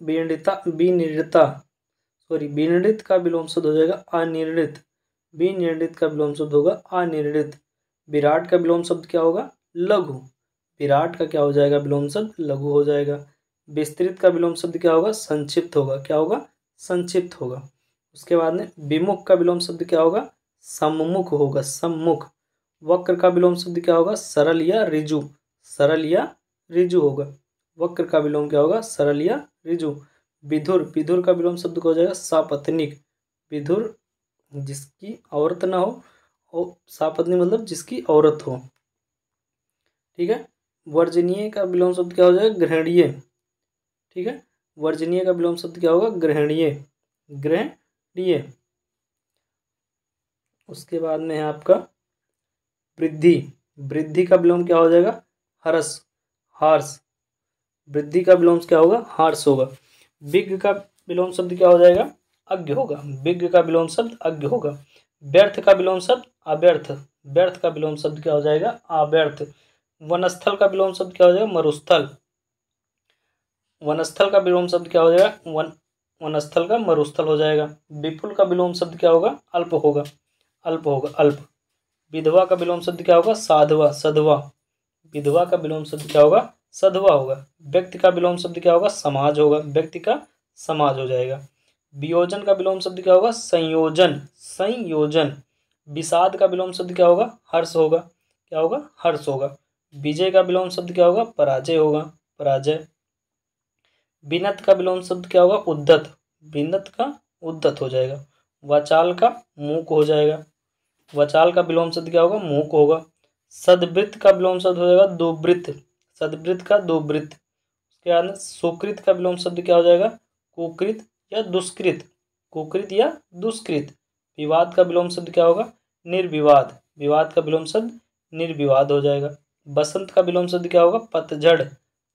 विनृता विनिर्णता सॉरी विनिर्णित का विलोम शब्द हो जाएगा अनिर्णित विनिर्णित का विलोम शब्द होगा अनिर्णित विराट का विलोम शब्द क्या होगा? लघु। विराट का क्या हो जाएगा विलोम शब्द? लघु हो जाएगा। विस्तृत का विलोम शब्द क्या होगा? संक्षिप्त होगा। क्या होगा? संक्षिप्त होगा। उसके बाद में विमुख का विलोम शब्द क्या होगा? सम्मुख होगा। सम्मुख। वक्र का विलोम शब्द क्या होगा? सरल या रिजु। सरल या रिजु होगा। वक्र का विलोम क्या होगा? सरल या रिजु। विधुर। विधुर का विलोम शब्द क्या हो जाएगा? सापत्निक। विधुर जिसकी औरत ना हो और सापत्नी मतलब जिसकी औरत हो। ठीक है? वर्जनीय का विलोम शब्द क्या हो जाएगा? ग्रहणीय। ठीक है? वर्जनीय का विलोम शब्द क्या होगा? ग्रहणीय। ग्रहणीय। उसके बाद में है आपका वृद्धि। वृद्धि का विलोम क्या हो जाएगा? हर्ष। हार्स वृद्धि का विलोम क्या होगा? हार्स होगा। विज्ञ का विलोम शब्द क्या हो जाएगा? अज्ञ होगा। विज्ञ का विलोम शब्द अज्ञ होगा। व्यर्थ का विलोम शब्द अव्यर्थ। व्यर्थ का विलोम शब्द क्या हो जाएगा? अव्यर्थ। वनस्थल का विलोम शब्द क्या हो जाएगा? मरुस्थल। वनस्थल का विलोम शब्द क्या हो जाएगा? वन, वनस्थल का मरुस्थल हो जाएगा। विपुल का विलोम शब्द क्या होगा? अल्प होगा। अल्प होगा, अल्प। विधवा का विलोम शब्द क्या होगा? साधवा, सधवा। विधवा का विलोम शब्द क्या होगा? सधवा होगा। व्यक्ति का विलोम शब्द क्या होगा? समाज होगा। व्यक्ति का समाज हो जाएगा। वियोजन का विलोम शब्द क्या होगा? संयोजन। संयोजन। विषाद का विलोम शब्द क्या होगा? हर्ष होगा। क्या होगा? हर्ष होगा। विजय का विलोम शब्द क्या होगा? पराजय होगा। पराजय। बिनत का विलोम शब्द क्या होगा? उद्दत बिनत का उद्दत हो जाएगा। वचाल का मूक हो जाएगा। वचाल का विलोम शब्द क्या होगा? मूक होगा। सदवृत्त का विलोम शब्द हो जाएगा दुवृत्त। सदवृत्त का दुवृत्त। उसके बाद सुकृत का विलोम शब्द क्या हो जाएगा? कुकृत या दुष्कृत। कुकृत या दुष्कृत। विवाद का विलोम शब्द क्या होगा? निर्विवाद। विवाद का विलोम शब्द निर्विवाद हो जाएगा। बसंत का विलोम शब्द क्या होगा? पतझड़।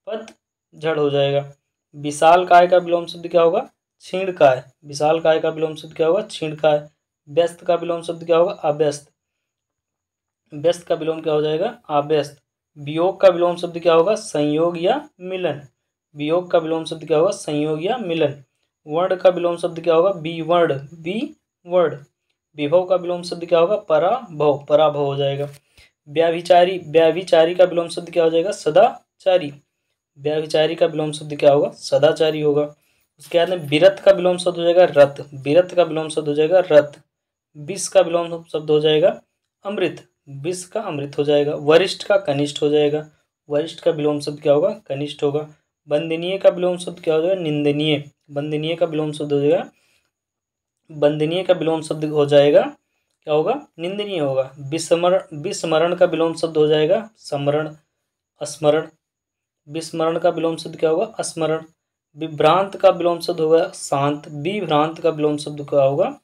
पतझड़ हो जाएगा। विशाल काय का विलोम शब्द क्या होगा? छीण काय। विशाल काय का विलोम शब्द क्या होगा? छीण काय। व्यस्त का विलोम शब्द क्या होगा? अव्यस्त। व्यस्त का विलोम क्या हो जाएगा? अव्यस्त। वियोग का विलोम शब्द क्या होगा? संयोग या मिलन। वियोग का विलोम शब्द क्या होगा? संयोग या मिलन। वर्ण का विलोम शब्द क्या होगा? बी वर्ण बी वर्ण विभव का विलोम शब्द क्या होगा? पराभव। पराभव हो जाएगा। व्याभिचारी व्याभिचारी का विलोम शब्द क्या हो जाएगा? सदाचारी। व्याभिचारी का विलोम शब्द क्या होगा? सदाचारी होगा। उसके बाद में विरत का विलोम शब्द हो जाएगा रथ विरत का विलोम शब्द हो जाएगा रथ विष का विलोम शब्द हो जाएगा अमृत। विष का अमृत हो जाएगा। वरिष्ठ का कनिष्ठ हो जाएगा। वरिष्ठ का विलोम शब्द क्या होगा? कनिष्ठ होगा। वंदनीय का विलोम शब्द क्या हो जाएगा? निंदनीय। वंदनीय का विलोम शब्द हो जाएगा। वंदनीय का विलोम शब्द हो जाएगा क्या होगा? निंदनीय होगा। विस्मरण विस्मरण का विलोम शब्द हो जाएगा। स्मरण स्मरण। विस्मरण का विलोम शब्द क्या होगा? स्मरण। विभ्रांत का विलोम शब्द होगा शांत। विभ्रांत का विलोम शब्द क्या होगा?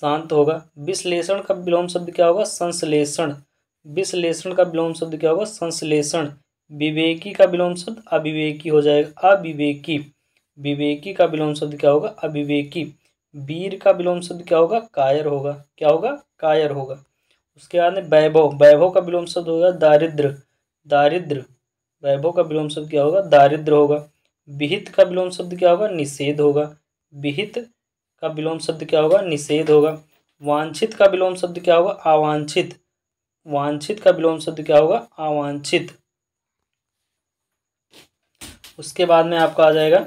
शांत होगा। विश्लेषण का विलोम शब्द क्या होगा? संश्लेषण। विश्लेषण का विलोम शब्द क्या होगा? संश्लेषण। विवेकी का विलोम शब्द अविवेकी हो जाएगा। अविवेकी। विवेकी का विलोम शब्द क्या होगा? अविवेकी। वीर का विलोम शब्द क्या होगा? कायर होगा। क्या होगा? कायर होगा। उसके बाद में वैभव। वैभव का विलोम शब्द होगा दारिद्र। दारिद्र। वैभव का विलोम शब्द क्या होगा? दारिद्र होगा। विहित का विलोम शब्द क्या होगा? निषेध होगा। विहित का विलोम शब्द क्या होगा? निषेध होगा। वांछित का विलोम शब्द क्या होगा? अवांछित। वांछित का विलोम शब्द क्या होगा? अवांछित। उसके बाद में आपका आ जाएगा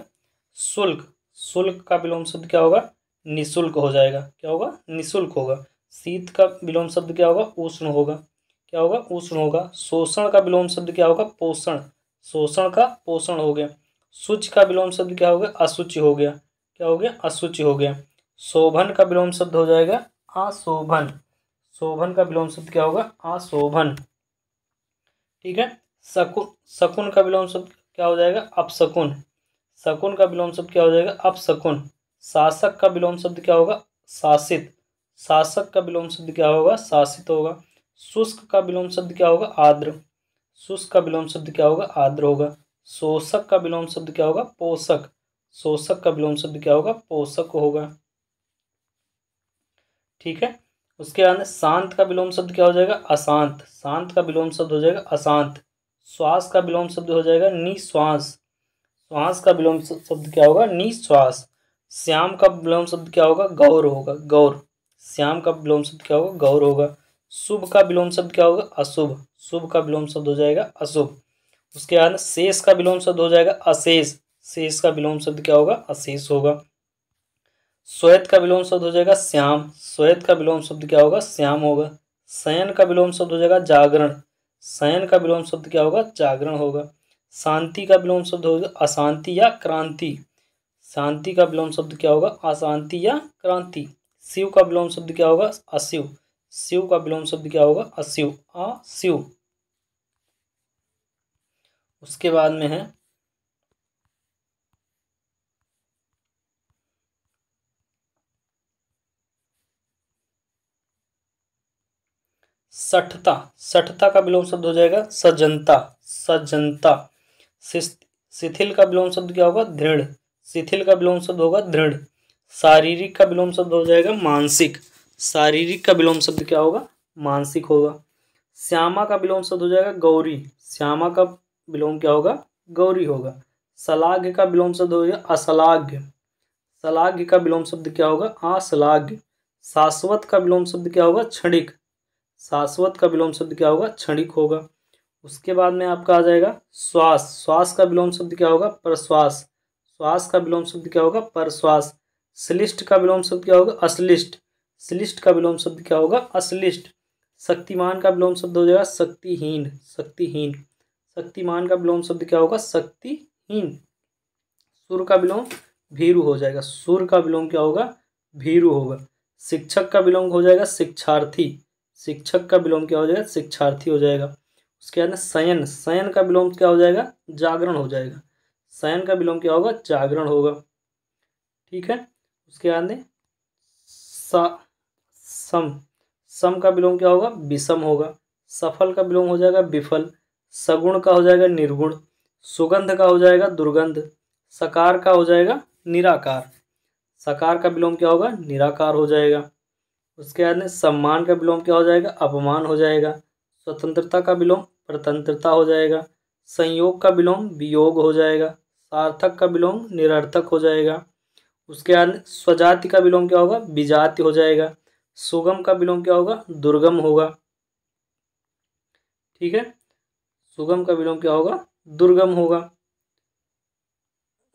शुल्क। शुल्क का विलोम शब्द क्या होगा? निशुल्क हो जाएगा। क्या होगा? निशुल्क होगा। शीत का विलोम शब्द क्या होगा? उष्ण होगा। क्या होगा? उष्ण होगा। शोषण का विलोम शब्द क्या होगा? पोषण। शोषण का पोषण हो गया। शुच का विलोम शब्द क्या हो गया? अशुचि हो गया। क्या हो गया? अशुचि हो गया। शोभन का विलोम शब्द हो जाएगा अशोभन शोभन का विलोम शब्द क्या होगा? अशोभन ठीक है? शकुन शकुन का विलोम शब्द क्या हो जाएगा? अपशकुन। शकुन का विलोम शब्द क्या हो जाएगा? अपशकुन। शासक का विलोम शब्द क्या होगा शासित शासक का विलोम शब्द क्या होगा शासित होगा शुष्क का विलोम शब्द क्या होगा आर्द्र शुष्क का विलोम शब्द क्या होगा आर्द्र होगा शोषक का विलोम शब्द क्या होगा पोषक शोषक का विलोम शब्द क्या होगा पोषक होगा ठीक है उसके बाद शांत का विलोम शब्द क्या हो जाएगा अशांत शांत का विलोम शब्द हो जाएगा अशांत श्वास का विलोम शब्द हो जाएगा निश्वास श्वास का विलोम शब्द क्या होगा निश्वास श्याम का विलोम शब्द क्या होगा गौर होगा गौर श्याम का विलोम शब्द क्या होगा गौर होगा शुभ का विलोम शब्द क्या होगा अशुभ शुभ का विलोम शब्द हो जाएगा अशुभ उसके बाद शेष का विलोम शब्द हो जाएगा अशेष शेष का विलोम शब्द क्या होगा अशेष होगा श्वेत का विलोम शब्द हो जाएगा श्याम श्वेत का विलोम शब्द क्या होगा श्याम होगा शयन का विलोम शब्द हो जाएगा जागरण शयन का विलोम शब्द क्या होगा जागरण होगा शांति का विलोम शब्द होगा अशांति या क्रांति शांति का विलोम शब्द क्या होगा? अशांति या क्रांति। शिव का विलोम शब्द क्या होगा? अशिव। शिव का विलोम शब्द क्या होगा? अशिव। अशिव। उसके बाद में है। सठता। सठता का विलोम शब्द हो जाएगा सजनता। सजनता। शिथिल का विलोम शब्द क्या होगा? दृढ़। शिथिल का विलोम शब्द होगा दृढ़ शारीरिक का विलोम शब्द हो जाएगा मानसिक शारीरिक का विलोम शब्द क्या होगा मानसिक होगा श्यामा का विलोम शब्द हो जाएगा गौरी श्यामा का विलोम क्या होगा गौरी होगा सलाघ्य का विलोम शब्द हो जाएगा असलाघ्य सलाघ्य का विलोम शब्द क्या होगा असलाघ्य शाश्वत का विलोम शब्द क्या होगा क्षणिक शाश्वत का विलोम शब्द क्या होगा क्षणिक होगा उसके बाद में आपका आ जाएगा श्वास श्वास का विलोम शब्द क्या होगा प्रश्वास श्वास का विलोम शब्द क्या होगा परश्वास श्लिष्ट का विलोम शब्द क्या होगा अश्लिष्ट श्लिष्ट का विलोम शब्द क्या होगा अश्लिष्ट शक्तिमान का विलोम शब्द हो जाएगा शक्तिहीन शक्तिहीन शक्तिमान का विलोम शब्द क्या होगा शक्तिहीन सुर का विलोम भीरु हो जाएगा सुर का विलोम क्या होगा भीरु होगा शिक्षक का विलोम हो जाएगा शिक्षार्थी शिक्षक का विलोम क्या हो जाएगा शिक्षार्थी हो जाएगा उसके बाद शयन शयन का विलोम क्या हो जाएगा जागरण हो जाएगा शयन का विलोम क्या होगा? जागरण होगा। ठीक है? उसके बाद में सम। सम का विलोम क्या होगा? विषम होगा। सफल का विलोम हो जाएगा विफल। सगुण का हो जाएगा निर्गुण। सुगंध का हो जाएगा दुर्गंध। सकार का हो जाएगा निराकार। सकार का विलोम क्या होगा? निराकार हो जाएगा। उसके बाद में सम्मान का विलोम क्या हो जाएगा? अपमान हो जाएगा। स्वतंत्रता का विलोम प्रतंत्रता हो जाएगा। संयोग का विलोम वियोग हो जाएगा। सार्थक का विलोम निरर्थक हो जाएगा। उसके बाद स्वजाति का विलोम क्या होगा? विजाति हो जाएगा। सुगम का विलोम क्या होगा? दुर्गम होगा। ठीक है? सुगम का विलोम क्या होगा? दुर्गम होगा।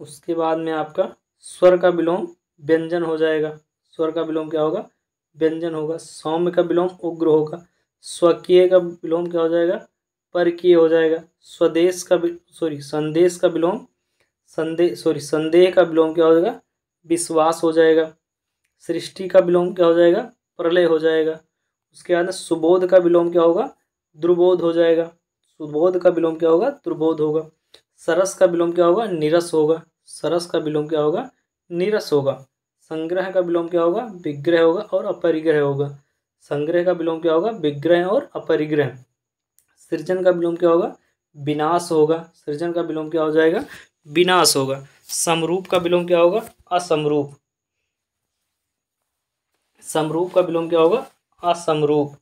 उसके बाद में आपका स्वर का विलोम व्यंजन हो जाएगा। स्वर का विलोम क्या होगा? व्यंजन होगा। सौम्य का विलोम उग्र होगा। स्वकीय का विलोम क्या हो जाएगा? परकीय हो जाएगा। स्वदेश का सॉरी संदेश का विलोम संदेह सॉरी संदेह का विलोम क्या हो जाएगा विश्वास हो जाएगा सृष्टि का विलोम क्या हो जाएगा प्रलय हो जाएगा उसके बाद सुबोध का विलोम क्या होगा द्रुबोध हो जाएगा सुबोध का विलोम क्या होगा द्रुबोध होगा सरस का विलोम क्या होगा निरस होगा सरस का विलोम क्या होगा निरस होगा संग्रह का विलोम क्या होगा विग्रह होगा और अपरिग्रह होगा संग्रह का विलोम क्या होगा विग्रह और अपरिग्रह सृजन का विलोम क्या होगा विनाश होगा सृजन का विलोम क्या हो जाएगा विनाश होगा। समरूप का विलोम क्या होगा? असमरूप। समरूप का विलोम क्या होगा? असमरूप।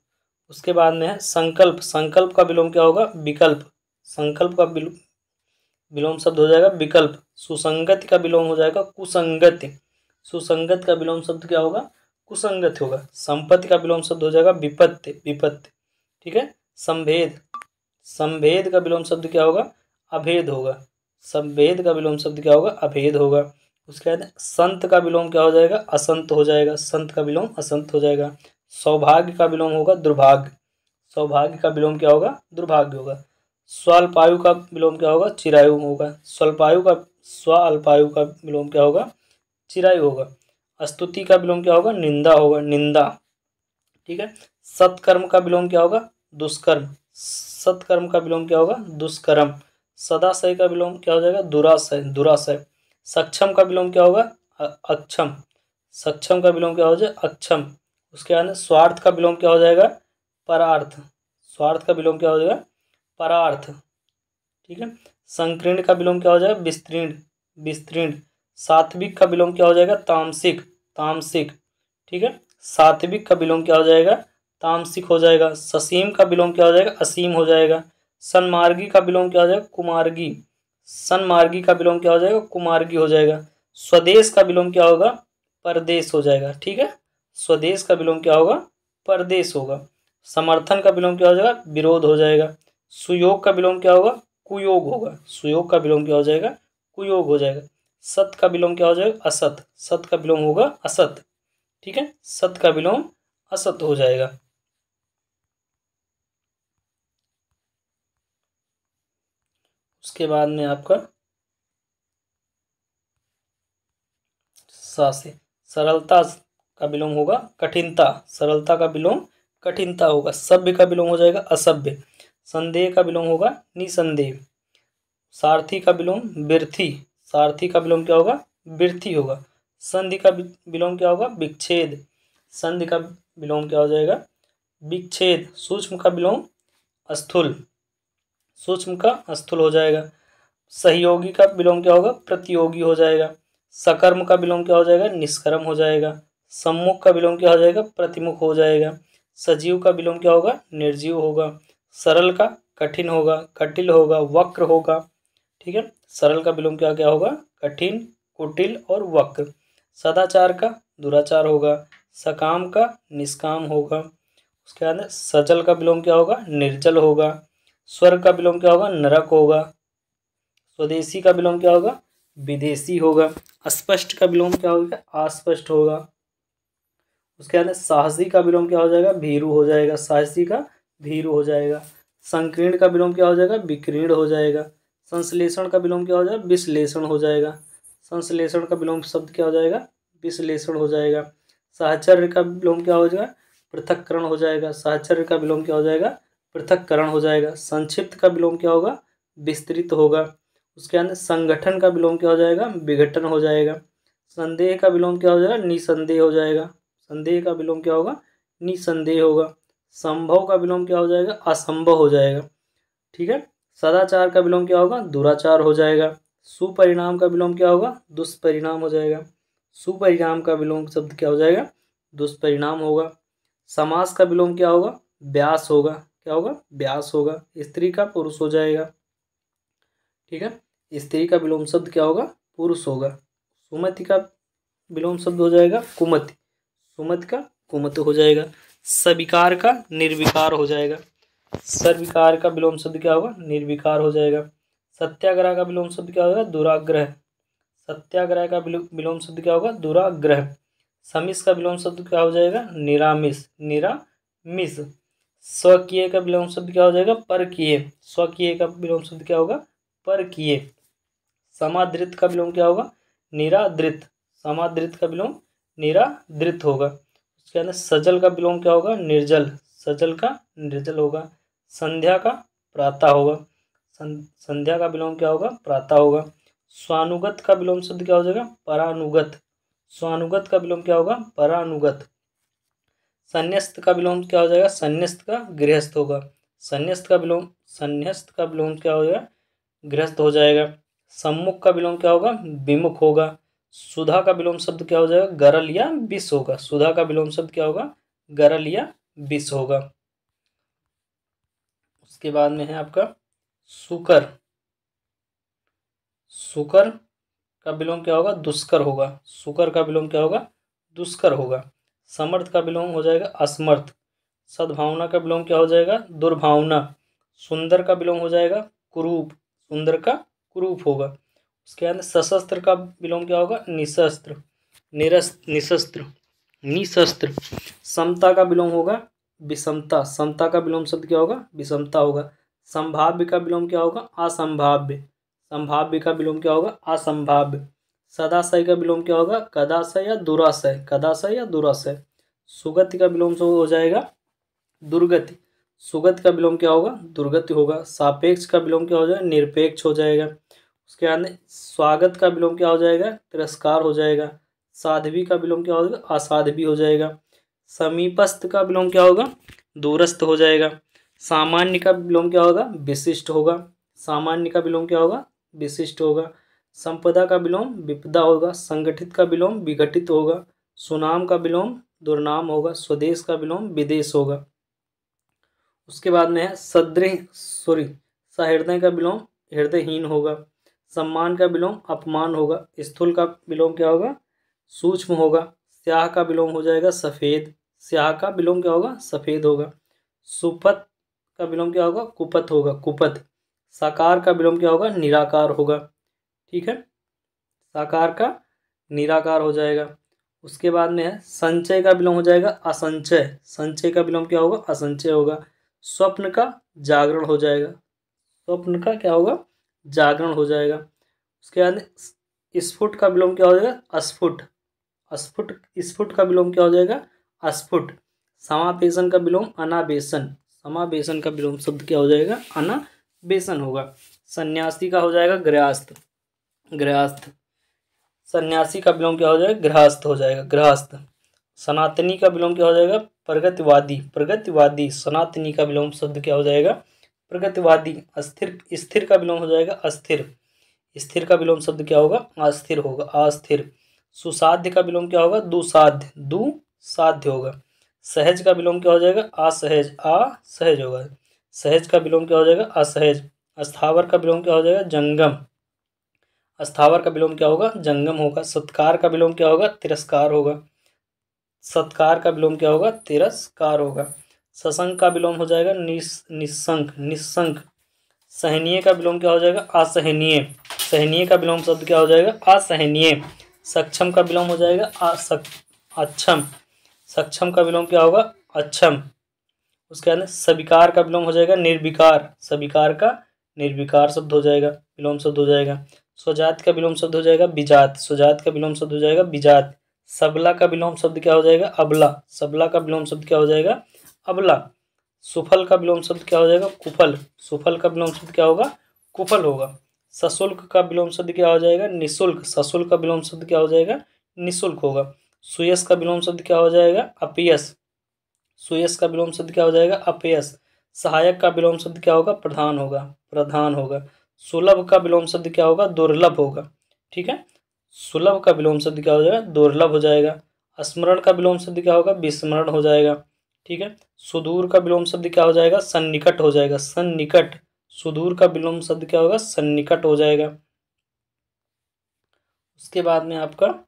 उसके बाद में है संकल्प। संकल्प का विलोम क्या होगा? विकल्प। संकल्प का विलोम शब्द हो जाएगा विकल्प। सुसंगत का विलोम हो जाएगा कुसंगत। सुसंगत का विलोम शब्द क्या होगा? कुसंगत होगा। संपत्ति का विलोम शब्द हो जाएगा विपत्ति। विपत्ति। ठीक है? संभेद। संभेद का विलोम शब्द क्या होगा? अभेद होगा। संभेद का विलोम शब्द क्या होगा अभेद होगा उसके बाद संत का विलोम क्या हो जाएगा असंत हो जाएगा संत का विलोम असंत हो जाएगा सौभाग्य का विलोम होगा दुर्भाग्य सौभाग्य का विलोम क्या होगा दुर्भाग्य होगा स्वल्पायु का विलोम क्या होगा चिरायु होगा स्वल्पायु का स्व अल्पायु का विलोम क्या होगा चिरायु होगा स्तुति का विलोम क्या होगा निंदा होगा निंदा ठीक है सत्कर्म का विलोम क्या होगा दुष्कर्म सत्कर्म का विलोम क्या होगा दुष्कर्म सदाशय का विलोम क्या हो जाएगा? दुराशय दुराशय। सक्षम का विलोम क्या होगा? अक्षम। सक्षम का विलोम क्या हो जाएगा अक्षम। उसके बाद स्वार्थ का विलोम क्या हो जाएगा? परार्थ। स्वार्थ का विलोम क्या हो जाएगा? परार्थ। ठीक है? संकीर्ण का विलोम क्या हो जाएगा? विस्तीर्ण। विस्तीर्ण। सात्विक का विलोम क्या हो जाएगा? तामसिक। तामसिक। ठीक है? सात्विक का विलोम क्या हो जाएगा? तामसिक हो जाएगा। ससीम का विलोम क्या हो जाएगा? असीम हो जाएगा। सनमार्गी का विलोम क्या हो जाएगा कुमार्गी सनमार्गी का विलोम क्या हो जाएगा कुमार्गी हो जाएगा स्वदेश का विलोम क्या होगा परदेश हो जाएगा ठीक है स्वदेश का विलोम क्या होगा परदेश होगा समर्थन का विलोम क्या हो जाएगा विरोध हो जाएगा सुयोग का विलोम क्या होगा कुयोग होगा सुयोग का विलोम क्या हो जाएगा कुयोग हो जाएगा सत का विलोम क्या हो जाएगा असत सत का विलोम होगा असत ठीक है सत का विलोम असत हो जाएगा उसके बाद में आपका सा से सरलता का विलोम होगा, कठिनता। सरलता का विलोम, कठिनता होगा। सभ्य का विलोम हो जाएगा, असभ्य। संदेह का विलोम होगा, निसंदेह। सारथी का विलोम, बिरथी। सारथी का विलोम क्या होगा? बिरथी होगा। संधि का विलोम क्या होगा? विच्छेद। संधि का विलोम क्या हो जाएगा? विच्छेद। सूक्ष्म का विलोम, स्थूल। सूक्ष्म का स्थूल हो जाएगा। सहयोगी का विलोम क्या होगा? प्रतियोगी हो जाएगा। सकर्म का विलोम क्या हो जाएगा? निष्कर्म हो जाएगा। सम्मुख का विलोम क्या हो जाएगा? प्रतिमुख हो जाएगा। सजीव का विलोम क्या होगा? निर्जीव होगा। सरल का कठिन होगा। कटिल होगा। वक्र होगा। ठीक है? सरल का विलोम क्या क्या होगा? कठिन, कुटिल और वक्र। सदाचार का दुराचार होगा। सकाम का निष्काम होगा। उसके बाद सजल का विलोम क्या होगा? निर्जल होगा। स्वर्ग का विलोम क्या होगा? नरक होगा। स्वदेशी का विलोम क्या होगा? विदेशी होगा। अस्पष्ट का विलोम क्या होगा? अस्पष्ट होगा। उसके बाद साहसी का विलोम क्या हो जाएगा? भीरू हो जाएगा। साहसी का भीरू हो जाएगा। संकीर्ण का विलोम क्या हो जाएगा? विकीर्ण हो जाएगा। संश्लेषण का विलोम क्या हो जाएगा? विश्लेषण हो जाएगा। संश्लेषण का विलोम शब्द क्या हो जाएगा? विश्लेषण हो जाएगा। साहचर्य का विलोम क्या हो जाएगा? पृथककरण हो जाएगा। साहचर्य का विलोम क्या हो जाएगा? पृथककरण हो जाएगा। संक्षिप्त का विलोम क्या होगा? विस्तृत होगा। उसके अंदर संगठन का विलोम क्या हो जाएगा? विघटन हो जाएगा। संदेह का विलोम क्या हो जाएगा? निसंदेह हो जाएगा। संदेह का विलोम क्या होगा? निसंदेह होगा। संभव का विलोम क्या हो जाएगा? असंभव हो जाएगा। ठीक है? सदाचार का विलोम क्या होगा? दुराचार हो जाएगा। सुपरिणाम का विलोम क्या होगा? दुष्परिणाम हो जाएगा। सुपरिणाम का विलोम शब्द क्या हो जाएगा? दुष्परिणाम होगा। समास का विलोम क्या होगा? व्यास होगा। क्या होगा? व्यास होगा। स्त्री का पुरुष हो जाएगा। ठीक है? स्त्री का विलोम शब्द क्या होगा? पुरुष होगा। सुमति का विलोम शब्द हो जाएगा कुमति। सुमति का कुमत हो जाएगा। सविकार का निर्विकार हो जाएगा। सर्विकार का विलोम शब्द क्या होगा? निर्विकार हो जाएगा। सत्याग्रह का विलोम शब्द क्या होगा? दुराग्रह। सत्याग्रह का विलोम शब्द क्या होगा? दुराग्रह। समिस का विलोम शब्द क्या हो जाएगा? निरामिस निरामिस स्वकीय का विलोम शब्द क्या हो जाएगा? पर किए स्वकीय का विलोम शब्द क्या होगा? पर किए समादृत का विलोम क्या होगा? निरादृत। समादृत का विलोम निरादृत होगा। उसके अंदर सजल का विलोम क्या होगा? निर्जल। सजल का निर्जल होगा। संध्या का प्रातः होगा। संध्या का विलोम क्या होगा? प्रातः होगा। स्वानुगत का विलोम शब्द क्या हो जाएगा? परानुगत। स्वानुगत का विलोम क्या होगा? परानुगत। संन्यास्त का विलोम क्या हो जाएगा? संन्यास्त का गृहस्थ होगा। संन्यास्त का विलोम, संन्यास्त का विलोम क्या हो जाएगा? गृहस्थ हो जाएगा। सम्मुख का विलोम क्या होगा? विमुख होगा। सुधा का विलोम शब्द क्या हो जाएगा? गरल या विष होगा। सुधा का विलोम शब्द क्या होगा? गरल या विष होगा। उसके बाद में है आपका सुकर। सुकर का विलोम क्या होगा? दुष्कर होगा। सुकर का विलोम क्या होगा? दुष्कर होगा। समर्थ का विलोम हो जाएगा, असमर्थ। सद्भावना का विलोम क्या हो जाएगा? दुर्भावना। सुंदर का विलोम हो जाएगा, कुरूप। सुंदर का कुरूप होगा। उसके बाद सशस्त्र का विलोम क्या होगा? निशस्त्र। निरस्त निशस्त्र। निशस्त्र। समता का विलोम होगा, विषमता। समता का विलोम शब्द क्या होगा? विषमता होगा। संभाव्य का विलोम क्या होगा? असंभाव्य। संभाव्य का विलोम क्या होगा? असंभाव्य। सदाशय का विलोम क्या होगा? कदाशय या दुराशय। कदाशय या दुराशय। सुगति का विलोम हो जाएगा दुर्गति। सुगत का विलोम क्या होगा? दुर्गति होगा। सापेक्ष का विलोम क्या हो जाएगा? निरपेक्ष हो जाएगा। उसके बाद स्वागत का विलोम क्या हो जाएगा? तिरस्कार हो जाएगा। साध्वी का विलोम क्या होगा असाध्वी हो जाएगा। समीपस्थ का विलोम क्या होगा? दूरस्थ हो जाएगा। सामान्य का विलोम क्या होगा? विशिष्ट होगा। सामान्य का विलोम क्या होगा? विशिष्ट होगा। संपदा का विलोम, विपदा होगा, संगठित का विलोम, विघटित होगा, सुनाम का विलोम, दुर्नाम होगा, स्वदेश का विलोम, विदेश होगा। उसके बाद में है सदृह सॉरी। सहृदय का विलोम, हृदयहीन होगा। सम्मान का विलोम, अपमान होगा। स्थूल का विलोम क्या होगा? सूक्ष्म होगा। स्याह का विलोम हो जाएगा सफ़ेद। स्याह का विलोम क्या होगा? सफ़ेद होगा। सुपत का विलोम क्या होगा? कुपथ होगा। कुपत साकार का विलोम क्या होगा? निराकार होगा। ठीक है? साकार का निराकार हो जाएगा। उसके बाद में है, संचय का विलोम हो जाएगा, असंचय। संचय का विलोम क्या होगा? असंचय होगा। स्वप्न का जागरण हो जाएगा। स्वप्न का क्या होगा? जागरण हो जाएगा। उसके बाद स्फुट का विलोम क्या हो जाएगा? अस्फुट। अस्फुट, स्फुट का विलोम क्या हो जाएगा? अस्फुट। समापेशन का विलोम अनाबेसन समावेशन का विलोम शब्द क्या हो जाएगा? अनाबेसन होगा। सन्यासी का हो जाएगा गृहस्थ। गृहस्थ। सन्यासी का विलोम क्या हो जाएगा? गृहस्थ हो जाएगा। गृहस्थ। सनातनी का विलोम क्या हो जाएगा? प्रगतिवादी। प्रगतिवादी। सनातनी का विलोम शब्द क्या हो जाएगा? प्रगतिवादी। अस्थिर, स्थिर का विलोम हो जाएगा। अस्थिर। स्थिर का विलोम शब्द क्या होगा? अस्थिर होगा। अस्थिर। सुसाध्य का विलोम क्या होगा? दुसाध्य। दुसाध्य होगा। सहज का विलोम क्या हो जाएगा? असहज। असहज होगा। सहज का विलोम क्या हो जाएगा? असहज। अस्थावर का विलोम क्या हो जाएगा? जंगम। अस्थावर का विलोम क्या होगा? जंगम होगा। सत्कार का विलोम क्या होगा? तिरस्कार होगा। सत्कार का विलोम क्या होगा? तिरस्कार होगा। ससंग का विलोम हो जाएगा निस निशंक निशंक सहनीय का विलोम क्या हो जाएगा? असहनीय। सहनीय का विलोम शब्द क्या हो जाएगा? असहनीय। सक्षम का विलोम हो जाएगा? असक अक्षम। सक्षम का विलोम क्या होगा? अक्षम। उसके बाद सविकार का विलोम हो जाएगा निर्विकार। सविकार का निर्विकार शब्द हो जाएगा। विलोम शब्द हो जाएगा। स्वजात का विलोम शब्द हो जाएगा बिजात स्वजात का विलोम शब्द हो जाएगा बिजात सबला का विलोम शब्द क्या हो जाएगा अबला सबला का विलोम शब्द क्या हो जाएगा अबला सुफल का विलोम शब्द क्या हो जाएगा कुफल सुफल का विलोम शब्द क्या होगा कुफल होगा सशुल्क का विलोम शब्द क्या हो जाएगा निशुल्क सशुल्क का विलोम शब्द क्या हो जाएगा निशुल्क होगा सुयस का विलोम शब्द क्या हो जाएगा अपयस सुयस का विलोम शब्द क्या हो जाएगा अपयस सहायक का विलोम शब्द क्या होगा प्रधान होगा प्रधान होगा सुलभ का विलोम शब्द क्या होगा? दुर्लभ होगा। ठीक है? सुलभ का विलोम शब्द क्या हो जाएगा? दुर्लभ हो जाएगा। स्मरण का विलोम शब्द क्या होगा? विस्मरण हो जाएगा। ठीक है? सुदूर का विलोम शब्द क्या हो जाएगा? सन्निकट हो जाएगा। सन्निकट। सुदूर का विलोम शब्द क्या होगा? सन्निकट हो जाएगा। उसके बाद में आपका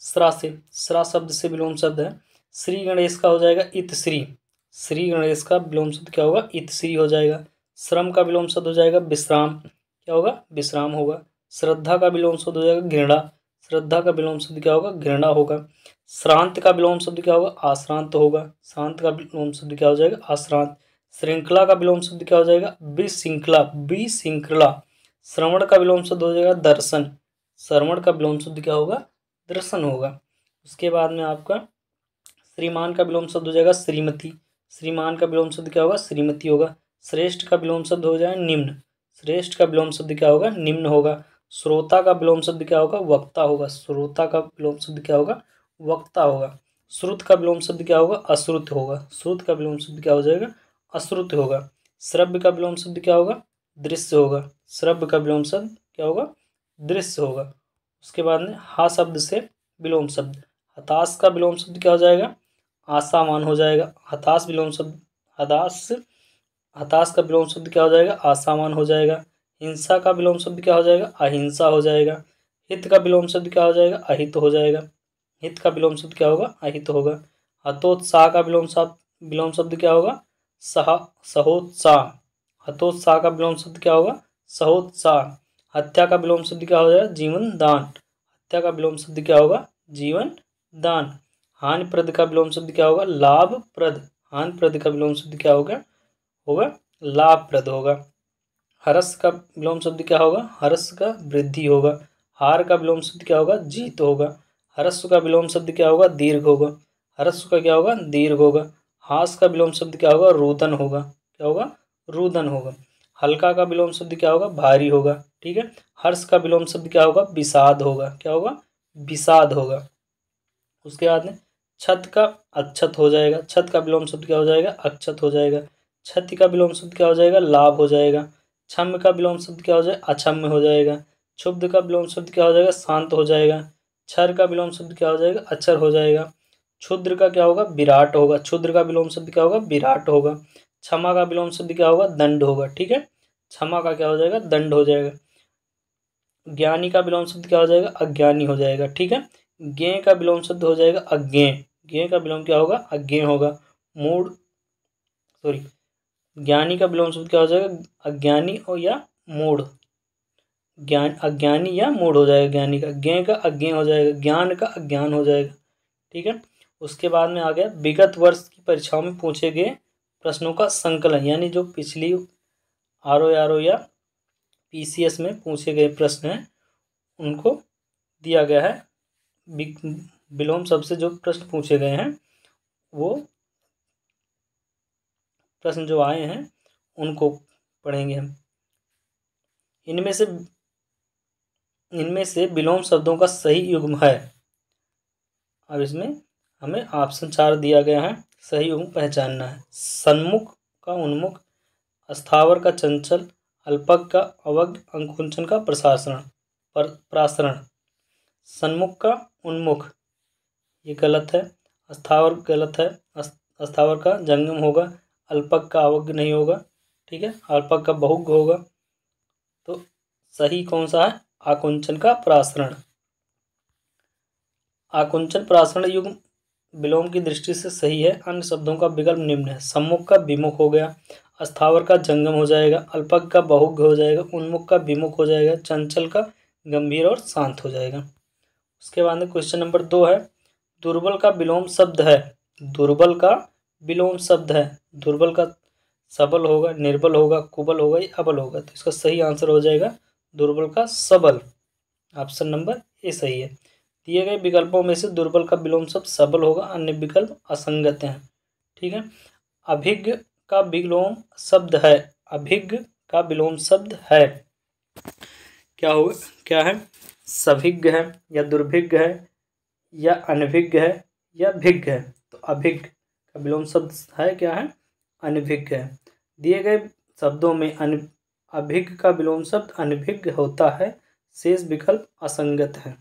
श्रा श्रा शब्द से विलोम शब्द है। श्री गणेश का हो जाएगा इत श्री। श्री गणेश का विलोम शब्द क्या होगा? इत श्री हो जाएगा। श्रम का विलोम शब्द हो जाएगा विश्राम क्या होगा विश्राम होगा श्रद्धा का विलोम शब्द हो जाएगा घृणा श्रद्धा का विलोम शब्द क्या होगा घृणा होगा श्रांत का विलोम शब्द क्या होगा आश्रांत होगा शांत का विलोम शब्द क्या हो जाएगा आश्रांत श्रृंखला का विलोम शब्द क्या हो जाएगा विश्रृंखला विश्रृंखला श्रवण का विलोम शब्द हो जाएगा दर्शन श्रवण का विलोम शब्द क्या होगा दर्शन होगा उसके बाद में आपका श्रीमान का विलोम शब्द हो जाएगा श्रीमती श्रीमान का विलोम शब्द क्या होगा श्रीमती होगा श्रेष्ठ का विलोम शब्द हो जाए निम्न। श्रेष्ठ का विलोम शब्द क्या होगा? निम्न होगा। श्रोता का विलोम शब्द क्या होगा? वक्ता होगा। श्रोता का विलोम शब्द क्या होगा? वक्ता होगा। श्रुत का विलोम शब्द क्या होगा? अश्रुत होगा। श्रुत का विलोम शब्द क्या हो जाएगा? अश्रुत होगा। श्रव्य का विलोम शब्द क्या होगा? दृश्य होगा। श्रव्य का विलोम शब्द क्या होगा? दृश्य होगा। उसके बाद में हा शब्द से विलोम शब्द। हताश का विलोम शब्द क्या हो जाएगा? आसामान हो जाएगा। हताश विलोम शब्द। हताश हताश का विलोम शब्द क्या हो जाएगा आसामान हो जाएगा हिंसा का विलोम शब्द क्या हो जाएगा अहिंसा हो जाएगा हित का विलोम शब्द क्या हो जाएगा अहित हो जाएगा हित का विलोम शब्द क्या होगा अहित होगा हतोत्साह का विलोम शब्द विलोम शब्द क्या होगा सह सहोत्साह हतोत्साह का विलोम शब्द क्या होगा सहोत्साह हत्या का विलोम शब्द क्या हो जाएगा जीवन दान हत्या का विलोम शब्द क्या होगा जीवन दान हानिप्रद का विलोम शब्द क्या होगा लाभप्रद हानिप्रद का विलोम शब्द क्या होगा होगा? लाभप्रद होगा। हरस का विलोम शब्द क्या होगा? हर्ष का वृद्धि होगा। हार का विलोम शब्द क्या होगा? जीत होगा। हरस्व का विलोम शब्द क्या होगा? दीर्घ होगा। हरस्व का क्या होगा? दीर्घ होगा। हास का विलोम शब्द क्या होगा? रुदन होगा। क्या होगा? रुदन होगा। हल्का का विलोम शब्द क्या होगा? भारी होगा। ठीक है? हर्ष का विलोम शब्द क्या होगा? विषाद होगा। क्या होगा? विषाद होगा। उसके बाद में छत का अक्षत हो जाएगा। छत का विलोम शब्द क्या हो जाएगा? अक्षत हो जाएगा। क्षति का विलोम शब्द क्या हो जाएगा? लाभ हो जाएगा। क्षम्य का विलोम शब्द क्या हो जाएगा अक्षम्य हो जाएगा। क्षुब्ध का विलोम शब्द क्या हो जाएगा? शांत हो जाएगा। क्षर का विलोम शब्द क्या हो जाएगा? अक्षर हो जाएगा। क्षुद्र का क्या होगा? विराट होगा। क्षुद्र का विलोम शब्द क्या होगा? विराट होगा। क्षमा का विलोम शब्द क्या होगा? दंड होगा। ठीक है? क्षमा का क्या हो जाएगा? दंड हो जाएगा। ज्ञानी का विलोम शब्द क्या हो जाएगा? अज्ञानी हो जाएगा। ठीक है? ज्ञ का विलोम शब्द हो जाएगा अज्ञे ज्ञ का विलोम क्या होगा? अज्ञे होगा। मूड सॉरी ज्ञानी का विलोम शब्द क्या हो जाएगा? अज्ञानी और या मूढ़। ज्ञान, अज्ञानी या मूढ़ हो जाएगा ज्ञानी का। ज्ञ का अज्ञ हो जाएगा, ज्ञान का अज्ञान हो जाएगा। ठीक है? उसके बाद में आ गया, विगत वर्ष की परीक्षाओं में पूछे गए प्रश्नों का संकलन, यानी जो पिछली आर ओ आर ओ या पी सी एस में पूछे गए प्रश्न हैं, उनको दिया गया है। विलोम सबसे जो प्रश्न पूछे गए हैं, वो प्रश्न जो आए हैं, उनको पढ़ेंगे हम। इनमें से इनमें से विलोम शब्दों का सही युग्म है। अब इसमें हमें ऑप्शन चार दिया गया है, सही युग्म पहचानना है। सन्मुख का उन्मुख, स्थावर का चंचल, अल्पक का अवग, अंकुंचन का प्रशासन पर, प्रासरण। सन्मुख का उन्मुख, ये गलत है। स्थावर गलत है। स्थावर का जंगम होगा। अल्पक का अवज्ञ नहीं होगा, ठीक है? अल्पक का बहुग होगा। तो सही कौन सा है? आकुंचन का प्रासरण आकुंचन प्रासरण युग विलोम की दृष्टि से सही है। अन्य शब्दों का विकल्प निम्न है। सम्मुख का विमुख हो गया अस्थावर का जंगम हो जाएगा, अल्पक का बहुग हो जाएगा, उन्मुख का विमुख हो जाएगा, चंचल का गंभीर और शांत हो जाएगा। उसके बाद क्वेश्चन नंबर दो है। दुर्बल का विलोम शब्द है। दुर्बल का विलोम शब्द है। दुर्बल का सबल होगा, निर्बल होगा, कुबल होगा, या अबल होगा। तो इसका सही आंसर हो जाएगा दुर्बल का सबल। ऑप्शन नंबर ए सही है। दिए गए विकल्पों में से दुर्बल का विलोम शब्द सबल होगा, अन्य विकल्प असंगत हैं। ठीक है? अभिज्ञ का विलोम शब्द है। अभिज्ञ का विलोम शब्द है। क्या होगा क्या है? सभिज्ञ है, या दुर्भिज्ञ है, या अनभिज्ञ है, या भिज्ञ है। तो अभिज्ञ। का विलोम शब्द है, क्या है? अनभिज्ञ। है दिए गए शब्दों में अन, अभिज्ञ का विलोम शब्द अनभिज्ञ होता है, शेष विकल्प असंगत है।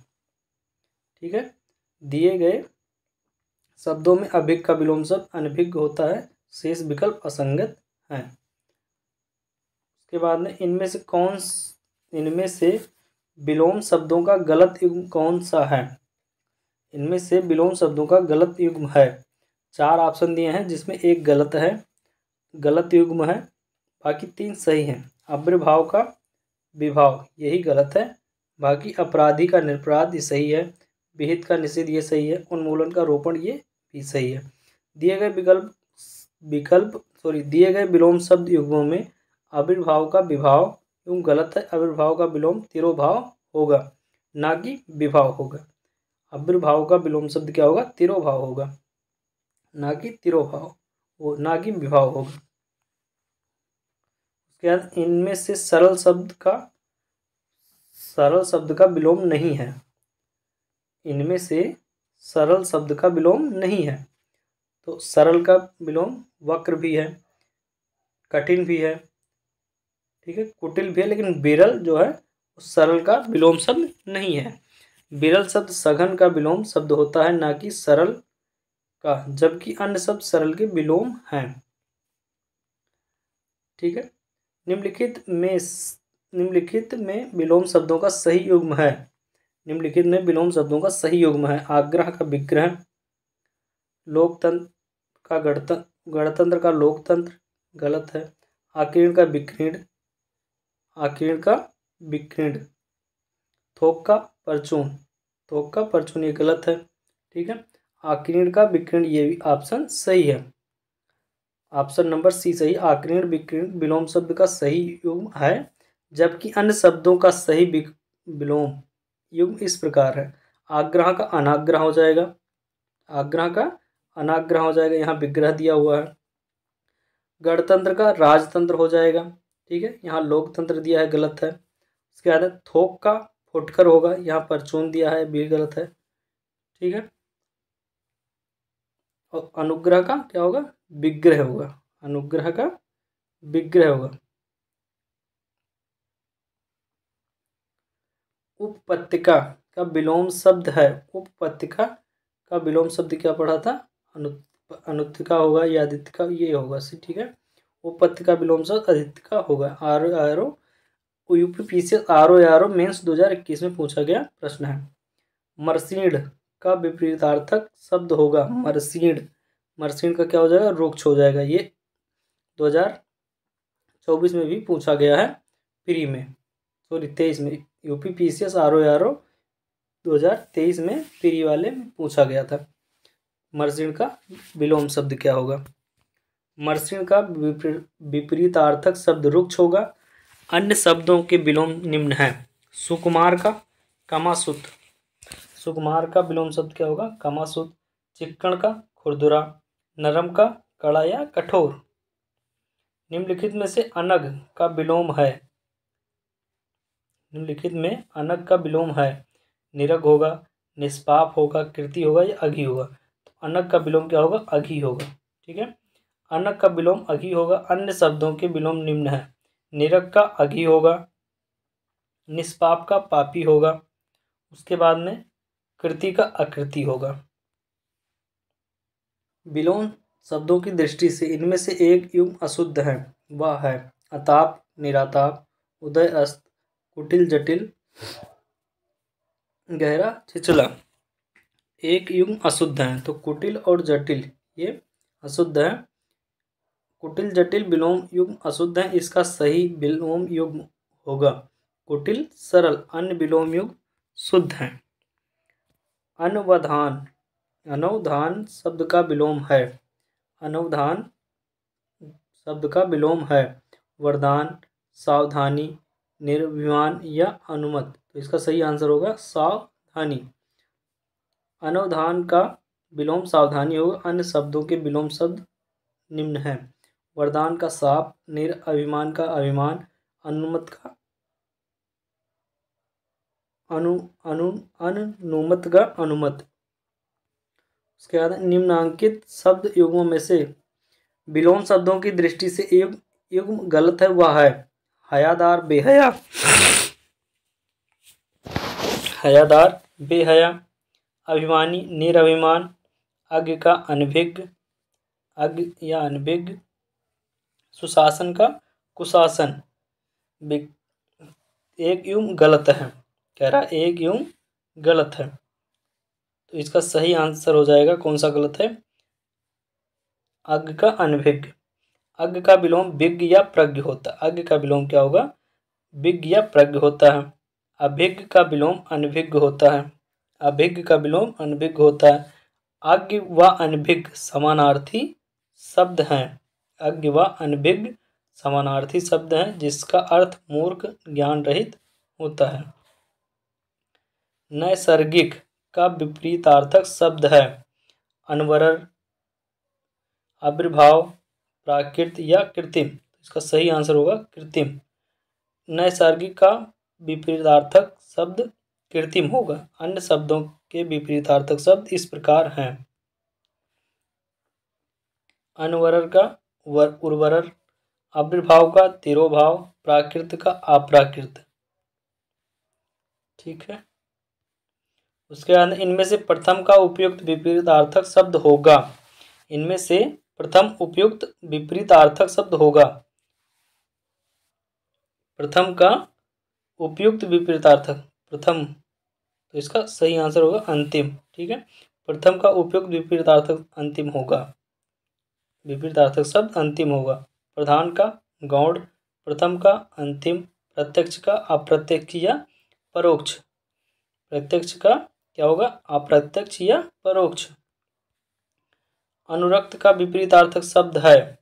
ठीक है? दिए गए शब्दों में अभिज्ञ का विलोम शब्द अनभिज्ञ होता है, शेष विकल्प असंगत है। उसके बाद में इनमें से कौन इनमें से विलोम शब्दों का गलत युग्म कौन सा है? इनमें से विलोम शब्दों का गलत युग्म है। चार ऑप्शन दिए हैं, जिसमें एक गलत है, गलत युग्म है, बाकी तीन सही हैं। अव्यभाव का विभाव, यही गलत है। बाकी अपराधी का निरपराध, ये सही है। विहित का निषेध, ये सही है। उन्मूलन का रोपण, ये भी सही है। दिए गए विकल्प विकल्प सॉरी दिए गए विलोम शब्द युग्मों में आविर्भाव का विभाव युग गलत है। आविर्भाव का विलोम तिरोभाव होगा, ना कि विभाव होगा। आविर्भाव का विलोम शब्द क्या होगा? तिरोभाव होगा। ना कि तिरोभाव वो ना कि विभाव होगा। उसके बाद इनमें से सरल शब्द का, सरल शब्द का विलोम नहीं है। इनमें से सरल शब्द का विलोम नहीं है। तो सरल का विलोम वक्र भी है, कठिन भी है, ठीक है, कुटिल भी है, लेकिन बिरल जो है सरल का विलोम शब्द नहीं है। बिरल शब्द सघन का विलोम शब्द होता है, ना कि सरल का, जबकि अन्य शब्द सरल के विलोम हैं। ठीक है? निम्नलिखित में निम्नलिखित में विलोम शब्दों का सही युग्म है। निम्नलिखित में विलोम शब्दों का सही युग्म है। आग्रह का विग्रह, लोकतंत्र का गणतंत्र गणतंत्र का लोकतंत्र, गलत है। आकीर्ण का विकीर्ण, आकीर्ण का विकीर्ण, थोक का परचून, थोक का परचून ये गलत है। ठीक है? आकीर्ण का विकीर्ण, ये भी ऑप्शन सही है। ऑप्शन नंबर सी सही आकीर्ण विकीर्ण, विलोम शब्द का सही युग्म है, जबकि अन्य शब्दों का सही विलोम युग्म इस प्रकार है। आग्रह का अनाग्रह हो जाएगा। आग्रह का अनाग्रह हो जाएगा, यहाँ विग्रह दिया हुआ है। गणतंत्र का राजतंत्र हो जाएगा, ठीक है, यहाँ लोकतंत्र दिया है, गलत है। उसके बाद थोक का फुटकर होगा, यहाँ परचून दिया है, भी गलत है, ठीक है। और अनुग्रह का क्या होगा? विग्रह होगा। अनुग्रह का विग्रह होगा। उपपत्तिका का विलोम शब्द है। उपपत्तिका का विलोम शब्द क्या पढ़ा था? अनु, अनुत्तिका होगा या आदित्य ये होगा ठीक है। उपपत्तिका विलोम शब्द आदित्य होगा। R R O UP P C R O R O mains दो हज़ार इक्कीस में पूछा गया प्रश्न है। मरसीण का विपरीतार्थक शब्द होगा। मरसीण मरसीण का क्या हो जाएगा? रुक्ष हो जाएगा ये। दो हज़ार चौबीस में भी पूछा गया है। प्री में। सॉरी तेईस में। UP P C S R O R O दो हज़ार तेईस में प्री वाले में पूछा गया था। मरसीण का विलोम शब्द क्या होगा? मरसीण का विपरीतार्थक शब्द रुक्ष होगा। अन्य शब्दों के विलोम निम्न है। सुकुमार का कमासुत सुकुमार का विलोम शब्द क्या होगा? कमासुत, चिक्कण का खुरदुरा, नरम का कड़ा या कठोर। निम्नलिखित में से अनग का विलोम है। निम्नलिखित में अनग का विलोम है। निरग होगा, निष्पाप होगा, कृति होगा या अघी होगा? तो अनग का विलोम क्या होगा? अघी होगा। ठीक है? अनग का विलोम अघी होगा, अन्य शब्दों के विलोम निम्न है। निरग का अघी होगा, निष्पाप का पापी होगा। उसके बाद में कृति का अकृति होगा। विलोम शब्दों की दृष्टि से इनमें से एक युग अशुद्ध है, वह है अताप, निराताप, उदय अस्त, कुटिल जटिल, गहरा छिचला एक युग अशुद्ध है तो कुटिल और जटिल ये अशुद्ध है। कुटिल जटिल विलोम युग्म अशुद्ध है, इसका सही विलोम युग्म होगा। कुटिल सरल, अन्य विलोम युग शुद्ध है। अनवधान अनवधान शब्द का विलोम है। अनवधान शब्द का विलोम है। वरदान, सावधानी, निर्विमान या अनुमत। तो इसका सही आंसर होगा सावधानी। अनवधान का विलोम सावधानी होगा अन्य शब्दों के विलोम शब्द निम्न है। वरदान का साप, निर अभिमान का अभिमान, अनुमत का अनु अनु अनुमत का अनुमत। उसके बाद निम्नांकित शब्द युग्मों में से विलोम शब्दों की दृष्टि से युग, युग्म गलत है, वह है हयादार, बेहया। हयादार, बेहया, अभिमानी, निरभिमान, अज्ञ का अनभिज्ञ, अज्ञ या अनभिज्ञ, सुशासन का कुशासन। एक युग गलत है। कह रहा एक यूँ गलत है। तो इसका सही आंसर हो जाएगा कौन सा गलत है? अज्ञ का अनभिज्ञ। अज्ञ का विलोम विज्ञ या प्रज्ञ होता। है अज्ञ का विलोम क्या होगा? विज्ञ या प्रज्ञ होता है। अभिज्ञ का विलोम अनभिज्ञ होता है। अभिज्ञ का विलोम अनभिज्ञ होता है। अज्ञ व अनभिज्ञ समानार्थी शब्द हैं। अज्ञ व अनभिज्ञ समानार्थी शब्द हैं, जिसका अर्थ मूर्ख, ज्ञान रहित होता है। नैसर्गिक का विपरीतार्थक शब्द है। अनवरर, आविर्भाव, प्राकृत या कृत्रिम। इसका सही आंसर होगा कृत्रिम। नैसर्गिक का विपरीतार्थक शब्द कृत्रिम होगा। अन्य शब्दों के विपरीतार्थक शब्द इस प्रकार हैं। अनवरर का वर, उर्वरर, आविर्भाव का तिरोभाव, प्राकृत का अप्राकृत। ठीक है? उसके बाद इनमें से प्रथम का उपयुक्त विपरीतार्थक शब्द होगा। इनमें से प्रथम उपयुक्त विपरीतार्थक शब्द होगा। प्रथम का उपयुक्त विपरीतार्थक, प्रथम। तो इसका सही आंसर होगा अंतिम, ठीक है? प्रथम का उपयुक्त विपरीतार्थक अंतिम होगा। विपरीतार्थक शब्द अंतिम होगा। प्रधान का गौड़ प्रथम का अंतिम, प्रत्यक्ष का अप्रत्यक्ष या परोक्ष। प्रत्यक्ष का क्या होगा? अप्रत्यक्ष या परोक्ष। अनुरक्त का विपरीतार्थक शब्द है।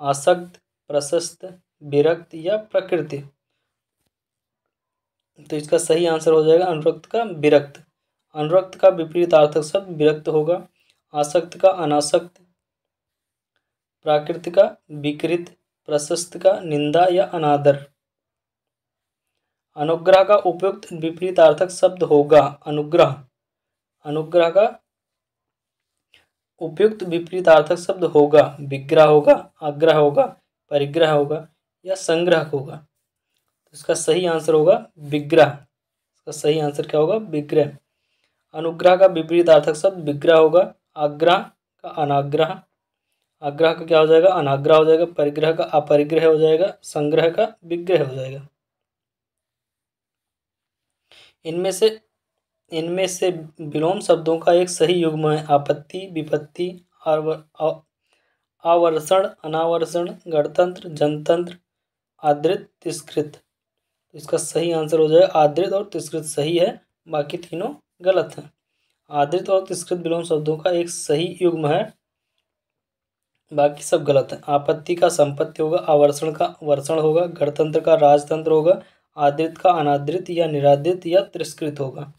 आसक्त, प्रशस्त, विरक्त या प्रकृति। तो इसका सही आंसर हो जाएगा अनुरक्त का विरक्त। अनुरक्त का विपरीतार्थक शब्द विरक्त होगा। आसक्त का अनासक्त, प्राकृत का विकृत, प्रशस्त का निंदा या अनादर। अनुग्रह का उपयुक्त विपरीतार्थक शब्द होगा अनुग्रह। अनुग्रह का उपयुक्त विपरीतार्थक शब्द होगा, विग्रह होगा, आग्रह होगा, परिग्रह होगा या संग्रह होगा। तो इसका सही आंसर होगा विग्रह। इसका सही आंसर क्या होगा? विग्रह। अनुग्रह का विपरीतार्थक शब्द विग्रह होगा, आग्रह का अनाग्रह। आग्रह का क्या हो जाएगा? अनाग्रह हो जाएगा, परिग्रह का अपरिग्रह हो जाएगा, संग्रह का विग्रह हो जाएगा। इनमें से इनमें से विलोम शब्दों का एक सही युग्म है। आपत्ति, विपत्ति आवर्षण, अनावर्षण, गणतंत्र, जनतंत्र आदृत तिष्कृत। तो इसका सही आंसर हो जाए आदृत और तिष्कृत। सही है, बाकी तीनों गलत हैं। आदृत और तिष्कृत विलोम शब्दों का एक सही युग्म है, बाकी सब गलत है। आपत्ति का संपत्ति होगा, आवर्षण का वर्षण होगा, गणतंत्र का राजतंत्र होगा आदृत का अनादृत या निरादृत या तिरस्कृत होगा।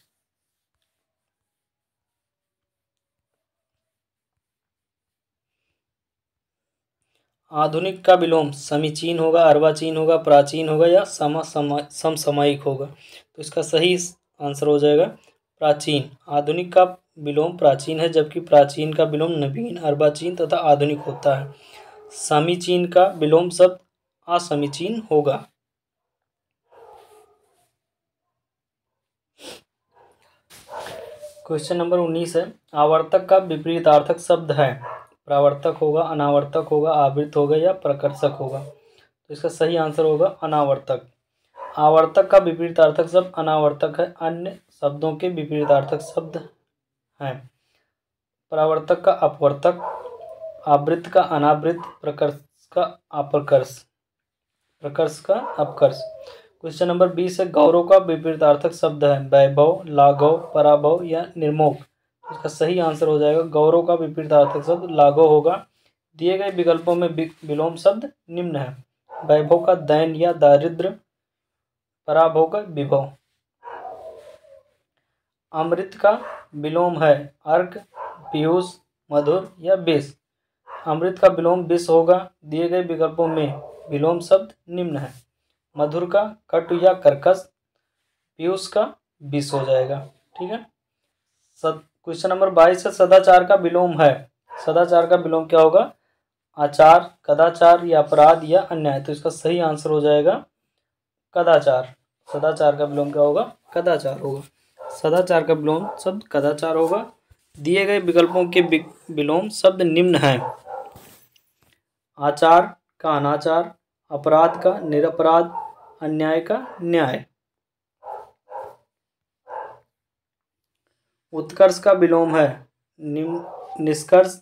आधुनिक का विलोम समीचीन होगा, अर्वाचीन होगा, प्राचीन होगा या सम समसामयिक होगा। तो इसका सही आंसर हो जाएगा प्राचीन। आधुनिक का विलोम प्राचीन है, जबकि प्राचीन का विलोम नवीन, अर्वाचीन तथा आधुनिक होता है। समीचीन का विलोम शब्द असमीचीन होगा। क्वेश्चन नंबर उन्नीस है। आवर्तक का विपरीतार्थक शब्द है। प्रावर्तक होगा, अनावर्तक होगा, आवृत होगा या प्रकर्षक होगा। तो इसका सही आंसर होगा अनावर्तक। आवर्तक का विपरीतार्थक शब्द अनावर्तक है। अन्य शब्दों के विपरीतार्थक शब्द हैं। प्रावर्तक का अपवर्तक, आवृत का अनावृत, प्रकर्ष का अप्रकर्ष प्रकर्ष का अपकर्ष। क्वेश्चन नंबर बीस है गौरव का विपरीतार्थक शब्द है, वैभव लाघव पराभव या निर्मोह। इसका सही आंसर हो जाएगा, गौरव का विपरीतार्थक शब्द लाघव होगा। दिए गए विकल्पों में विलोम शब्द निम्न है। वैभव का दैन या दारिद्र पराभव का विभव। अमृत का विलोम है, अर्क, पीयूष, मधुर या विष। अमृत का विलोम विष होगा। दिए गए विकल्पों में विलोम शब्द निम्न है। मधुर का कटु या कर्कश पीयूष का बीस हो जाएगा, ठीक है? क्वेश्चन नंबर बाईस है, सदाचार का विलोम है। सदाचार का विलोम क्या होगा? आचार, कदाचार या अपराध या अन्याय तो इसका सही आंसर हो जाएगा कदाचार। सदाचार का विलोम क्या होगा? कदाचार होगा। सदाचार का विलोम शब्द कदाचार होगा। दिए गए विकल्पों के विलोम शब्द निम्न हैं। आचार का अनाचार अपराध का निरपराध, अन्याय का न्याय। उत्कर्ष का विलोम है। निष्कर्ष,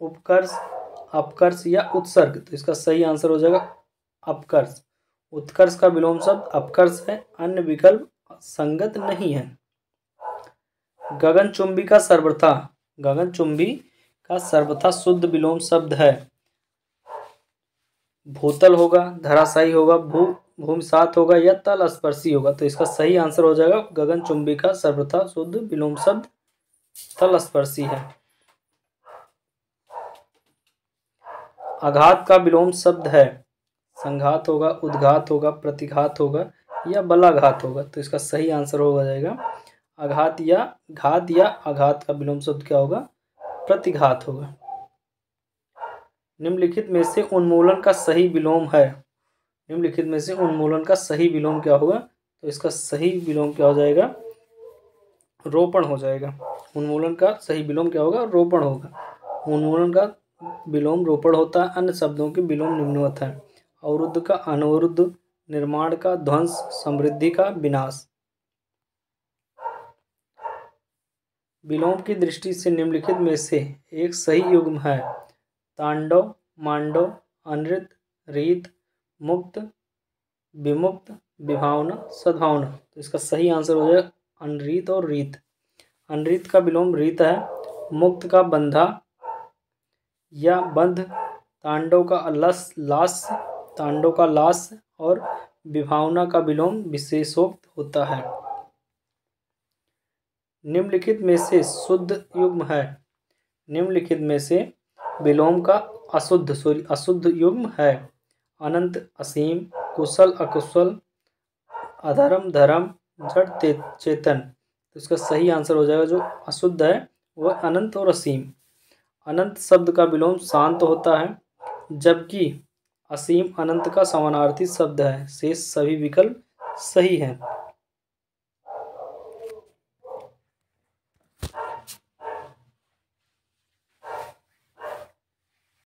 उपकर्ष, अपकर्ष या उत्सर्ग। तो इसका सही आंसर हो जाएगा अपकर्ष। उत्कर्ष का विलोम शब्द अपकर्ष है, अन्य विकल्प संगत नहीं है। गगनचुंबी का सर्वथा। गगनचुंबी का सर्वथा शुद्ध विलोम शब्द है। भूतल होगा, धराशायी होगा, भू भूमि सात होगा या तल स्पर्शी होगा तो इसका सही आंसर हो जाएगा गगनचुंबी का सर्वथा शुद्ध विलोम शब्द तल स्पर्शी है। आघात का विलोम शब्द है, संघात होगा, उद्घात होगा, प्रतिघात होगा या बलाघात होगा तो इसका सही आंसर हो जाएगा आघात या घात या आघात का विलोम शब्द क्या होगा, प्रतिघात होगा। निम्नलिखित में से उन्मूलन का सही विलोम है। निम्नलिखित में से उन्मूलन का सही विलोम क्या होगा? तो इसका सही विलोम क्या हो जाएगा? रोपण हो जाएगा। उन्मूलन का सही विलोम क्या होगा? रोपण होगा। उन्मूलन का विलोम रोपण होता है, अन्य शब्दों के विलोम निम्नवत है। अवरुद्ध का अनवरुद्ध, निर्माण का ध्वंस, समृद्धि का विनाश। विलोम की दृष्टि से निम्नलिखित में से एक सही युग्म है। तांडव मांडव अनृत, रीत, मुक्त, विमुक्त, विभावना, सद्भावना। तो इसका सही आंसर हो जाएगा अनरीत और रीत। अनरीत का विलोम रीत है, मुक्त का बंधा या बंध तांडव का लस, लास तांडव का लास और विभावना का विलोम विशेषोक्त होता है। निम्नलिखित में से शुद्ध युग्म है। निम्नलिखित में से विलोम का अशुद्ध सॉरी अशुद्ध युग्म है। अनंत, असीम, कुशल, अकुशल, अधर्म, धर्म, जड़ चेतन। तो इसका सही आंसर हो जाएगा जो अशुद्ध है, वह अनंत और असीम। अनंत शब्द का विलोम शांत होता है, जबकि असीम अनंत का समानार्थी शब्द है। शेष सभी विकल्प सही है।